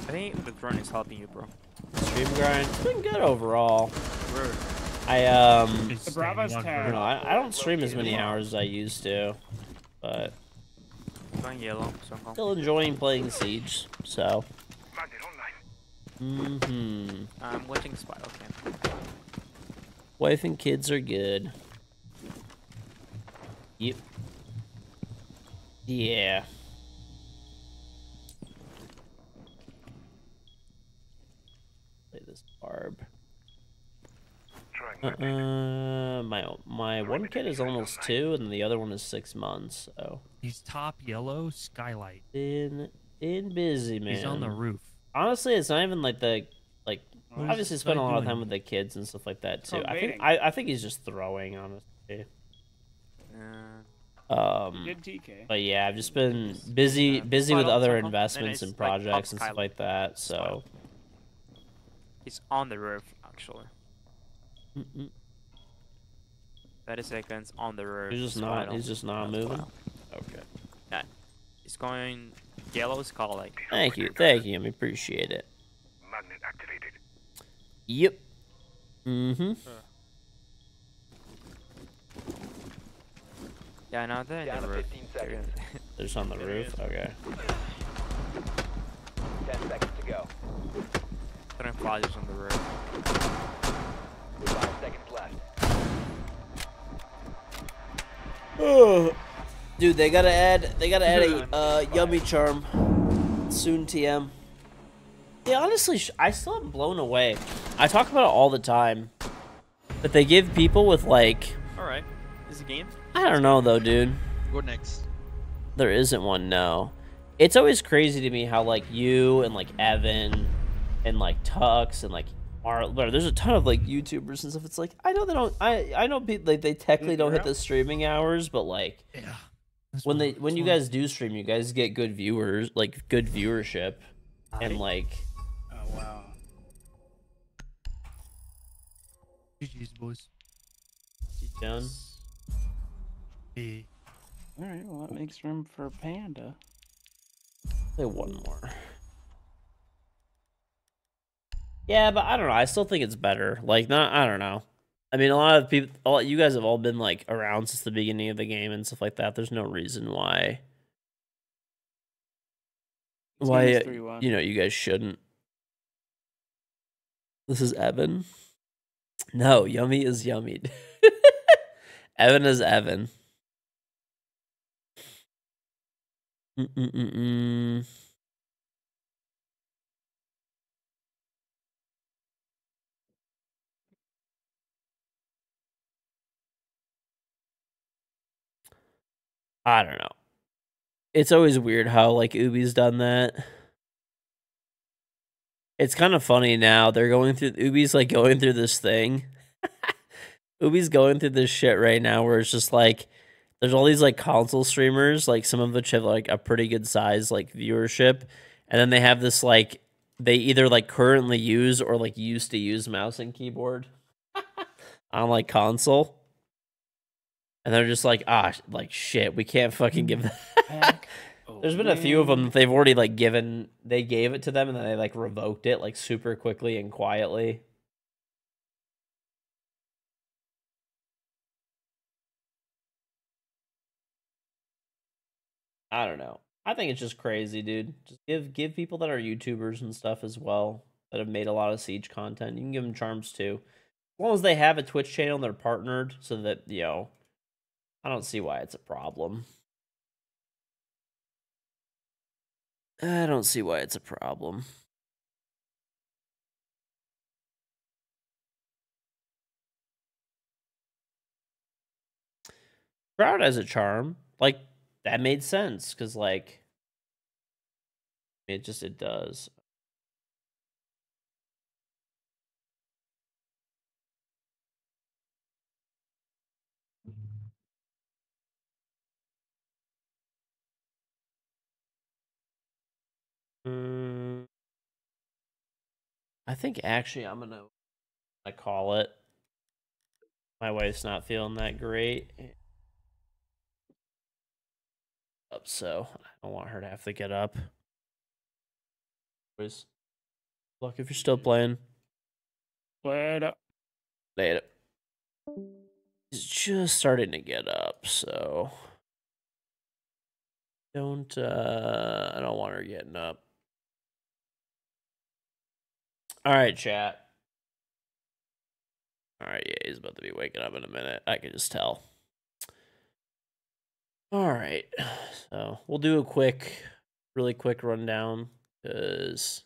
I think the drone is helping you, bro. stream grind. It's been good overall. Word. I um. He's The Bravo's on tab. I don't know. I, I don't stream as many hours as I used to, but Going yellow, so still enjoying playing Siege. So. Mm-hmm. I'm watching Spiral Cam. Wife and kids are good. Yep. Yeah. Barb. Trying Uh, my my one kid is almost two, and the other one is six months. So He's top yellow skylight. In been busy, man. He's on the roof. Honestly, it's not even like the like. What is obviously, this spend a guy lot of time with the kids and stuff like that too. Oh, I think. I, I think he's just throwing, honestly. Um, Good TK. but yeah, I've just been busy busy with other investments and projects and stuff like that. So He's on the roof, actually. Mm-mm. 30 seconds on the roof. he's just is not he's just not moving. final. Okay. Yeah. He's going yellow is calling. Thank you, thank you. I appreciate it. Magnet activated. Yep. Mm-hmm. Yeah, no, they're Down in the roof. 15 seconds. They're just on the roof. Okay. 10 seconds to go. Throwing flashes on the roof. 5 seconds left. Dude, they gotta add they gotta add a uh, yummy charm soon. TM. Yeah, honestly, I still am blown away. I talk about it all the time, but they give people with like Alright. Is it game? I don't know though, dude. Go next. There isn't one. No, it's always crazy to me how like you and like Evan and like Tux and like Mar. but There's a ton of like YouTubers and stuff. It's like I know they don't. I I know people like they technically mm, don't hit the streaming hours, but like Yeah. when they when you guys do stream, you guys get good viewers, like good viewership, and like Oh wow. GG's, boys. done. Hey. All right. Well, that makes room for Panda. Play one more. Yeah, but I don't know. I still think it's better. Like, not I don't know. I mean, a lot of people, a lot, you guys have all been like around since the beginning of the game and stuff like that. There's no reason why, This why game is 3-1. you know you guys shouldn't. This is Evan. No, yummy is yummy. Evan is Evan. Mm-mm-mm-mm. I don't know. It's always weird how like Ubi's done that. It's kind of funny now. They're going through Ubi's like going through this thing. Ubi's going through this shit right now where it's just like there's all these like console streamers, like some of which have like a pretty good size like viewership, and then they have this like they either like currently use or like used to use mouse and keyboard on like console. And they're just like, ah, like shit, we can't fucking give that. Back. There's been a few of them that they've already like given, they gave it to them and then they like revoked it like super quickly and quietly. I don't know. I think it's just crazy, dude. Just give give people that are YouTubers and stuff as well that have made a lot of siege content. You can give them charms too, as long as they have a Twitch channel. and They're partnered, so that you know. I don't see why it's a problem. I don't see why it's a problem. Crowd has a charm. Like that made sense because like it just it does. Mm, I think actually I'm gonna I call it. My wife's not feeling that great. Up so I don't want her to have to get up. Boys, look if you're still playing. Later. Later. He's just starting to get up, so don't uh I don't want her getting up. All right, chat. All right, yeah, he's about to be waking up in a minute. I can just tell. All right, so we'll do a quick, really quick rundown because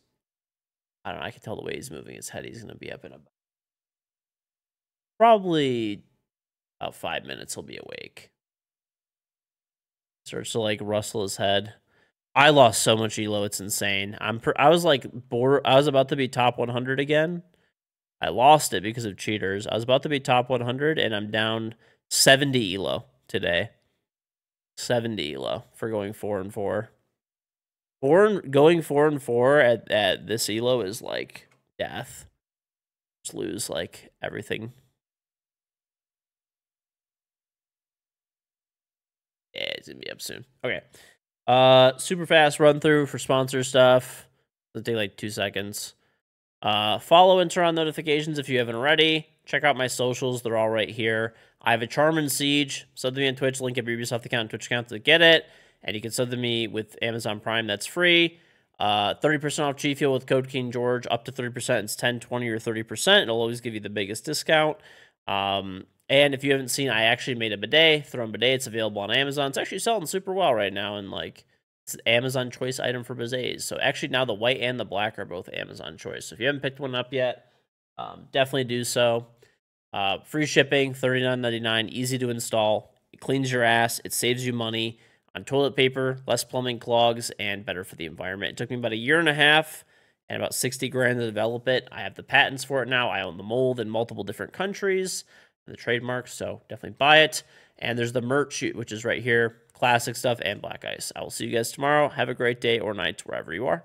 I don't know. I can tell the way he's moving his head. He's gonna be up in about probably about five minutes he'll be awake. Starts to like rustle his head. I lost so much elo, it's insane. I'm pr- I was like bored. I was about to be top 100 again. I lost it because of cheaters. I was about to be top 100 and I'm down 70 elo today. 70 elo for going 4 and 4. Four and, going 4 and 4 at at this elo is like death. Just lose like everything. Yeah, it's gonna be up soon. Okay. Uh super fast run through for sponsor stuff. It'll take like two seconds. Uh follow and turn on notifications if you haven't already. Check out my socials, they're all right here. I have a charm in Siege. Sub to me on Twitch, link up your Ubisoft account Twitch account to get it. And you can sub to me with Amazon Prime, that's free. Uh, 30% off G Fuel with code King George, up to 30%. It's 10, 20, or 30%. It'll always give you the biggest discount. Um, and if you haven't seen, I actually made a bidet, Throne Bidet. It's available on Amazon. It's actually selling super well right now. And like, it's an Amazon choice item for bidets. So actually, now the white and the black are both Amazon choice. So if you haven't picked one up yet, um, definitely do so. Uh, free shipping, $39.99, easy to install. It cleans your ass, it saves you money on toilet paper, less plumbing clogs, and better for the environment. It took me about a year and a half and about 60 grand to develop it. I have the patents for it now. I own the mold in multiple different countries, the trademarks, so definitely buy it. And there's the merch, which is right here classic stuff and black ice. I will see you guys tomorrow. Have a great day or night wherever you are.